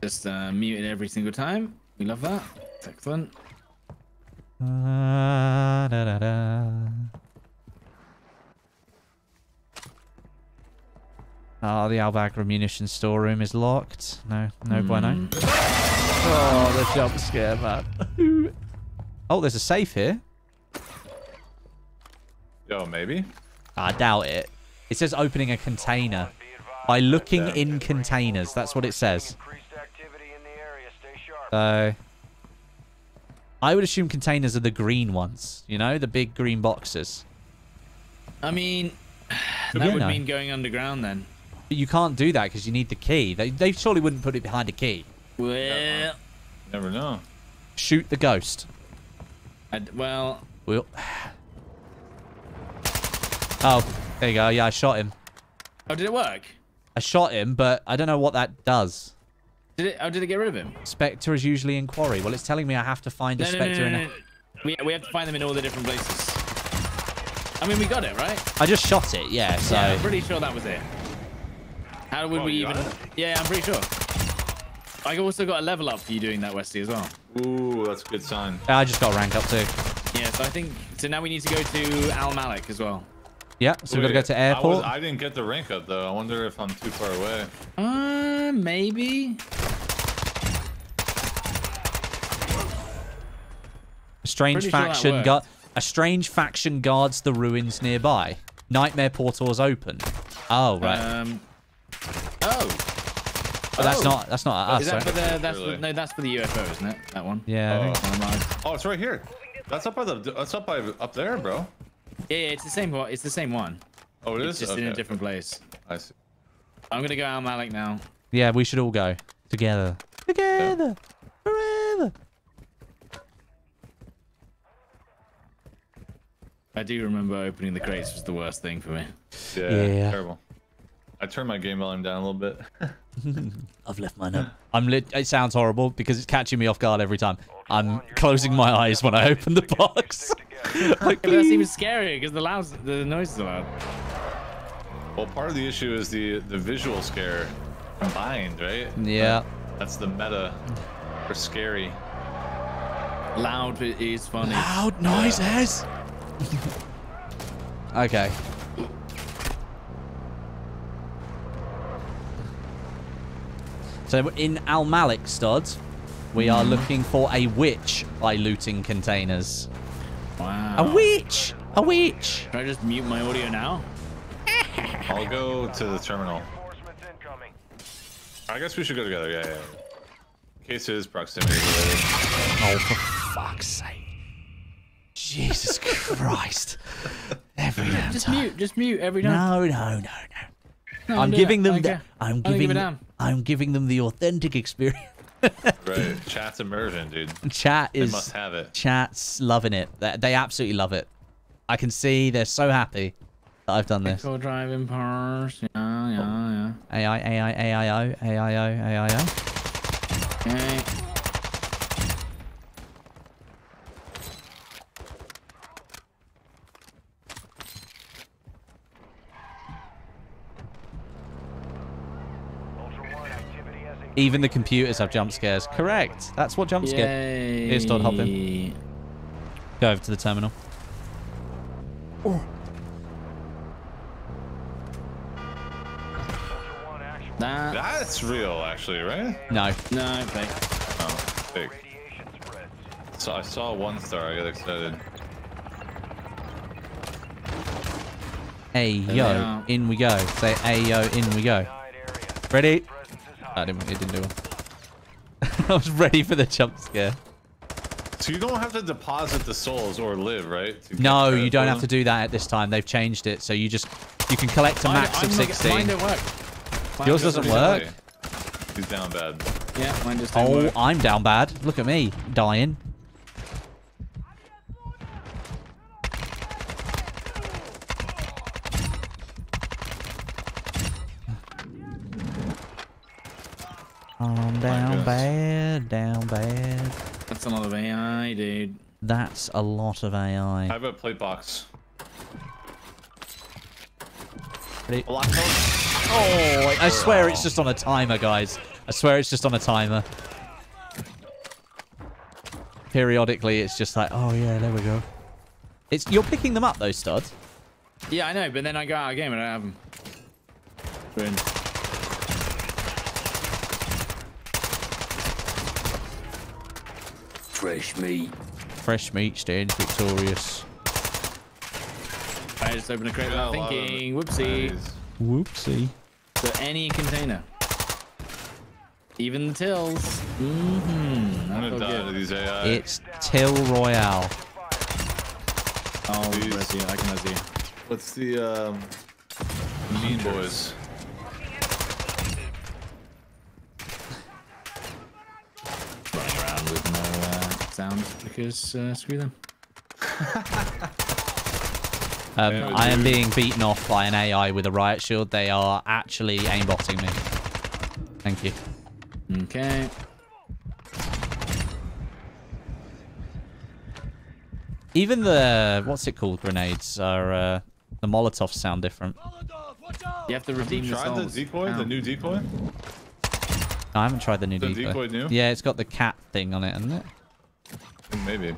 Just uh, mute it every single time. We love that. It's excellent. Ah, da, da, da. Oh, the Al Bagra munition storeroom is locked. No, no bueno. Oh, the jump scare, man. oh, there's a safe here. Yo, maybe? I doubt it. It says opening a container. By looking in containers. That's what it says. Increased activity in the area. Stay sharp. So... I would assume containers are the green ones. You know, the big green boxes. I mean, You that would know. mean going underground then. But you can't do that because you need the key. They, they surely wouldn't put it behind a key. Well, Never know. Shoot the ghost. I, well, Well. Oh, there you go. Yeah, I shot him. oh, did it work? I shot him, but I don't know what that does. Did it? Oh, did it get rid of him? Spectre is usually in quarry. Well, it's telling me I have to find a No, no, no, Spectre no, no, in no. We, we have to find them in all the different places. I mean, we got it, right? I just shot it, yeah, so... Yeah, I'm pretty sure that was it. How would Oh, we even... Yeah, I'm pretty sure. I also got a level up for you doing that, Westie, as well. Ooh, that's a good sign. I just got rank up too. Yeah, so I think... So now we need to go to Al Malik as well. Yeah, so we've got to go Wait, to I, was, airport. I didn't get the rank up though. I wonder if I'm too far away. Uh, maybe? A strange Pretty faction worked. gu- A strange faction guards the ruins nearby. Nightmare portals open. Oh right, Um... Oh! but that's oh. not that's not us. Is that right? for the... That's Really? the, no, that's for the UFO, isn't it? That one? Yeah, I Oh. think- One of mine. Oh, it's right here. That's up by the. That's up by up there, bro. Yeah, yeah, it's the same one. It's the same one. Oh, it It's is. just in a different place. I see. I'm gonna go Al Malik now. yeah. We should all go together. Together, forever. I do remember opening the crates was the worst thing for me. Yeah, Yeah. Terrible. I turned my game volume down a little bit. I've left mine up. I'm lit. It sounds horrible because it's catching me off guard every time. I'm closing my eyes when I open the box. like, But that's even scarier because the loud, the noise is loud. well, part of the issue is the the visual scare combined, right? yeah. That's the meta for scary. Loud is funny. Loud noises. okay. So in Al Malik studs, we are hmm. looking for a witch by looting containers. Wow. A witch! A witch! Can I just mute my audio now? I'll go to the terminal. I guess we should go together. Yeah, yeah. yeah. Case is proximity related. Oh, for fuck's sake. Jesus Christ. Every damn Just time. mute. Just mute every time. No, no, no, no. No, I'm giving that. them I the. I'm I don't give giving a. I'm giving them the authentic experience. Right. Chat's immersion, dude. Chat They is must have it. chat's loving it. They, they absolutely love it. I can see they're so happy that I've done this. Echo driving past. Yeah, yeah, AI AI AIO AIO AIO. yeah. Okay. Ultra One, activity has increased. Even the computers have jump scares. Correct. That's what jump scare. Yay. Here's Todd, hop in. Go over to the terminal. Ultra One, That. That's real, actually, right? No. No, fake. Oh, fake. So I saw one star. I got excited. Hey yo, in we go. Say hey yo, in we go. Denied. Ready? Presence is I didn't. It didn't do one. I was ready for the jump scare. So you don't have to deposit the souls or live, right? No, you don't have to do that at this time. They've changed it, so you just you can collect a Mine- max of I'm not- 16. Mine don't work. Mine Yours doesn't work. He's down bad. Yeah, mine just Oh, work. I'm down bad. Look at me, dying. I'm down bad, down bad. That's a lot of AI, dude. That's a lot of AI. I have a plate box. Ready? Oh, I swear it's just on a timer, guys. I swear it's just on a timer. Periodically, it's just like, oh yeah, there we go. It's you're picking them up, though, Stud. Yeah, I know, but then I go out of game and I don't have them. Fresh meat. Fresh meat stands victorious. I just opened a crate without a thinking. Whoopsie. Nice. Whoopsie. So any container. Even the tills. Mm-hmm. I'm gonna die to these AI. It's Till Royale. Oh, These- res you. I can res you. What's the um, Mean Boys? Sound because uh, screw them. Um, Yeah, I am being beaten off by an AI with a riot shield. They are actually aimbotting me. Thank you. Okay. Even the what's it called grenades are uh, the Molotovs sound different. You have to redeem the Tried the souls. decoy, Ow. the new decoy. I haven't tried the new The decoy. decoy new? Yeah, it's got the cat thing on it, hasn't it? Maybe.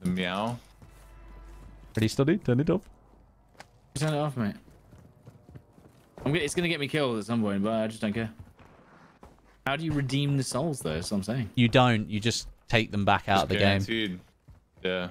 The meow. Pretty study. Turn it up. Turn it off, mate. I'm gonna, it's gonna get me killed at some point, but I just don't care. How do you redeem the souls, though? That's what I'm saying. You don't. You just take them back out of the game. Guaranteed. Yeah.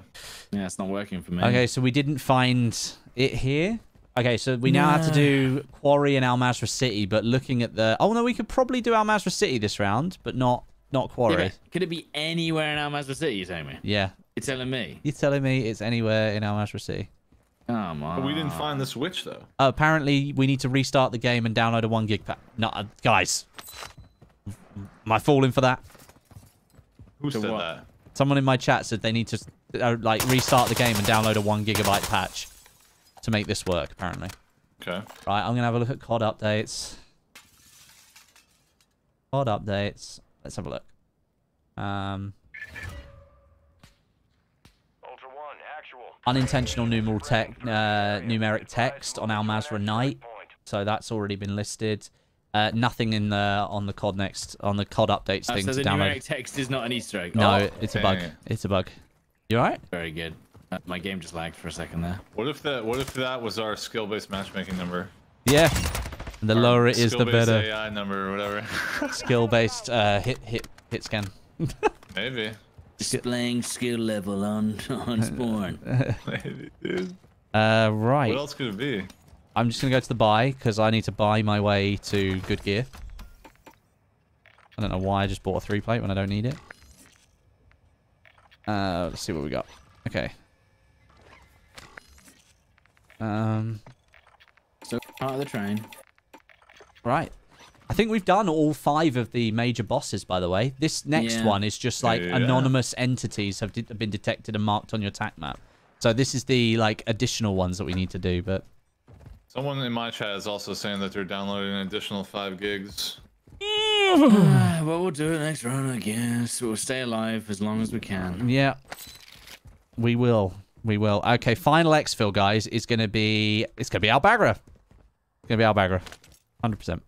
Yeah, it's not working for me. Okay, so we didn't find it here. Okay, so we now have to do Quarry and Al Mazrah City, but looking at the... Oh, no, we could probably do Al Mazrah City this round, but not not Yeah, Quarry. but could it be anywhere in Al Mazrah City? you're telling me? Yeah. You're telling me? You're telling me it's anywhere in Al Mazrah City? Come on. But we didn't find the switch though. Uh, apparently, we need to restart the game and download a 1 gig pack. No, uh, guys. Am I falling for that? Who To said what? that? Someone in my chat said they need to uh, like restart the game and download a 1 gigabyte patch to make this work, apparently. Okay. Right, I'm going to have a look at COD updates. COD updates. Let's have a look. Um, Ultra One, actual. unintentional numeral tech, uh, numeric text on Al Mazrah Night. So that's already been listed. Uh, nothing in the on the COD next on the COD updates Oh, thing so to the download. numeric text is not an Easter egg. No, Oh, it's a bug. it. It's a bug. You alright? very good. Uh, my game just lagged for a second there. What if that? What if that was our skill-based matchmaking number? Yeah. And the Our lower it is, the skill-based better. AI number or whatever. Skill based uh, hit hit hit scan. Maybe. Displaying skill level on on spawn. Maybe, dude. Uh, right. What else could it be? I'm just gonna go to the buy because I need to buy my way to good gear. I don't know why I just bought a three plate when I don't need it. Uh, let's see what we got. Okay. Um, so part of the train. Right. I think we've done all five of the major bosses, by the way. This next Yeah. one is just like Yeah. anonymous entities have, de- have been detected and marked on your attack map. So this is the like additional ones that we need to do, but Someone in my chat is also saying that they're downloading an additional five gigs. Uh, well, we'll do it next round, I guess. We'll stay alive as long as we can. Yeah. We will. We will. Okay, final exfil, guys, is going to be... It's going to be Al Bagra. It's going to be Al Bagra. 100%.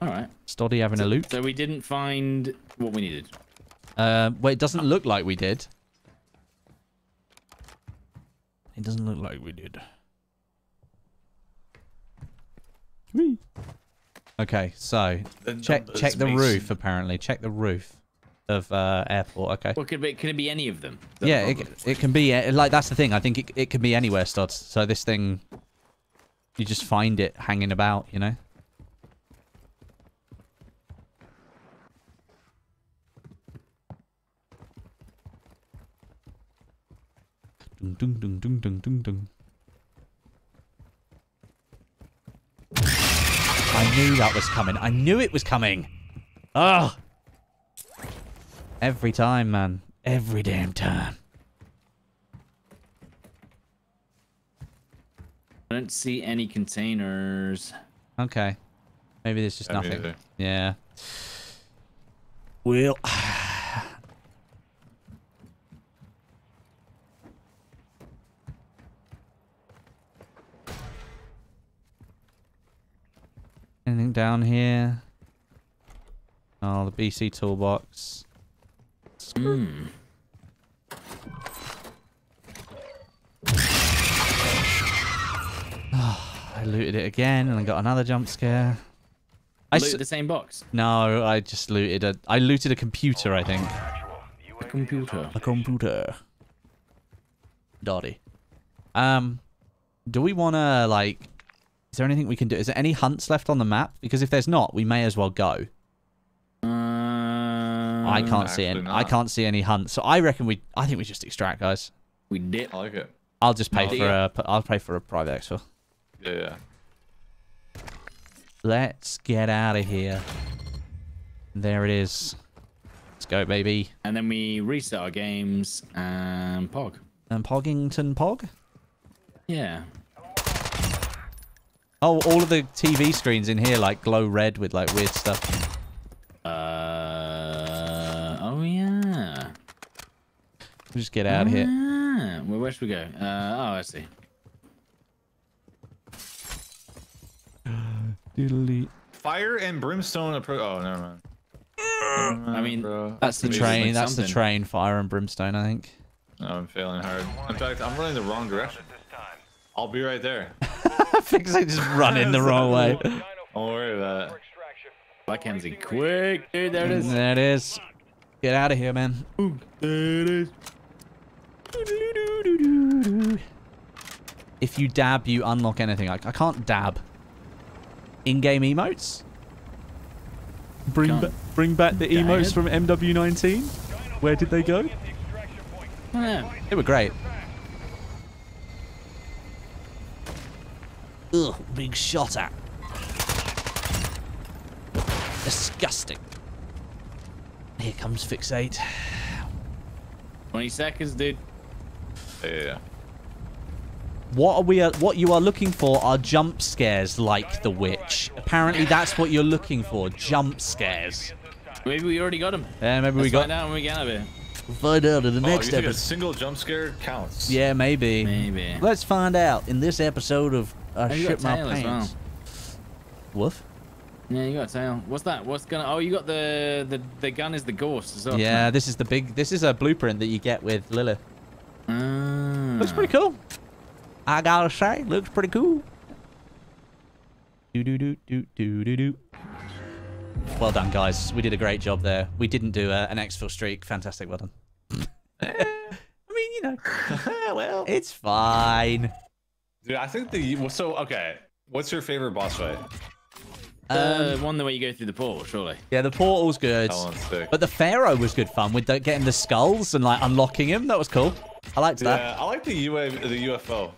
All right. Stoddy having a loot. So we didn't find what we needed. Uh, well, it doesn't look like we did. It doesn't look like we did. Whee. Okay, so The check check the roof. Apparently, check the roof of uh, airport. Okay. What could it be? Could it be any of them? Yeah, it, it can be uh, like that's the thing. I think it it can be anywhere, studs. So this thing, you just find it hanging about, you know. Dung, dung, dung, dung, dung, dung, dung. I knew that was coming. I knew it was coming. Ugh. Every time, man. Every damn time. I don't see any containers. Okay. Maybe there's just Yeah, nothing. neither. Yeah. Well. Anything down here? Oh, the BC toolbox. Hmm. I looted it again and I got another jump scare. I Loot s- the same box. no, I just looted a. I looted a computer, I think. A computer. A computer. Dotty. Um, do we want to like? Is there anything we can do? Is there any hunts left on the map? Because if there's not, we may as well go. I can't see actually any. I can't see any hunts. So I reckon we. I think we just extract, guys. We dip. I like it. I'll just pay No. for a. I'll pay for a private exfil. Yeah, yeah. Let's get out of here. There it is. Let's go, baby. And then we reset our games and pog. And Poggington Pog? Yeah. Oh, all of the TV screens in here like glow red with like weird stuff. Uh. Oh yeah. We'll just get out of here. Ah, well, where should we go? Uh. Oh, I see. Doodly. Fire and brimstone approach. Oh, never mind. I mean, Bro. That's the train. like That's the train. Fire and brimstone, I think. No, I'm failing hard. In fact, I'm running the wrong direction. I'll be right there. Fix it, just running the wrong way. Don't worry about it. Black Kenzie, quick, dude. There it is. There it is. Get out of here, man. There it is. If you dab, you unlock anything. I, I can't dab. In-game emotes? Bring, Can't ba- bring back the dab? emotes from MW19? Where did they go? Oh, yeah. They were great. Ugh, being shot at. Disgusting. Here comes Fixate. 20 seconds, dude. Yeah, yeah, yeah. What are we? Uh, what you are looking for are jump scares like the witch. Apparently, that's what you're looking for. Jump scares. Maybe we already got him. Yeah, maybe Let's we got. find out when we get out of here. We'll find out in the Oh, you next think a episode. single jump scare counts? Yeah, maybe. Maybe. Let's find out in this episode of I Oh, you shit got my tail as well. Woof. Yeah, you got a tail. What's that? What's gonna? Oh, you got the the the gun is the ghost as well. Yeah, this is the big. This is a blueprint that you get with Lilith. Ah. Looks pretty cool. I gotta say, looks pretty cool. Do do do do do do do. Well done, guys. We did a great job there. We didn't do a, an exfil streak. Fantastic. Well done. Eh, I mean, you know, eh, well, it's fine. Dude, I think the well, so okay. What's your favorite boss fight? The Um, uh, one the way you go through the portal, surely. yeah, the portal's good, That one's sick. but the Pharaoh was good fun with the, getting the skulls and like unlocking him. That was cool. I liked that. Yeah, I like the UA, the UFO.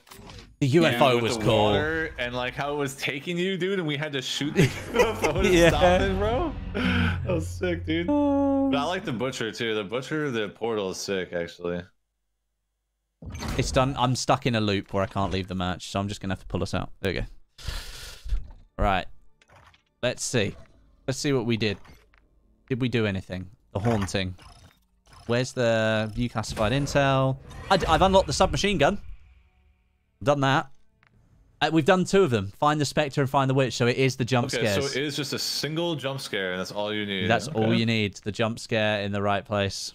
The UFO With was the cool. water and like how it was taking you, dude, and we had to shoot the UFO to Yeah. stop it, bro. That was sick, dude. Oh. But I like the butcher too. The butcher, the portal is sick, actually. It's done. I'm stuck in a loop where I can't leave the match, so I'm just gonna have to pull us out. There we go. Right. Let's see. Let's see what we did. Did we do anything? The haunting. Where's the view classified intel? I d- I've unlocked the submachine gun. Done that. Uh, we've done two of them. Find the spectre and find the witch. So it is the jump Okay, scares. so it is just a single jump scare, and that's all you need. That's all you need. The jump scare in the right place.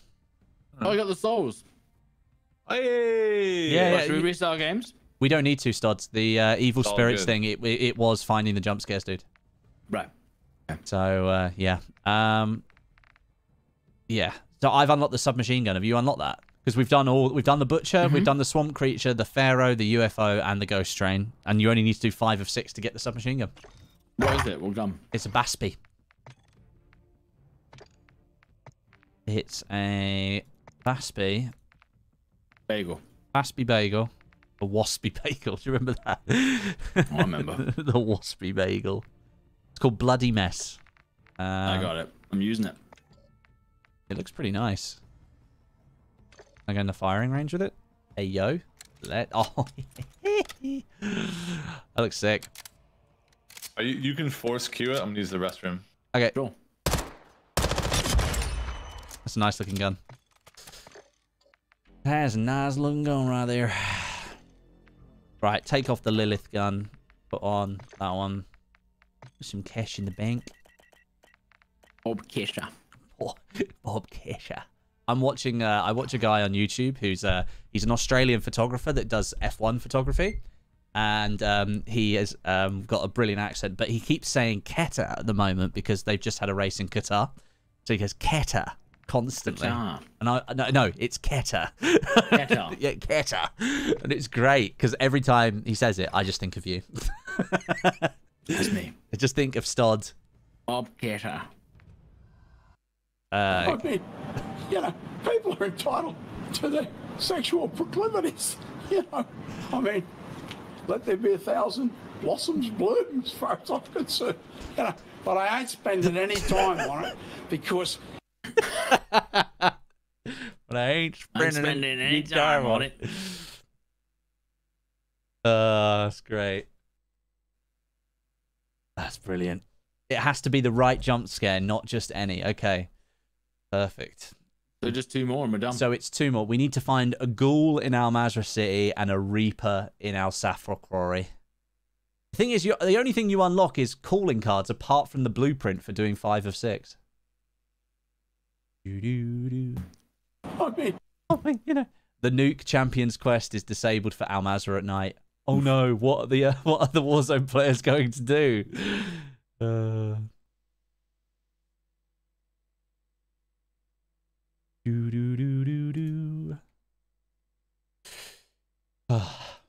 Oh, I got the souls. Hey! Yeah, What, yeah, should we you- restart games? We don't need to, Stods. The uh, evil It's spirits thing. It, it it was finding the jump scares, dude. Right. So uh, yeah, um, yeah. So I've unlocked the submachine gun. Have you unlocked that? Because we've done all. We've done the butcher. We've done the swamp creature, the pharaoh, the UFO, and the ghost train. And you only need to do five of six to get the submachine gun. What is it? Well done. It's a Baspy. It's a Baspy. Bagel. Baspy bagel. A waspy bagel. Do you remember that? I remember. the waspy bagel. It's called Bloody Mess. Um, I got it. I'm using it. It looks pretty nice. Can I go in the firing range with it? Hey, yo. Let... Oh. that looks sick. Are you, you can force queue it. I'm gonna use the restroom. Okay. Sure. That's a nice looking gun. That's a nice looking gun right there. Right, take off the Lilith gun. Put on that one. Put some cash in the bank. Bob Kesha. Bob, Bob Kesha. I'm watching. Uh, I watch a guy on YouTube who's uh, he's an Australian photographer that does F1 photography, and um, he has um, got a brilliant accent. But he keeps saying Qatar at the moment because they've just had a race in Qatar, so he goes Qatar constantly. Qatar. And I no no it's Qatar. Qatar. yeah Qatar, and it's great because every time he says it, I just think of you. That's me. I just think of Stod. Bob Kesha. Uh, I mean, you know, people are entitled to their sexual proclivities. You know, I mean, let there be a thousand blossoms bloom as far as I'm concerned. You know, but I ain't spending any time on it because But I ain't spending, spending any time on it. Uh, that's great. That's brilliant. It has to be the right jump scare, not just any. Okay. Perfect. So just two more and we're done. So it's two more. We need to find a ghoul in Al Mazrah City and a reaper in Al Safwa Quarry. The thing is, the only thing you unlock is calling cards apart from the blueprint for doing five of six. Doo-doo-doo. I mean, Oh, wait, you know. The nuke champions quest is disabled for Al Mazrah at night. Oh no! What are the uh, what are the Warzone players going to do? Uh... Do do do do do. Ah.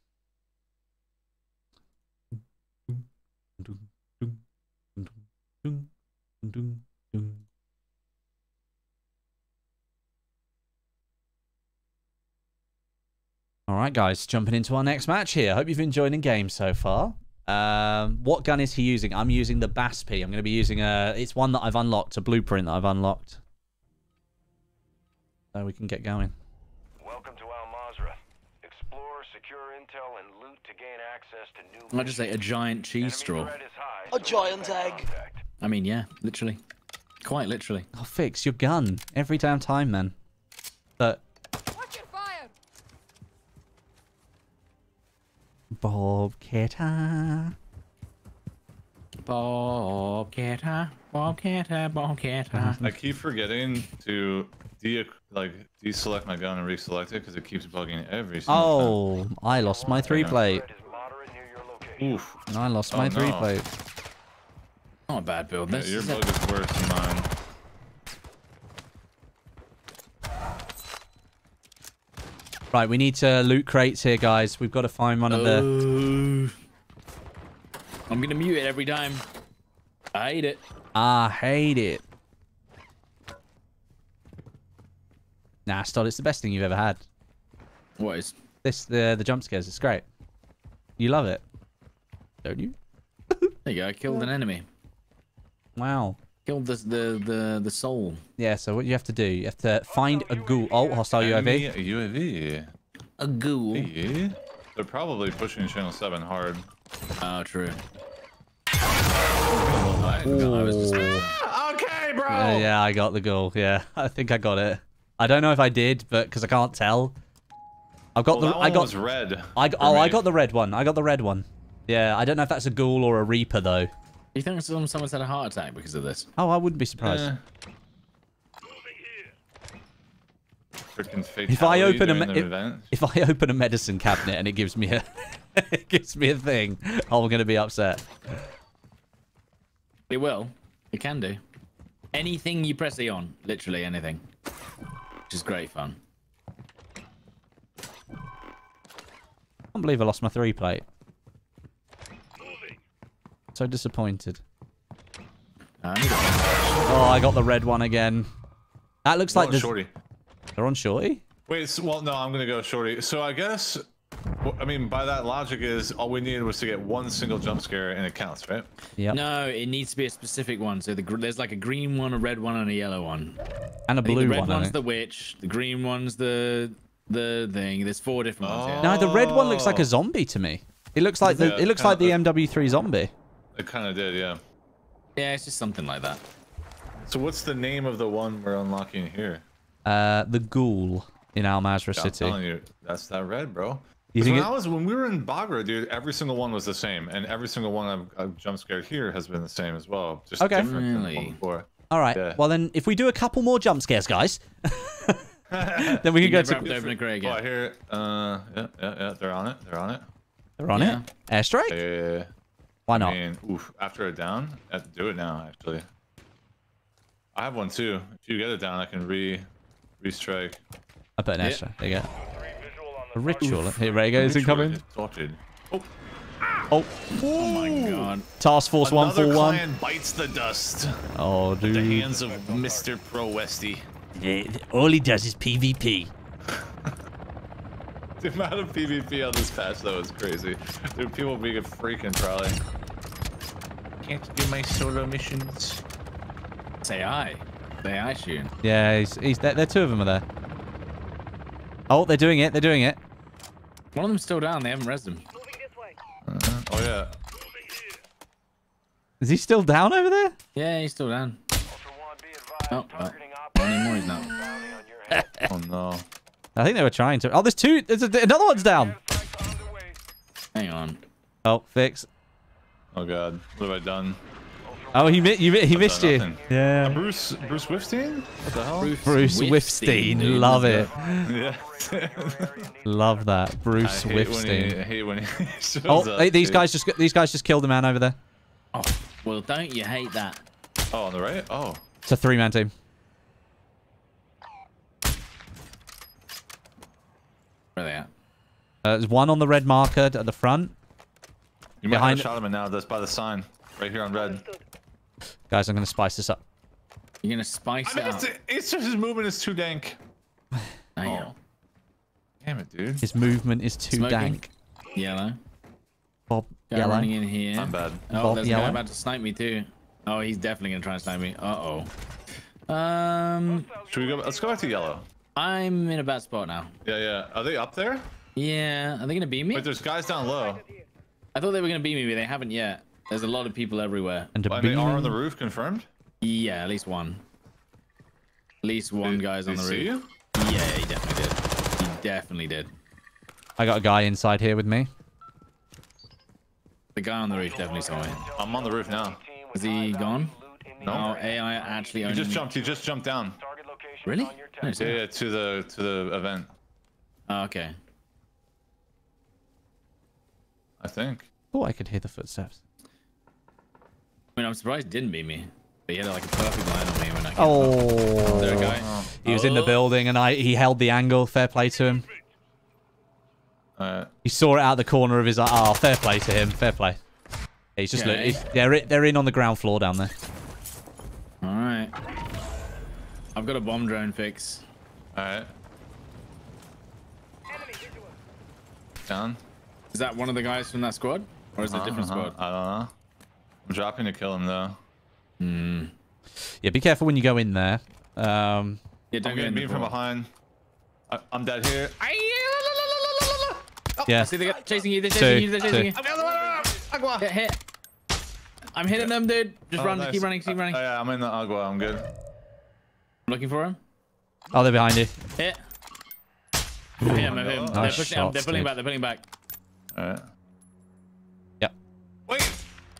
All right, guys, jumping into our next match here. Hope you've enjoyed the game so far. Um, what gun is he using? I'm using the BAS-P. I'm going to be using a. It's one that I've unlocked, a blueprint that I've unlocked. So we can get going. Welcome to Al Mazrah. Explore, secure intel, and loot to gain access to new I'll just say a giant cheese straw. high, A giant egg. contact. I mean, yeah, literally. Quite literally. Oh, fix your gun every damn time, man. But Watch your fire. Bob Keta. Bobcatter, Bobcatter, Bobcatter. Mm-hmm. I keep forgetting to de like deselect my gun and reselect it because it keeps bugging every single Oh, I lost my three plate. Threat is moderate near your location. time. Oof. And I lost my Oh, three no. plate. Not a bad build. Yeah, This your is a- bug is worse than mine. Right, we need to loot crates here, guys. We've got to find one of the. Oh. I'm gonna mute it every time. I hate it. I hate it. Nah, Stod, it's the best thing you've ever had. What is? This the the jump scares. It's great. You love it, don't you? There you go. I killed an enemy. Wow. Killed the the the the soul. Yeah. So what you have to do? You have to find a ghoul. Oh, hostile Enemy UAV. UAV. A ghoul. Yeah. They're probably pushing channel 7 hard. Oh, true. I, I was just, Okay, bro! Uh, yeah, I got the goal. Yeah, I think I got it. I don't know if I did, but because I can't tell. I've got Well, the. that I one got. was red. I for oh, I got the red one. I got the red one. Yeah, I don't know if that's a ghoul or a reaper though. you think someone's had a heart attack because of this? Oh, I wouldn't be surprised. Freaking If I open a during me- the if- If I open a medicine cabinet and it gives me a it gives me a thing, I'm gonna be upset. It will. It can do. Anything you press E on, literally anything. Which is great fun. I can't believe I lost my three plate. So disappointed. I need a- Oh, I got the red one again. That looks like the shorty. they're on shorty. Wait, so, well, no, I'm gonna go shorty. So I guess, well, I mean, by that logic is all we needed was to get one single jump scare and it counts, right? Yeah. No, it needs to be a specific one. So the, there's like a green one, a red one, and a yellow one. And a think blue the red one. One's the witch. The green one's the the thing. There's four different ones. Yeah. No, the red one looks like Oh. a zombie to me. It looks like the Yeah, it looks like the kinda- MW3 zombie. It kind of did, yeah. Yeah, it's just something like that. So what's the name of the one we're unlocking here? Uh, the ghoul in Al Mazrah I'm City. telling you, that's that red, bro. You 'Cause think when it- I was when we were in Bagra, dude, every single one was the same, and every single one I've, I've jump scared here has been the same as well. Just Okay. different than the one Really? before. All right. Yeah. Well then, if we do a couple more jump scares, guys, then we can go to. to open a crate Oh, I again. hear it. Uh, yeah, yeah, yeah. They're on it. They're on it. They're on Yeah. it. Airstrike. Yeah, yeah, yeah. Why I not? mean, oof, after a down, I have to do it now. Actually, I have one too. If you get it down, I can re, re-strike. I put an Yeah. airstrike. There you go. Visual on A ritual. Here, Ray goes incoming. Sorted. Oh. oh, Oh my god. Task Force One Another Four One. clan bites the dust. Oh, dude. The hands of Mr. Pro Westie. All he does is PvP. The amount of PvP on this patch though is crazy. Dude, people being a freaking probably. Can't do my solo missions. Say I. Say I shooting. Yeah, he's, he's there, there. Two of them are there. Oh, they're doing it. They're doing it. One of them's still down. They haven't res him. Uh, oh yeah. Is he still down over there? Yeah, he's still down. Ultra One, be advised. Oh, well. Anymore. He's not. bounty on your head. Oh no. I think they were trying to. Oh, there's two. There's a, another one's down. Hang on. Oh, fix. Oh god. What have I done? Oh, he mi- you, mi- he missed you. nothing. Yeah. Bruce Bruce Wifstein? What the hell? Bruce Wifstein. Love it. Yeah. Love that. Bruce I hate he, I Wifstein. hate when he shows Oh, up, they- these dude. guys just these guys just killed the man over there. Oh, well, don't you hate that? Oh, on the right? Oh. It's a three man team. Where are they at? Uh, there's one on the red marker at the front. You might Behind- have shot him now. That's by the sign. Right here on red. Guys, I'm gonna spice this up. You're gonna spice I it mean, up. it's, it's just his movement is too dank. Damn. Oh. Damn it, dude. His movement is too Smoking. dank. Yellow. Bob Guy Yellow. running in here. I'm bad. Oh, Bob there's a guy about to snipe me too. Oh, he's definitely gonna try and snipe me. Uh oh. Um, Should we go? Let's go back to yellow. I'm in a bad spot now. Yeah, yeah. Are they up there? Yeah, are they gonna beat me? Wait, there's guys down low. I thought they were gonna beat me, but they haven't yet. There's a lot of people everywhere. And a And they are on the roof, confirmed? Yeah, at least one. At least one Did- guy's on the he see roof. you? Yeah, he definitely did. He definitely did. I got a guy inside here with me. The guy on the roof definitely saw me. I'm on the roof now. Is he gone? No. Oh, AI actually He only. just jumped. He just jumped down. Target location Really? No, Yeah, yeah, to the to the event. Oh, okay. I think. Oh, I could hear the footsteps. I mean, I'm surprised he didn't beat me. But he had like a perfect line on me when I came. Oh, There a guy. he was in the Oh. building and I he held the angle. Fair play to him. Uh, He saw it out the corner of his eye. Oh, fair play to him. Fair play. He's just look, Okay. he's, they're i- they're in on the ground floor down there. All right. I've got a bomb drone fix. all right. Done. Is that one of the guys from that squad, or is it a different squad? I don't know. I'm dropping to kill him though. Yeah, be careful when you go in there. Um, Yeah, don't I'm go getting in from behind. I, I'm dead here. yeah. See the guy chasing you. They're Two, chasing you. They're chasing two. you. Hit, hit. I'm hitting them, dude. Just Oh, run. nice. Keep running. Keep running. Uh, yeah, I'm in the agua. I'm good. I'm looking for him. Oh, they're behind you. Hit. Hit him. Hit him. They're pushing. um, They're pulling dude. back. They're pulling back. All right.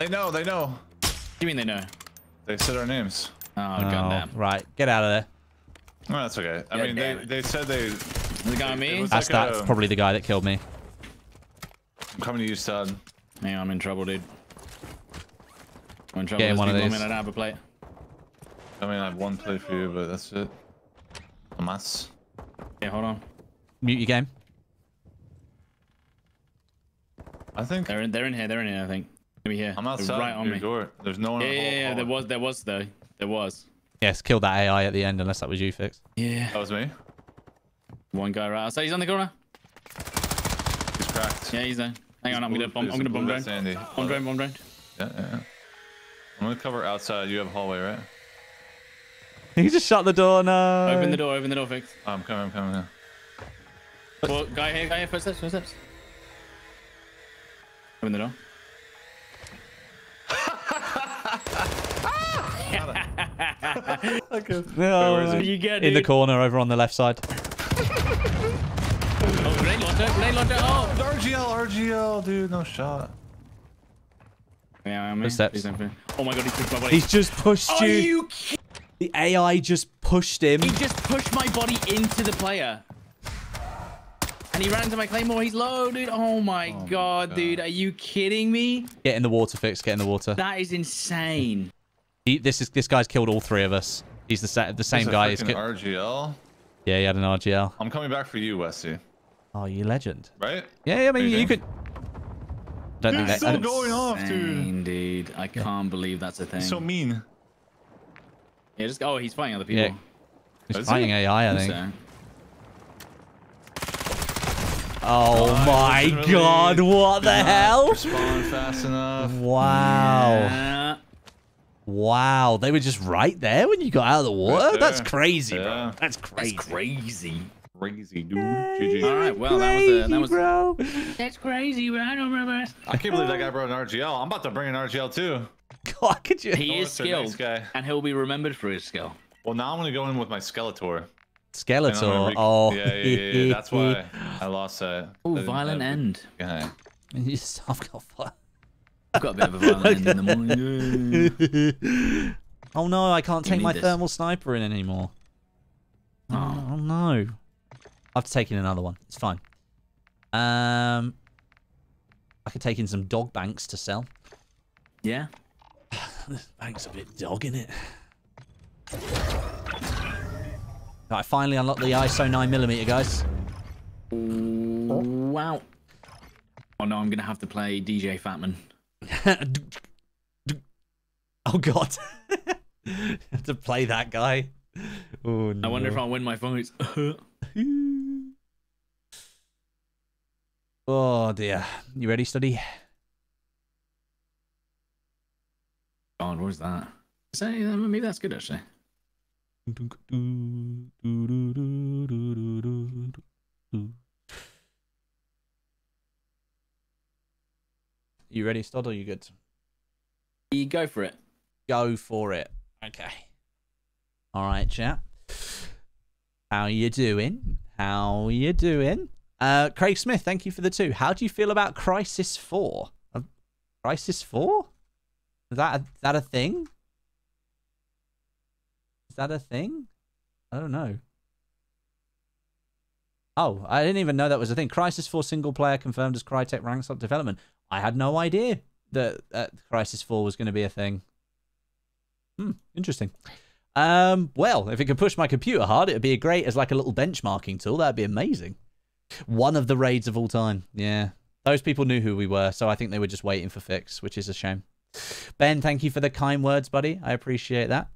Yep. Wait. They know. They know. What do you mean they know? They said our names. Oh, Oh, goddamn. right, get out of there. Oh, that's okay. I Yeah, mean, they, it. they said they. The guy on me? was That's like that's a- probably the guy that killed me. I'm coming to you, stud. Man, I'm in trouble, dude. I'm in trouble. Getting There's one of people on these. I don't have a plate. I mean, I have one play for you, but that's it. Tomas. Yeah, hold on. Mute your game. I think They're in. They're in here. They're in here. I think. Maybe here. I'm They're Right on me. door. There's no one. Yeah, in the yeah, yeah. There was. There was though. There was. Yes, kill that AI at the end, unless that was you, Fix. Yeah. That was me. One guy right outside. He's on the corner. He's cracked. Yeah, he's there. Hang on. I'm gonna Blue- bomb. I'm gonna bomb blue drone. Sandy. Bomb drone. Bomb drone. Yeah, yeah, yeah. I'm gonna cover outside. You have a hallway, right? He just shut the door. No. Open the door. Open the door. Fix. Oh, I'm coming. I'm coming. Yeah. Well, guy here. Guy here. Footsteps. Footsteps. Open the door. No. Where is he? You get In the corner over on the left side. Oh, grenade launcher. Grenade launcher. Oh. RGL, RGL, dude, no shot. Yeah, I'm Footsteps. Please don't fail. Oh my god, he pushed my body. He's just pushed Are you. you The AI just pushed him. He just pushed my body into the player. And he ran into my claymore. He's low, dude. Oh my oh god, dude. Are you kidding me? Get in the water, Fix. Get in the water. That is insane. He, this is this guy's killed all three of us. He's the sa- the same He's a guy. He's freaking ki- RGL. yeah, he had an RGL. I'm coming back for you, Wesley. Oh, you legend. Right? Yeah, yeah, I mean, you, Anything? could. Don't think He's that. Still don't- going off, dude. Insane, dude. I can't believe that's a thing. So mean. yeah, just oh, he's fighting other people. Yeah. He's Is fighting he? AI, I think. So, Oh I my wasn't really- god, what the hell? Respond fast enough. Wow. yeah. Wow, they were just right there when you got out of the water? Right That's crazy, Yeah. bro. That's That's crazy. crazy. Crazy, dude. GG. All right, well, that was a, that Crazy, was bro. That's crazy, bro. I don't remember. I can't believe that guy brought an RGL. I'm about to bring an RGL too. God, could you? He Oh, is it's a nice skilled, guy. and he'll be remembered for his skill. Well, now I'm gonna go in with my Skeletor. Skeletor. Oh, yeah, yeah, yeah, yeah. That's why I lost that. Oh, violent have- end. Yeah. Yes, I've got fire. I've got a bit of a violent end in the morning. oh no, I can't You take my this. thermal sniper in anymore. Oh, oh no. I've taken another one. It's fine. Um, I could take in some dog banks to sell. Yeah. This bank's a bit dog in it. I finally unlocked the ISO 9mm, guys. Wow. Oh no, I'm gonna have to play DJ Fatman. oh god. to play that guy. Oh no. I wonder if I'll win my fights. Oh dear. You ready, study? God, what was that? Say, uh, maybe that's good actually. You ready, Stod? Or you good? You go for it. Go for it. Okay. All right, chat. How you doing? How you doing? Uh, Craig Smith, thank you for the two. How do you feel about Crysis Four? Uh, Crysis Four? Is that a, that a thing? Is that a thing? I don't know. Oh, I didn't even know that was a thing. Crysis 4 single player confirmed as Crytek ranks up development. I had no idea that uh, Crysis 4 was going to be a thing. Hmm, interesting. Um, well, if it could push my computer hard, it would be great as like a little benchmarking tool. That'd be amazing. One of the raids of all time. Yeah. Those people knew who we were, so I think they were just waiting for fix, which is a shame. Ben, thank you for the kind words, buddy. I appreciate that.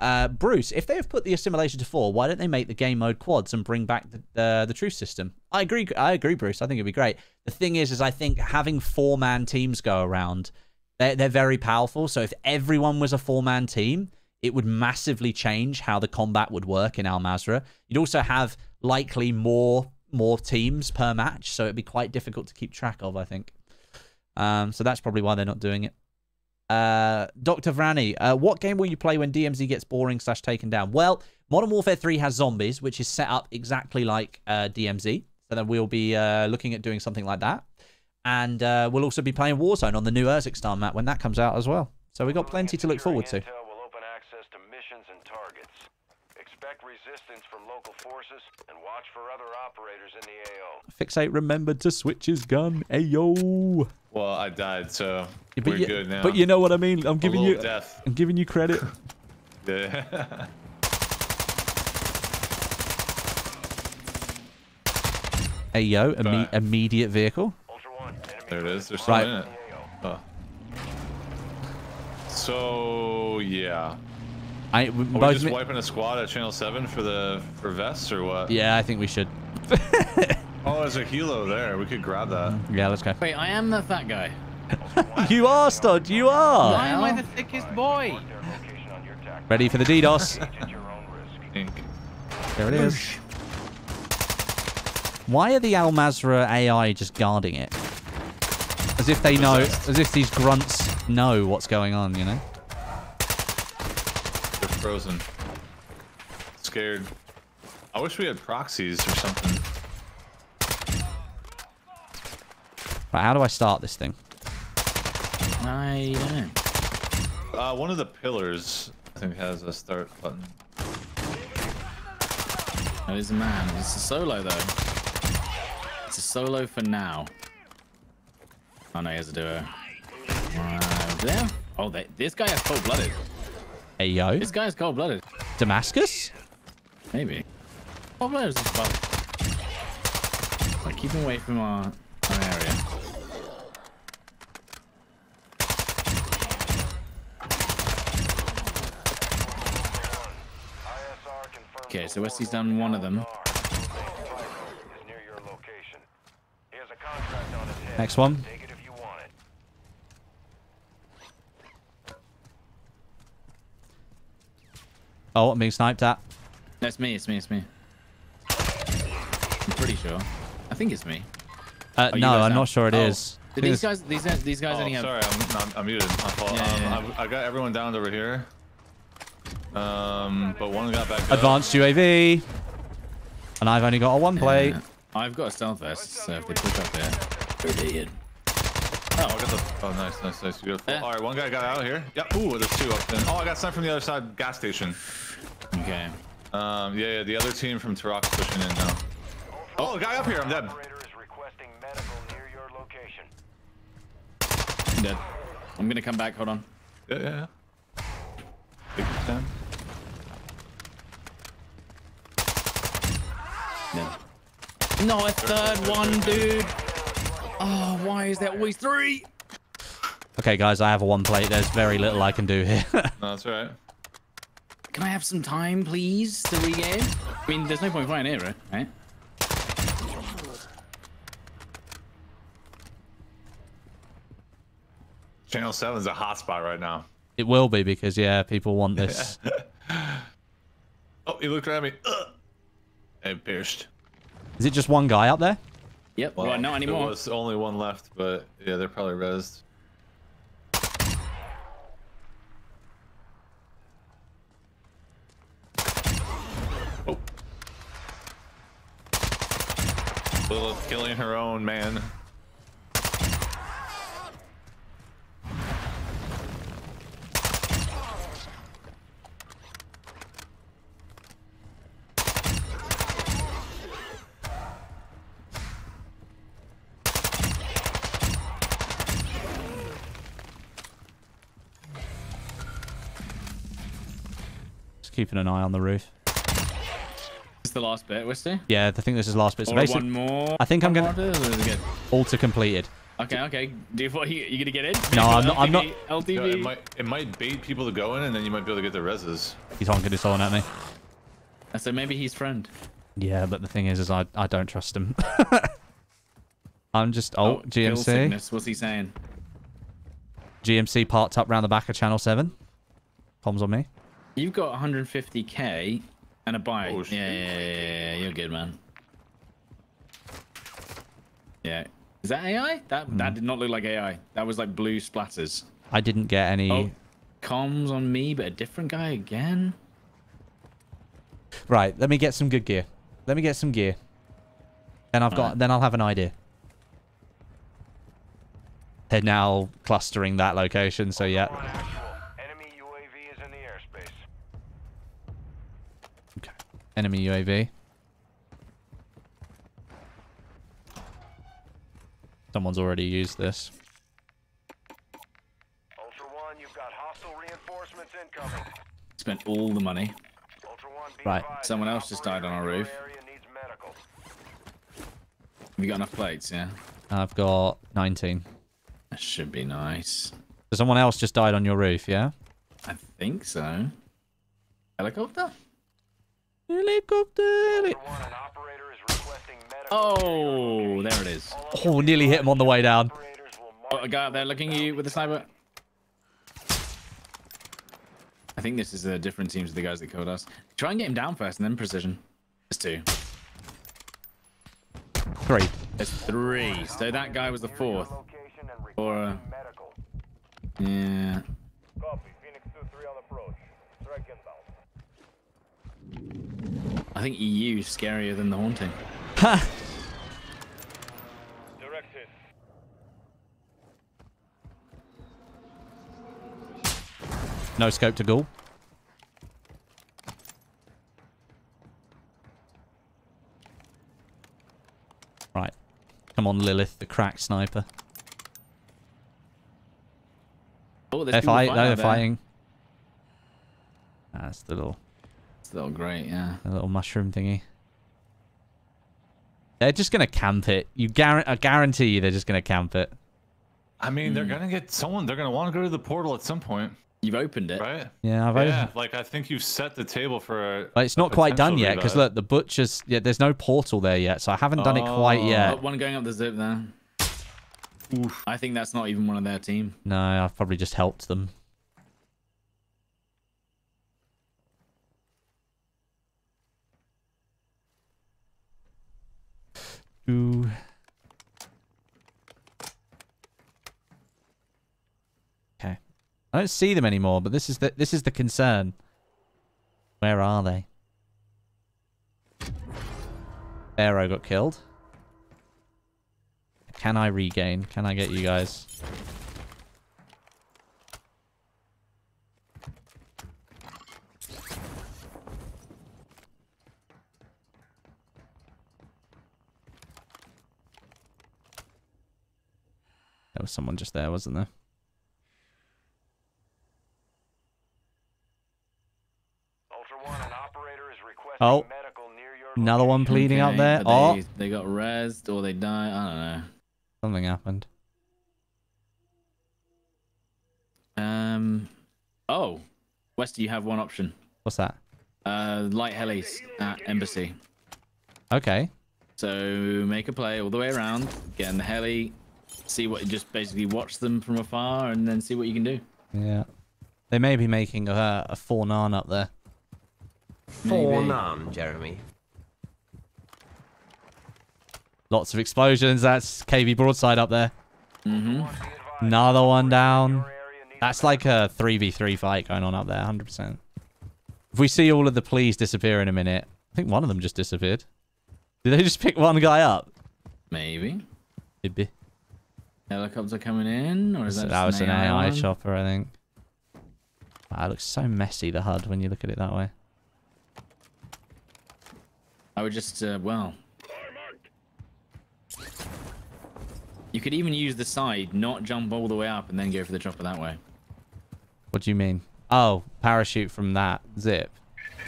Uh, Bruce, if they have put the assimilation to four, why don't they make the game mode quads and bring back the the, the truth system? I agree. I agree, Bruce. I think it'd be great. The thing is, is I think having four man teams go around, they're they're very powerful. So if everyone was a four man team, it would massively change how the combat would work in Al Mazrah. You'd also have likely more more teams per match, so it'd be quite difficult to keep track of. I think. Um, so that's probably why they're not doing it. Uh, Dr. Vrani, uh, what game will you play when DMZ gets boring slash taken down? Well, Modern Warfare 3 has zombies, which is set up exactly like uh, DMZ. So then we'll be uh, looking at doing something like that. And uh, we'll also be playing Warzone on the new Urzikstan map when that comes out as well. So we've got plenty to look forward to. Will open access to missions and targets. Expect resistance from local forces and watch for other operators in the AO. Fixate remembered to switch his gun. Ayo. Well, I died, so But we're you, good now. but you know what I mean. I'm giving little you. death. I'm giving you credit. Yeah. Ayo, imme- Right. immediate vehicle. there it is. There's something Right. in it. Oh. So yeah. I Are we just wiping a squad at Channel Seven for the for vests or what? Yeah, I think we should. Oh, there's a helo there. We could grab that. Yeah, let's go. Wait, I am the fat guy. You are, Stud. You are. Why am I the thickest boy? Ready for the DDoS. Ink. There it is. Why are the Al Mazrah AI just guarding it? As if they know, as if these grunts know what's going on, you know? They're frozen. Scared. I wish we had proxies or something. Right, how do I start this thing? I don't know. Uh, one of the pillars, I think, has a start button. Oh, he's a man. It's a solo though. It's a solo for now. Oh no, he has a duo. Uh, there. Oh, they, this guy is cold-blooded. Hey, yo. This guy is cold-blooded. Damascus? Maybe. Cold-blooded is fun. Like, keep him away from our, our area. Okay, so Westie's done one of them. Next one. Oh, I'm being sniped at. That's me. It's me. It's me. I'm pretty sure. I think it's me. Uh, Oh, no, I'm now? not sure it Oh. is. Did these it's- guys? These guys- these guys Oh, only have. sorry, I'm, I'm, I'm muted. My fault. Yeah, yeah, um, I, I got everyone down over here. Um, but one got back up. Advanced UAV. And I've only got a one plate. Yeah. I've got a stealth vest, so if they push up there, they're dead. Oh, I got the. Oh, nice, nice, nice. Beautiful. Yeah. All right, one guy got out here. Yep. Ooh, there's two up there. Oh, I got sent from the other side gas station. Okay. Um, yeah, yeah. The other team from Taraq is pushing in now. Oh, a guy up here. I'm dead. Operator is requesting medical near your location. I'm dead. I'm gonna come back. Hold on. Yeah, yeah. yeah. Take your time. Dead. No, a third one, dude. Oh, why is there always three? Okay, guys, I have a one plate. There's very little I can do here. No, that's right. Can I have some time, please, to regain? I mean, there's no point flying here, right? right? Channel 7's a hot spot right now. it will be because, yeah, people want this. Oh, he looked right at me. Ugh. And pierced. Is it just one guy up there? Yep. Well, not There anymore. was only one left, but yeah, they're probably rezzed. Oh. Lilith killing her own man. Keeping an eye on the roof. It's the last bit, Westie. Yeah, I think this is the last bit. So basically, one more. I think I'm gonna- more after this, or is it good? alter completed. Okay, okay. Do you, what, you, you gonna get in? No, I'm not- I'm not- LTV? You it might it might bait people to go in, and then you might be able to get the reses. He's honking his horn at me. I said maybe he's friend. Yeah, but the thing is, is I, I don't trust him. I'm just... Oh, kill GMC. sickness. What's he saying? GMC parked up round the back of Channel 7. Comms on me. You've got 150k and a bike. Oh, yeah, yeah, yeah, yeah, yeah, you're good, man. Yeah. Is that AI? That Hmm. that did not look like AI. That was like blue splatters. I didn't get any... Oh, comms on me, but a different guy again. Right, let me get some good gear. Let me get some gear. Then I've got... Alright. Then I'll have an idea. They're now clustering that location, so yeah. One actual. Enemy UAV is in the airspace. Okay. Enemy UAV. Someone's already used this. Ultra One, you've got hostile reinforcements incoming. Spent all the money. One, Right. advised, Someone else just died on our roof. your area needs medical. Have you got enough plates? Yeah. I've got 19. That should be nice. So someone else just died on your roof, yeah? I think so. Helicopter? Helicopter. Ultra One, an operator is requesting medical. Oh, there it is. Oh, nearly hit him on the way down. Operators Oh, a guy up there looking at you with a sniper. I think this is a different team to the guys that killed us. Try and get him down first and then precision. There's two. Three. There's three. So that guy was the fourth. Or, uh, yeah. Copy. Phoenix 2-3 on approach. Strike inbound. I think EU is scarier than the haunting. Direct hit. No scope to ghoul. Right. Come on, Lilith, the cracked sniper. Oh, there's They're, fight, fighting no, they're fighting. That's the little, It's still great, yeah. A little mushroom thingy. They're just going to camp it. You guarantee, I guarantee you they're just going to camp it. I mean, they're hmm. gonna get someone. They're gonna want to go to the portal at some point, You've opened it. right? Yeah, I've Yeah, opened- like I think you've set the table for. A, But it's a not quite done yet because look, the butcher's. Yeah, there's no portal there yet, so I haven't done it quite Oh. yet. Oh, one going up the zip there. I think that's not even one of their team. No, I've probably just helped them. Okay. I don't see them anymore, but this is the this is the concern. Where are they? Arrow got killed. Can I regain? Can I get you guys? There was someone just there, wasn't there? Ultra One, an operator is requesting Oh. medical near your Another one bleeding up Okay, there. but Oh, They, they got rezzed or they died. I don't know. something happened. Um. Oh, Westie, you have one option. What's that? Uh, light helis at embassy. Okay. So make a play all the way around, get in the heli, see what, you just basically watch them from afar, and then see what you can do. Yeah. They may be making a, a four nan up there. Four Maybe. nam, Jeremy. Lots of explosions. That's KV broadside up there. Mm-hmm. Another one down. That's like a 3v3 fight going on up there, 100%. If we see all of the pleas disappear in a minute, I think one of them just disappeared. Did they just pick one guy up? Maybe. Maybe. Helicopter coming in, or is that, That was an AI one? chopper, I think. Wow, it looks so messy, the HUD, when you look at it that way. I would just, uh, well. You could even use the side, not jump all the way up, and then go for the chopper that way. What do you mean? Oh, parachute from that zip.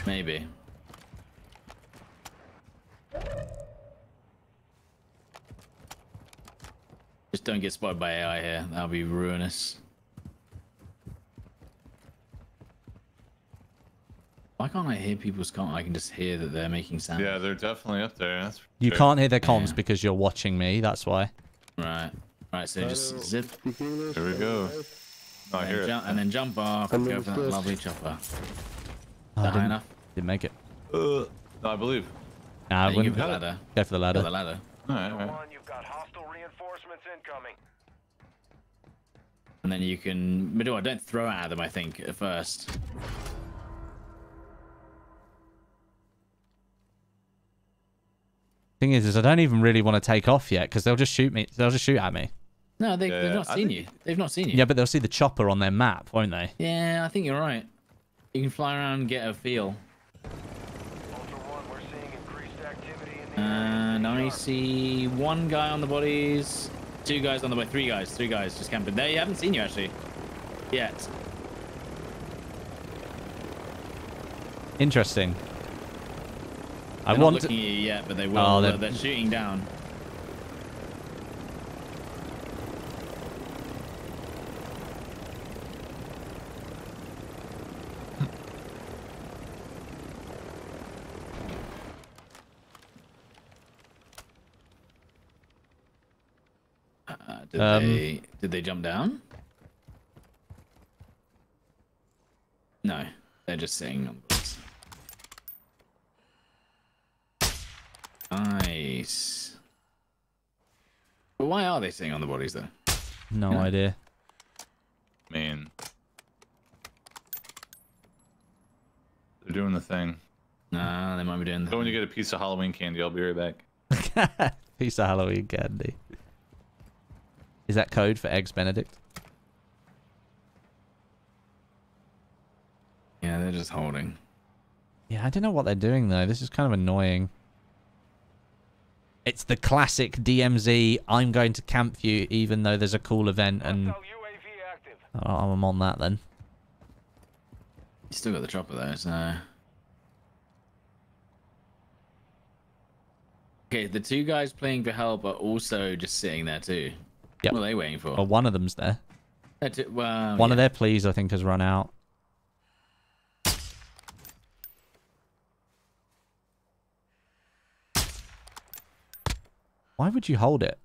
Maybe. Just don't get spotted by AI here. That'll be ruinous. Why can't I hear people's comment? I can just hear that they're making sound. Yeah, they're definitely up there. That's You sure. can't hear their comms Yeah. because you're watching me, that's why. Right. Right, so just zip There we go. No, I and, hear then it. jump, and then jump off and go for that Understood. lovely chopper. Oh, high didn't, enough? didn't make it. Uh, no, I believe. Nah, I wouldn't can go for the ladder. go for the Go ladder. the ladder. All right, all right. One, you've got hostile reinforcements incoming. And then you can... But no, don't throw it at them, I think, at first. Thing is, is I don't even really want to take off yet because they'll just shoot me. They'll just shoot at me. No, they, Yeah, they've not I seen think- you. They've not seen you. Yeah, but they'll see the chopper on their map, won't they? Yeah, I think you're right. You can fly around and get a feel. One, we're seeing increased activity in the uh, And I see one guy on the bodies, two guys on the way, three guys, three guys just camping. They haven't seen you actually yet. Interesting. I They're not want. looking at you yet, but they will. Oh, they're- they're... shooting down. Uh, did Um, they did they jump down? No, they're just sitting on the bodies. Nice. But why are they sitting on the bodies though? No Yeah. idea. Man. They're doing the thing. Nah, they might be doing. Go when you get a piece of Halloween candy. I'll be right back. Piece of Halloween candy. Is that code for eggs Benedict? Yeah, they're just holding. Yeah, I don't know what they're doing though. This is kind of annoying. It's the classic DMZ. I'm going to camp you, even though there's a cool event, and Hostile UAV active. oh, I'm on that then. You still got the chopper though, so. Okay, the two guys playing for help are also just sitting there too. Yep. What are they waiting for? Well, one of them's there. They're well, One of their pleas, I think, has run out. Why would you hold it?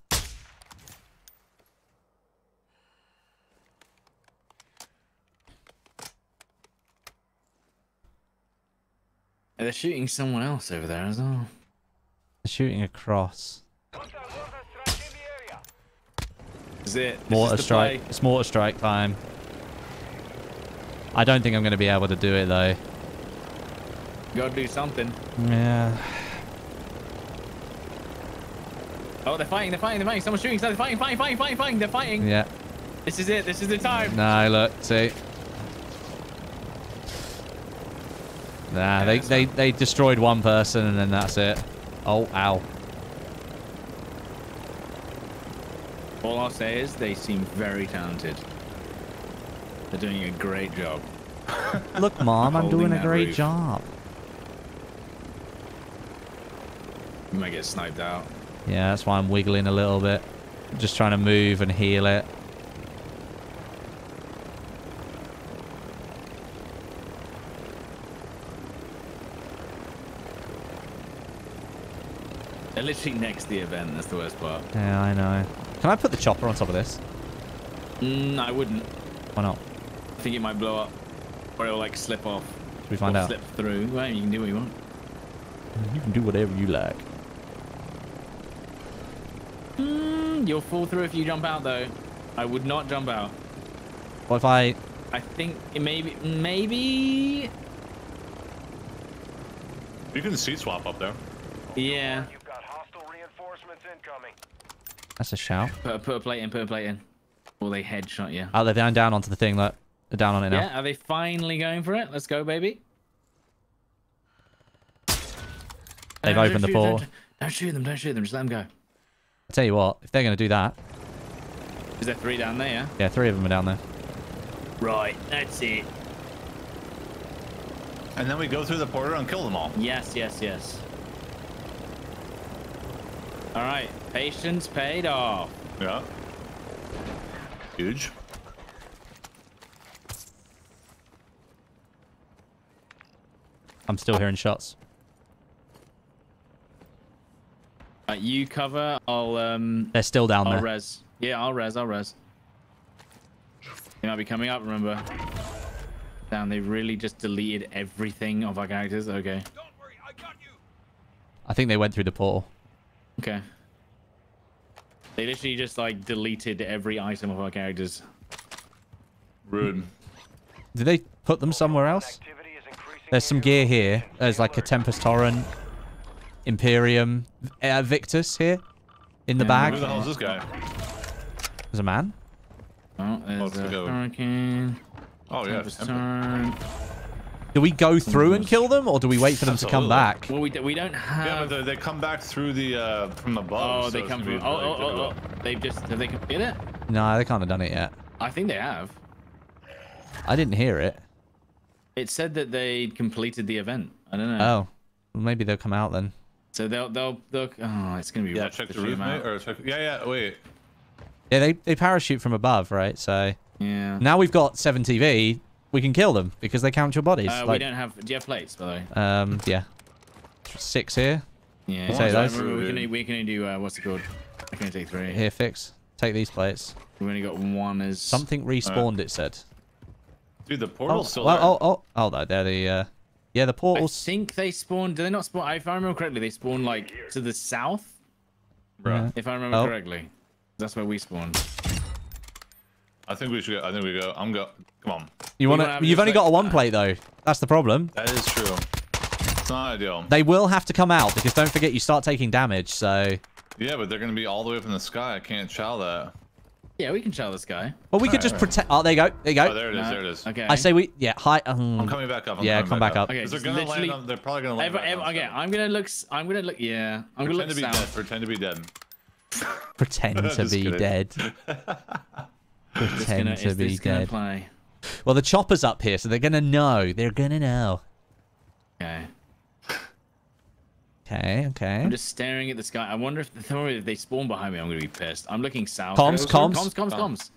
They're shooting someone else over there as well. They're shooting across. This is it. This Mortar is strike. play. It's mortar strike time. I don't think I'm going to be able to do it though. Gotta do something. Yeah. Oh, they're fighting, they're fighting, they're fighting. Someone's shooting, they're fighting, fighting, fighting, fighting, fighting. They're fighting. Yeah. This is it. This is the time. No, look, see. Nah, they, they, they destroyed one person and then that's it. Oh, ow. All I'll say is they seem very talented. They're doing a great job. Look, Mom, I'm doing a great roof. job. You might get sniped out. Yeah, that's why I'm wiggling a little bit. Just trying to move and heal it. They're literally next to the event. That's the worst part. Yeah, I know. Can I put the chopper on top of this? Mm, I wouldn't. Why not? I think it might blow up. Or it'll like slip off. Should we find or out? slip through. Well, you can do what you want. You can do whatever you like. Mm, you'll fall through if you jump out though. I would not jump out. What if I... I think it maybe maybe You can seat swap up there. yeah. You've got hostile reinforcements incoming. That's a shout. Put a, put a plate in, put a plate in. Or they headshot you. Oh, they're down, down onto the thing. Look. They're down on it now. Yeah, are they finally going for it? Let's go, baby. They've No, no, opened the don't shoot, portal. Don't, don't shoot them, don't shoot them, just let them go. I tell you what, if they're going to do that... Is there three down there, yeah? Yeah, three of them are down there. Right, that's it. And then we go through the portal and kill them all. Yes, yes, yes. Alright, patience paid off. Yeah. Huge. I'm still hearing shots. Uh, you cover, I'll um They're still down I'll there. res. Yeah, I'll res, I'll res. They might be coming up, remember. Damn, they really just deleted everything of our characters. Okay. Worry, I, I think they went through the portal. Okay. They literally just like deleted every item of our characters. Rude. Did they put them somewhere else? There's some gear here. There's like a Tempest Torrent, Imperium, uh, Victus here in the bag. Who the hell is this guy? There's a man. Oh, there's Let's a go. hurricane. Oh, yeah. Tempest Temper. Torrent. Do we go through and kill them, or do we wait for them to come back? Well, we, we don't have. Yeah, but they, they come back through the, uh, from above. oh, so they come gonna from. be Oh, really oh, oh, oh. They've just. Have they completed it? No, they can't have done it yet. I think they have. I didn't hear it. It said that they completed the event. I don't know. Oh, well, maybe they'll come out then. So they'll they'll they'll. Oh, it's gonna be Yeah, check the shoot roof, mate. out. Or check, yeah, yeah, wait. Yeah, they they parachute from above, right? So Yeah. now we've got seven TV. We can kill them because they count your bodies. Uh, we don't have. Do you have plates, by the way? um, yeah, six here. Yeah. I'll take those. we can only- we can only do uh, what's it called? I can only take three. Here, fix. Take these plates. We've only got one as Something respawned. It said. Dude, the Oh, portal's still well, there. oh, oh, oh, no, they're the. Uh, yeah, the portals. I think they spawn. Do they not spawn? If I remember correctly, they spawn like to the south. Bruh. If I remember Oh. correctly, that's where we spawned. I think we should go. I think we go. I'm go. Come on. You want wanna to? You've only got a one plate though. That's the problem. That is true. It's not ideal. They will have to come out because don't forget you start taking damage. So, Yeah, but they're gonna be all the way from the sky. I can't chow that. Yeah, we can chow this guy. well, we could Alright, just alright. pretend. Oh, there you go. There you go. Oh, go. there it is. No. There it is. Okay. I say we. Yeah, hi. Um, I'm coming back up. I'm Yeah, come back up. Okay, they're gonna literally land. On, they're probably gonna land. Ever, back ever, on okay, stuff. I'm gonna look. I'm gonna look. Yeah, I'm gonna Pretend look to be dead. Pretend to be dead. pretend to be kidding. dead. It's pretend gonna, to be dead. play? Well, the chopper's up here, so they're gonna know. They're gonna know. Okay. Okay, okay. I'm just staring at the sky. I wonder if, the, if they spawn behind me. I'm gonna be pissed. I'm looking south. Comms, Oh, comms. comms, comms, comms.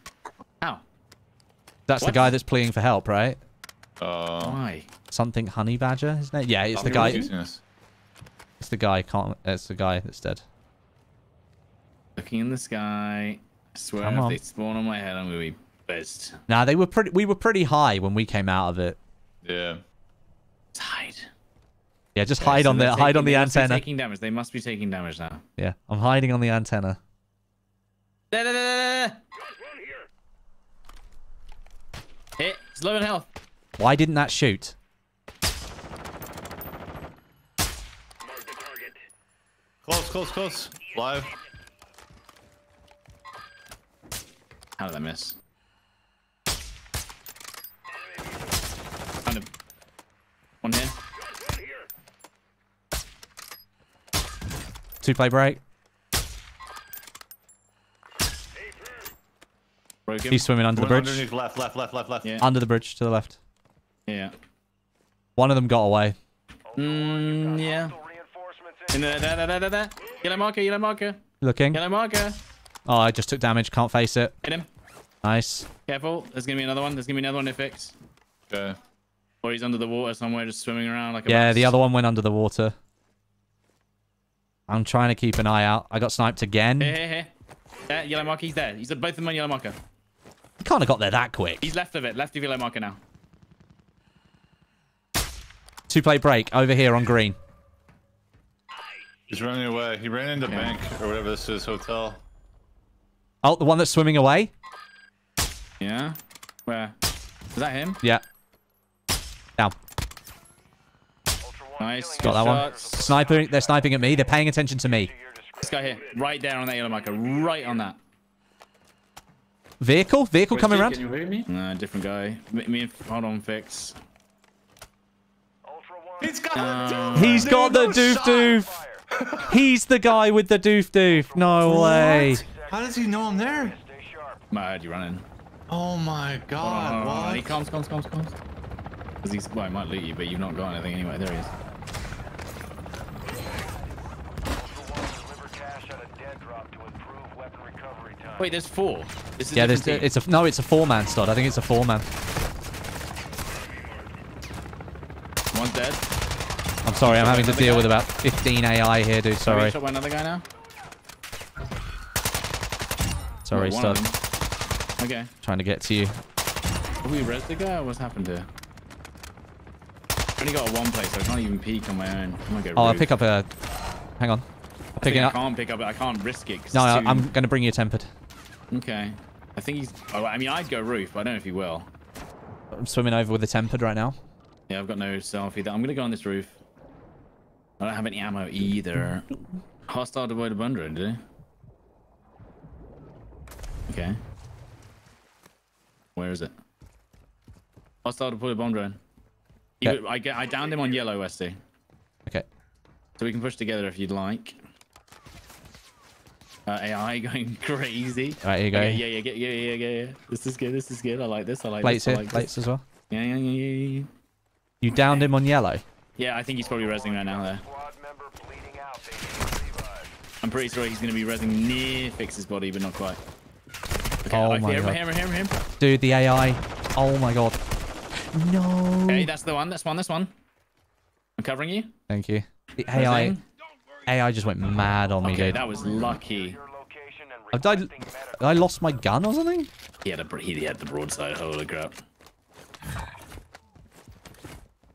How? That's the guy that's pleading for help, right? Uh, Why? Something Honey Badger, isn't it? Yeah, it's the guy. It's the guy. Can't. It's the guy that's dead. Looking in the sky. I swear, Come if on. they spawn on my head, I'm gonna be pissed. Nah, they were pretty. We were pretty high when we came out of it. Yeah. Tide. Yeah, just Okay, hide so on the they're hide on the they must be antenna. taking damage. They must be taking damage now. Yeah, I'm hiding on the antenna. There, there, there, there, there. Hit. It's low in health. Why didn't that shoot? Close, close, close. Live. How did I miss? Kind of. One here. Two play break. Broke him. He's swimming under the bridge. left, left, left, left, left. Yeah. Under the bridge to the left. Yeah. One of them got away. Mm, yeah. In there, there, there, there, there, there. Yellow marker, yellow marker, Looking. yellow marker. Oh, I just took damage. Can't face it. Hit him. Nice. Careful. There's gonna be another one. There's gonna be another one if fix. Okay. Or he's under the water somewhere, just swimming around like a Yeah, bass. the other one went under the water. I'm trying to keep an eye out. I got sniped again. Here, here, here. There, yellow marker. He's there. He's at both of them on yellow marker. He can't have got there that quick. He's left of it. Left of yellow marker now. Two play break over here on green. He's running away. He ran into bank or whatever this is, hotel. Oh, the one that's swimming away? Yeah. Where? Is that him? Yeah. Down. Nice. Got that one. Sniper. They're sniping at me. They're paying attention to me. This guy here. Right there on that yellow marker. Right on that. Vehicle? Vehicle coming around? Can you hear me? No, different guy. Me, me and hold on, fix. He's got Um, He's got the doof doof. He's the guy with the doof doof. No way. How does he know I'm there? I heard you running. Oh my god, hold on, hold on. what? He comes, comes, comes, comes. Because he's, well, he might loot you, but you've not got anything anyway. There he is. Wait, there's four. This is Yeah, a there's, different team. it's a no, it's a four man stud. I think it's a four man. One's dead. I'm sorry, I'm having to deal guy? with about 15 AI here, dude. Sorry. Sorry, Shot by another guy now. Sorry, of stud. Okay. Trying to get to you. Have we res the guy or what's happened here? I've only got a one place, so I can't even peek on my own. I'm gonna go Oh, I'll pick up a. Hang on. I'm I picking I up. can't pick up. I can't risk it. No, I- I'm going to bring you a tempered. Okay. I think he's. Oh, I mean, I'd go roof, but I don't know if he will. I'm swimming over with a tempered right now. Yeah, I've got no self either. I'm gonna go on this roof. I don't have any ammo either. Hostile a bund drone, do? Okay. Where is it? Hostile deployed bomb drone. Okay. I, get, I downed him on yellow, Westie. Okay. So we can push together if you'd like. Uh, AI going crazy. Right, here you go. Okay, yeah, yeah, yeah, yeah, yeah, yeah. This is good. This is good. I like this. I like Plates this. I here. like Plates this. as well. Yeah, yeah, yeah, yeah, yeah. You downed him on yellow. Yeah, I think he's probably resing right now there. I'm pretty sure he's going to be resing near Fix's body, but not quite. Okay, Oh my him, God. him, hear him. Dude, the AI. Oh my god. No. Okay, that's the one, that's one, that's one. I'm covering you. Thank you. The AI. AI just went mad on me, Okay, dude. that was lucky. I, I lost my gun or something? He had, a, he had the broadside, holy crap.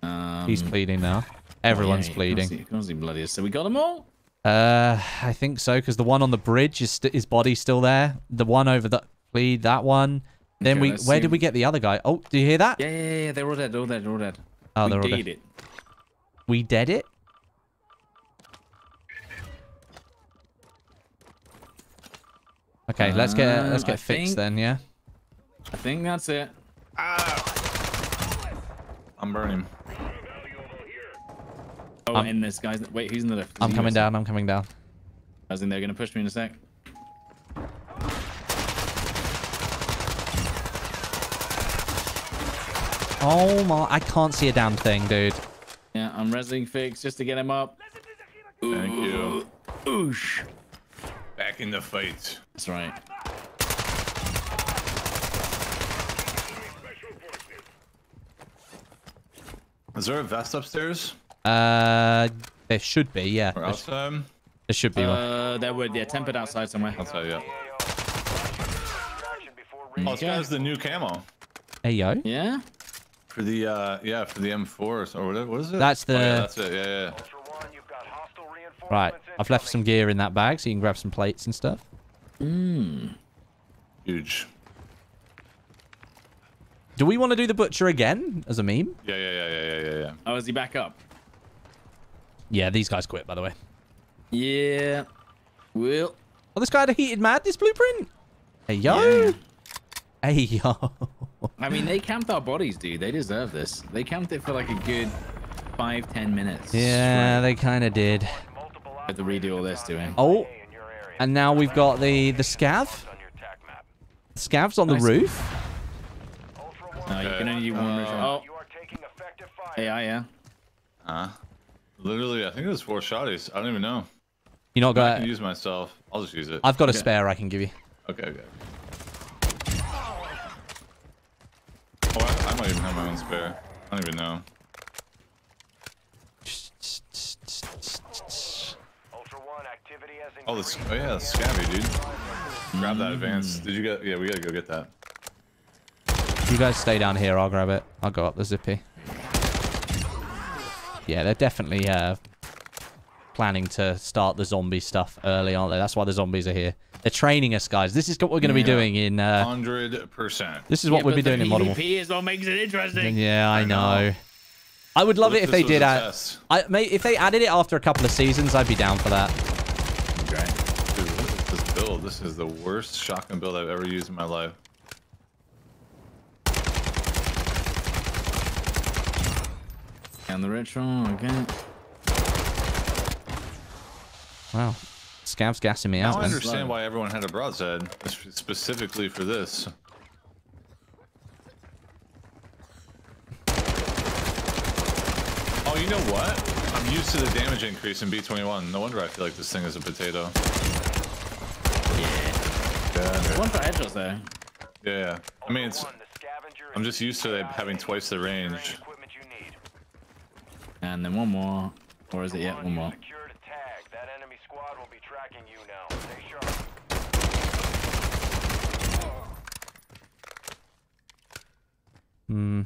Um, He's bleeding now. Everyone's yeah, bleeding. Constantly, constantly bloody. So we got them all? Uh, I think so because the one on the bridge is his body's still there. The one over the bleed, that one. Then Okay, we, where see. did we get the other guy? Oh, do you hear that? Yeah, yeah, yeah, they're all dead, all dead, all dead. Oh, we they're all dead. it. We dead it. Okay, let's get let's Um, get I fixed think- then. Yeah. I think that's it. I'm burning. Oh, I'm- and this guy's... Wait, who's in the left? Is I'm coming down. I'm coming down. I think they're going to push me in a sec. Oh my! I can't see a damn thing, dude. Yeah, I'm resing Fix just to get him up. Thank you. Oosh. Back in the fight. That's right. Is there a vest upstairs Uh, there should be. Yeah, or there, sh- outside? there should be one. Uh, there would, yeah, tempered outside somewhere. Outside, yeah. Oh, this Okay. guy's the new camo. Hey yo. Yeah? For the uh yeah, for the M4 or whatever. What is it? That's Oh, yeah, the- that's it. Yeah, yeah. Ultra One, you've got hostile reinforcements Right. I've left some gear in that bag so you can grab some plates and stuff. Mmm. Huge. Do we want to do the butcher again as a meme? Yeah, yeah, yeah, yeah, yeah, yeah, yeah. Oh, is he back up? Yeah, these guys quit, by the way. Yeah. Well. Oh, this guy had a heated madness blueprint. Hey, yo. Yeah. Hey, yo. I mean, they camped our bodies, dude. They deserve this. They camped it for like a good five, ten minutes. Yeah, they kind of did. Have to redo all this, doing. Oh, and now we've got the the scav. The scav's on the Nice. roof. No, you can only do one. mission. Uh, Oh. AI, yeah. Huh? Literally, I think it was four shotties. I don't even know. You not I got? can use myself. I'll just use it. I've got a Okay. spare I can give you. Okay, okay. Oh, I, I might even have my own spare. I don't even know. Oh, this. Oh yeah, scabby, dude. Grab that advance. Did you get? Yeah, we gotta go get that. You guys stay down here. I'll grab it. I'll go up the zippy. Yeah, they're definitely uh, planning to start the zombie stuff early, aren't they? That's why the zombies are here. They're training us, guys. This is what we're going to be doing in. Uh, Hundred percent. this is what we'll be doing in Modern Warfare. PvP is what makes it interesting. Yeah, I know. I would love What it if if they did add. test? I mate, if they added it after a couple of seasons, I'd be down for that. Great. Dude, what is this build? This is the worst shotgun build I've ever used in my life. And the ritual, okay. Wow, Scav's gassing me Now out. I man. understand why everyone had a broadside, s- specifically for this. Oh, you know what? I'm used to the damage increase in B21. No wonder I feel like this thing is a potato. Yeah. One for headshots there. Yeah, yeah. I mean, it's. I'm just used to having twice the range. And then one more. Or is it yet one more? Secured a tag. That enemy squad will be tracking you now. Stay sharp. Hmm.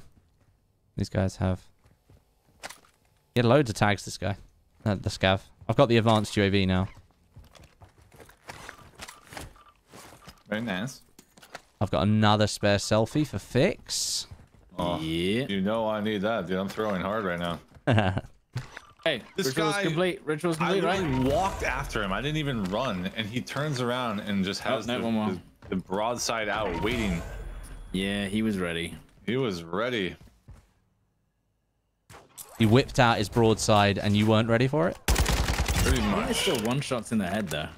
These guys have. He had loads of tags. This guy, uh, the scav. I've got the advanced UAV now. Very nice. I've got another spare selfie for fix. Oh, Yeah. You know I need that, dude. I'm throwing hard right now. Hey, This ritual's guy- complete. Ritual's I complete, right? literally walked after him. I didn't even run, and he turns around and just has Oh, the, one more. the, the broadside out, waiting. Yeah, he was ready. He was ready. He whipped out his broadside, and you weren't ready for it. Pretty It's much. still one shots in the head though.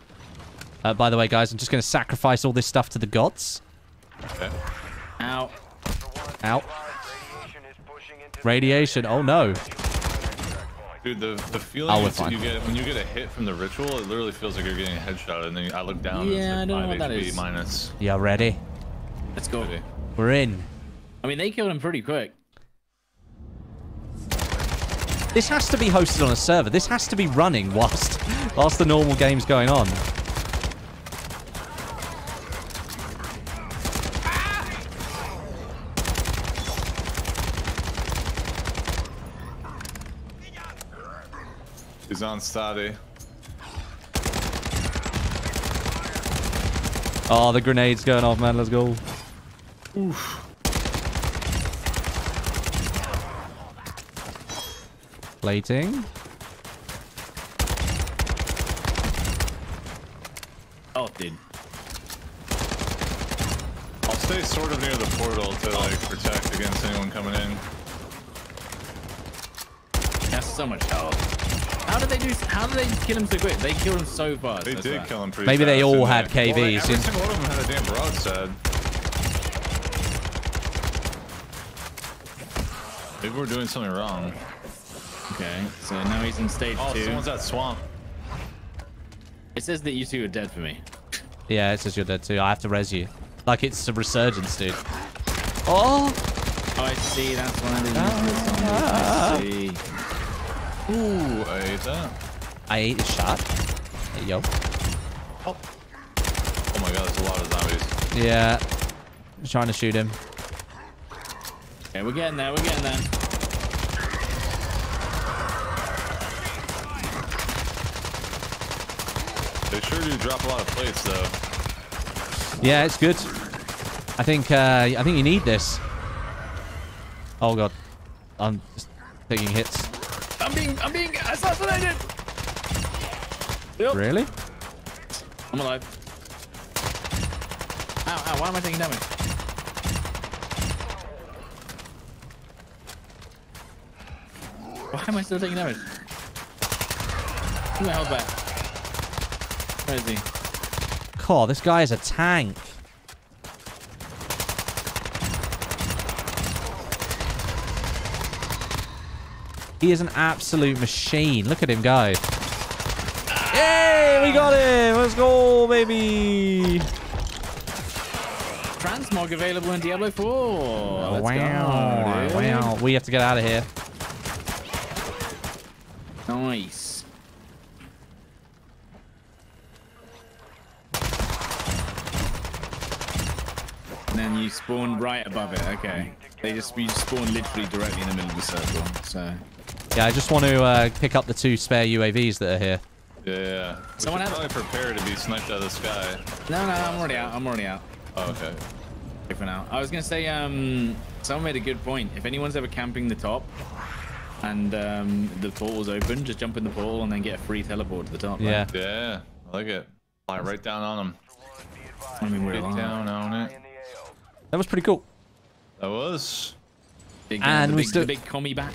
Uh, by the way, guys, I'm just going to sacrifice all this stuff to the gods. Okay. Ow. Out. Radiation. Oh no. Dude, the the feeling we're is that fine. you get when you get a hit from the ritual, it literally feels like you're getting a headshot, and then I look down Yeah, I and don't know what like that 5 HP is. minus. You ready? Let's go. Ready. We're in. I mean, they killed him pretty quick. This has to be hosted on a server. This has to be running whilst whilst the normal game's going on. He's on study. Oh, ah, the grenade's going off, man. Let's go. Plating. Oh, dude. I'll stay sort of near the portal to like protect against anyone coming in. That's so much health. How did they do? How did they kill him so quick? They killed him so fast. They did swear. kill him pretty Maybe they all had they? Well, like, KVs every single one of them had a damn broadside. Maybe we're doing something wrong. Okay, so now he's in stage Oh, two. someone's at swamp. It says that you two are dead for me. Yeah, it says you're dead too. I have to res you. Like it's a resurgence, dude. Oh! Oh, I see. That's why I didn't use this on I see. Ooh, I ate that. I ate a shot. Hey, yo. Oh Oh my god, there's a lot of zombies. Yeah. I'm trying to shoot him. Okay, we're getting there. We're getting there. They sure do drop a lot of plates, though. Yeah, it's good. I think uh, I think you need this. Oh god, I'm just taking hits. I'm being I'm being assassinated. Yep. Really? I'm alive. Ow, ow, why am I taking damage? Why am I still taking damage? Give my health back. Where is he? God, this guy is a tank. He is an absolute machine. Look at him go. Yay, we got him. Let's go, baby. Transmog available in Diablo 4. Let's wow. go, wow. We have to get out of here. Nice. And then you spawn right above it. Okay. They just you spawn literally directly in the middle of the circle. So Yeah, I just want to uh, pick up the two spare UAVs that are here. Yeah, yeah. We Someone should have- probably prepare to be sniped out of the sky. no, no, I'm already out. I'm already out. Oh, okay. Okay, For now, I was gonna say, um, someone made a good point. If anyone's ever camping the top and um, the portal's open, just jump in the portal and then get a free teleport to the top. right? Yeah. Yeah, I like it. Fly right down on them. I mean, we're Right down on it. That was pretty cool. That was. Big, And the we big, still- the big commie back.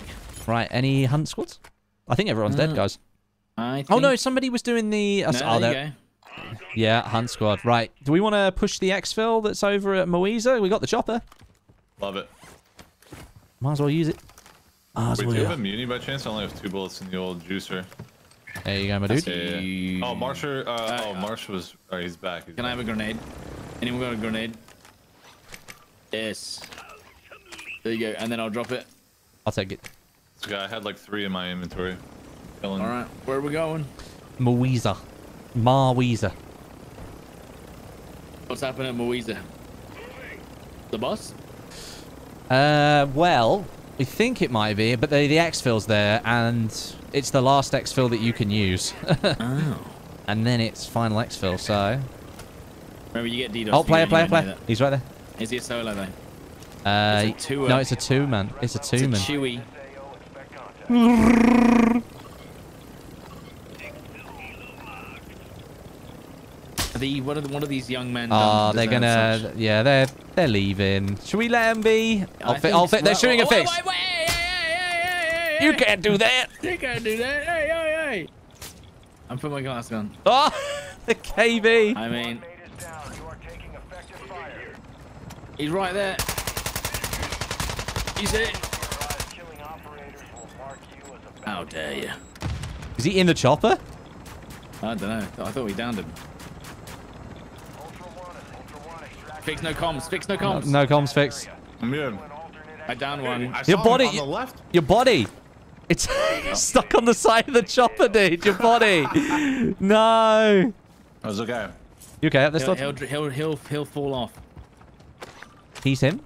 Right, any hunt squads? I think everyone's dead, Uh, guys. I Oh no, somebody was doing the. Uh, No, oh, there there- you go. Yeah, Hunt Squad. Right. Do we want to push the exfil that's over at Moisa? We got the chopper. Love it. Might as well use it. Might as Wait, do you have a muni by chance? I only have two bullets in the old juicer. There you go, my dude. Yeah, yeah. You- Oh, Marsher. Uh, oh, Marsh was. Oh, he's back. He's Can I have a grenade? Anyone got a grenade? Yes. There you go, and then I'll drop it. I'll take it. This guy I had like three in my inventory. Killing. All right, where are we going? Moisa. Mawizeh. What's happening at Moisa? The boss? Uh, well, we think it might be, but the, the exfil's there, and it's the last exfil that you can use. Oh. and then it's final exfil, so... Remember, you get DDoS. Oh, player, player, you might know player. He's right there. Is he a solo though? Uh, It's a two-er. no, it's a two-man. It's a It's a two-man. Chewy. Are the what are the, what are these young men? Oh, they're gonna... such- Yeah, they're they're leaving. Should we let them be? I'll I fi- think I'll so. fi- they're shooting a Oh, fix. Wait, wait, hey, hey, hey, hey, hey, You can't do that. You can't do that. Hey, hey, hey. I'm putting my glass on. Oh, ah, the KV. I mean, Grenade is down. You are taking effective fire. he's right there. He's it. Advise killing operators will mark you as a How dare you? Is he in the chopper? I don't know. I thought we downed him. Ultra One, Ultra One, extract Fix no comms. Fix no comms. No comms fix. I'm good. an I downed one. I Your body- on the left. Your body. It's stuck on the side of the chopper, dude. Your body. No. That was okay. You okay? This He'll, he'll, he'll, he'll, he'll fall off. He's him.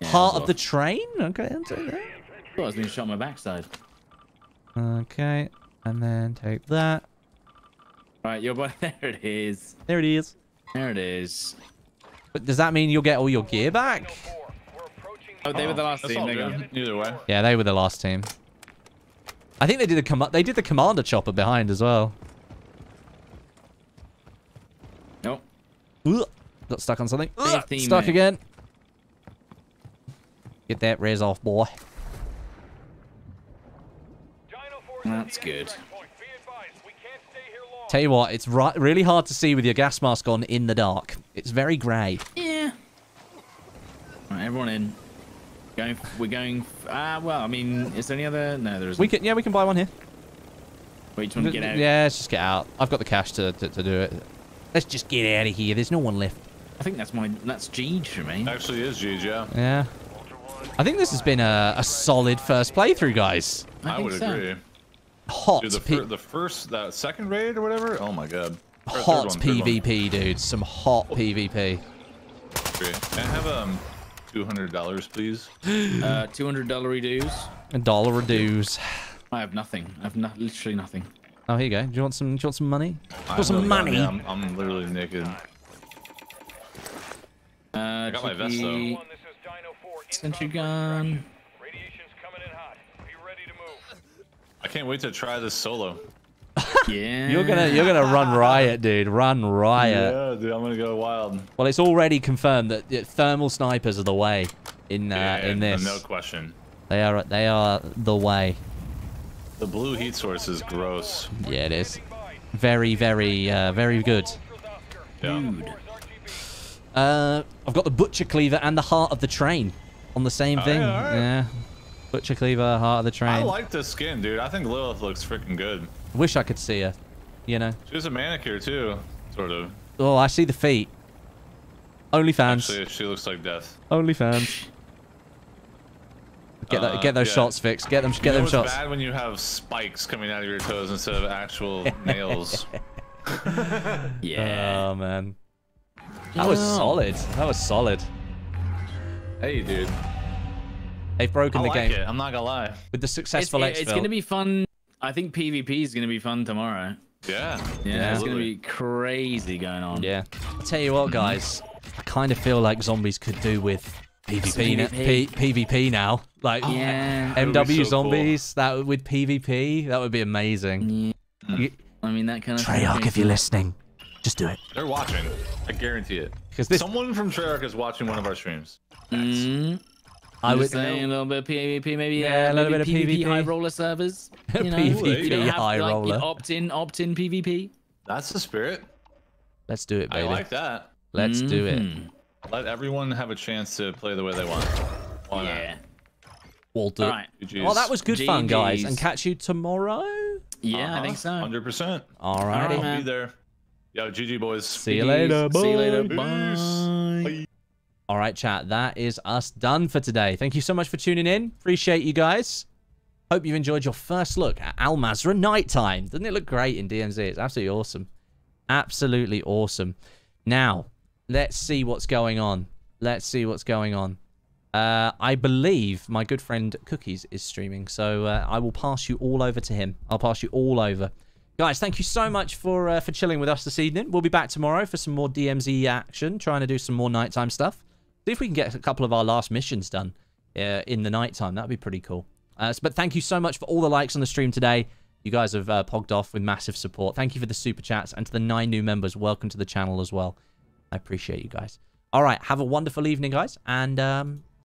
Yeah, Part he's of the train. Okay. I'll take that. Thought I was being shot on my backside. Okay. And then take that. Right, your body. There it is. There it is. There it is. But does that mean you'll get all your gear back? four. We're approaching Oh, they were the last That's team. They go. good. Either way. Yeah, they were the last team. I think they did the com- they did the commander chopper behind as well. Nope. Ugh. Got stuck on something. Ugh, stuck mate. again. Get that res off, boy. That's good. Tell you what, it's ri- really hard to see with your gas mask on in the dark. It's very grey. Yeah. Right, everyone in. Going. We're going. Ah, well, I mean, is there any other? No, there isn't. We can, yeah, we can buy one here. We just want to get out. Yeah, let's just get out. I've got the cash to, to, to do it. Let's just get out of here. There's no one left. I think that's my. That's Jeej for me. Actually, is Jeej, yeah. Yeah. I think this has been a, a solid first playthrough, guys. I, I, would so. agree. Hot, Dude, the, P- fir- the first, that second raid or whatever. Oh my god. Or third hot one. PvP, dude. Some hot PvP. Agree. Can I have um two hundred dollars, please? Uh, two hundred dollary dues. A dollar a dues. I have nothing. I have no, literally nothing. Oh, here you go. Do you want some? Do you want some money? I Want some really money? yeah, I'm, I'm literally naked. Uh, I got my vest though. cheeky This is Dino 4. Sentry gun. Radiation's coming in hot. Be ready to move. I can't wait to try this solo. Yeah. You're gonna you're gonna run riot, dude. Run riot. Yeah, dude, I'm gonna go wild. Well, it's already confirmed that thermal snipers are the way in uh, yeah, in this. no question. They are they are the way. The blue heat source is gross. Yeah, it is. Very very uh, very good. Yeah. Uh, I've got the butcher cleaver and the heart of the train on the same Oh, thing. yeah, alright. Yeah. Butcher cleaver, heart of the train. I like the skin, dude. I think Lilith looks freaking good. Wish I could see her. You know. She has a manicure too, sort of. Oh, I see the feet. OnlyFans. Actually, she looks like death. OnlyFans. Get that, Uh, get those yeah. shots fixed. Get them, You get know them it's shots. bad when you have spikes coming out of your toes instead of actual nails. Yeah. Oh man, that was solid. That was solid. Hey, dude. They've broken I the like game it. I'm not gonna lie. with the It's, successful it's exfil. gonna be fun. I think PvP is gonna be fun tomorrow. Yeah. Yeah, it's gonna be crazy going on. Yeah. I'll tell you what, guys. I kind of feel like zombies could do with PvP, PvP. P- PvP now. Like Yeah. That would be MW so zombies. That with PvP. That would be amazing. You- I mean that kind of. Treyarch, if you're listening, just do it. They're watching. I guarantee it. Because this, Someone from Treyarch is watching one of our streams. Mm, I would. saying a little bit of PvP, maybe. Yeah, uh, a little bit of PvP. high roller servers. You know, PvP you don't have, high roller. Opt-in, opt-in PvP. That's the spirit. Let's do it, baby. I like that. Let's do it. Mhm. Let everyone have a chance to play the way they want. Why? Yeah. We'll do All it. Well, that was good fun, guys. And catch you tomorrow. Yeah, I think so. Hundred percent. Alright, I'll man. be there. Yo, GG boys. See you later. See you later. Bye. All right, chat. That is us done for today. Thank you so much for tuning in. Appreciate you guys. Hope you've enjoyed your first look at Al Mazrah Nighttime. Doesn't it look great in DMZ? It's absolutely awesome. Absolutely awesome. Now, let's see what's going on. Let's see what's going on. Uh, I believe my good friend Cookies is streaming, so uh, I will pass you all over to him. I'll pass you all over. Guys, thank you so much for uh, for chilling with us this evening. We'll be back tomorrow for some more DMZ action, trying to do some more nighttime stuff. See if we can get a couple of our last missions done uh, in the nighttime. That'd be pretty cool. Uh, but thank you so much for all the likes on the stream today. You guys have uh, pogged off with massive support. Thank you for the super chats and to the nine new members. Welcome to the channel as well. I appreciate you guys. All right, have a wonderful evening, guys, and um,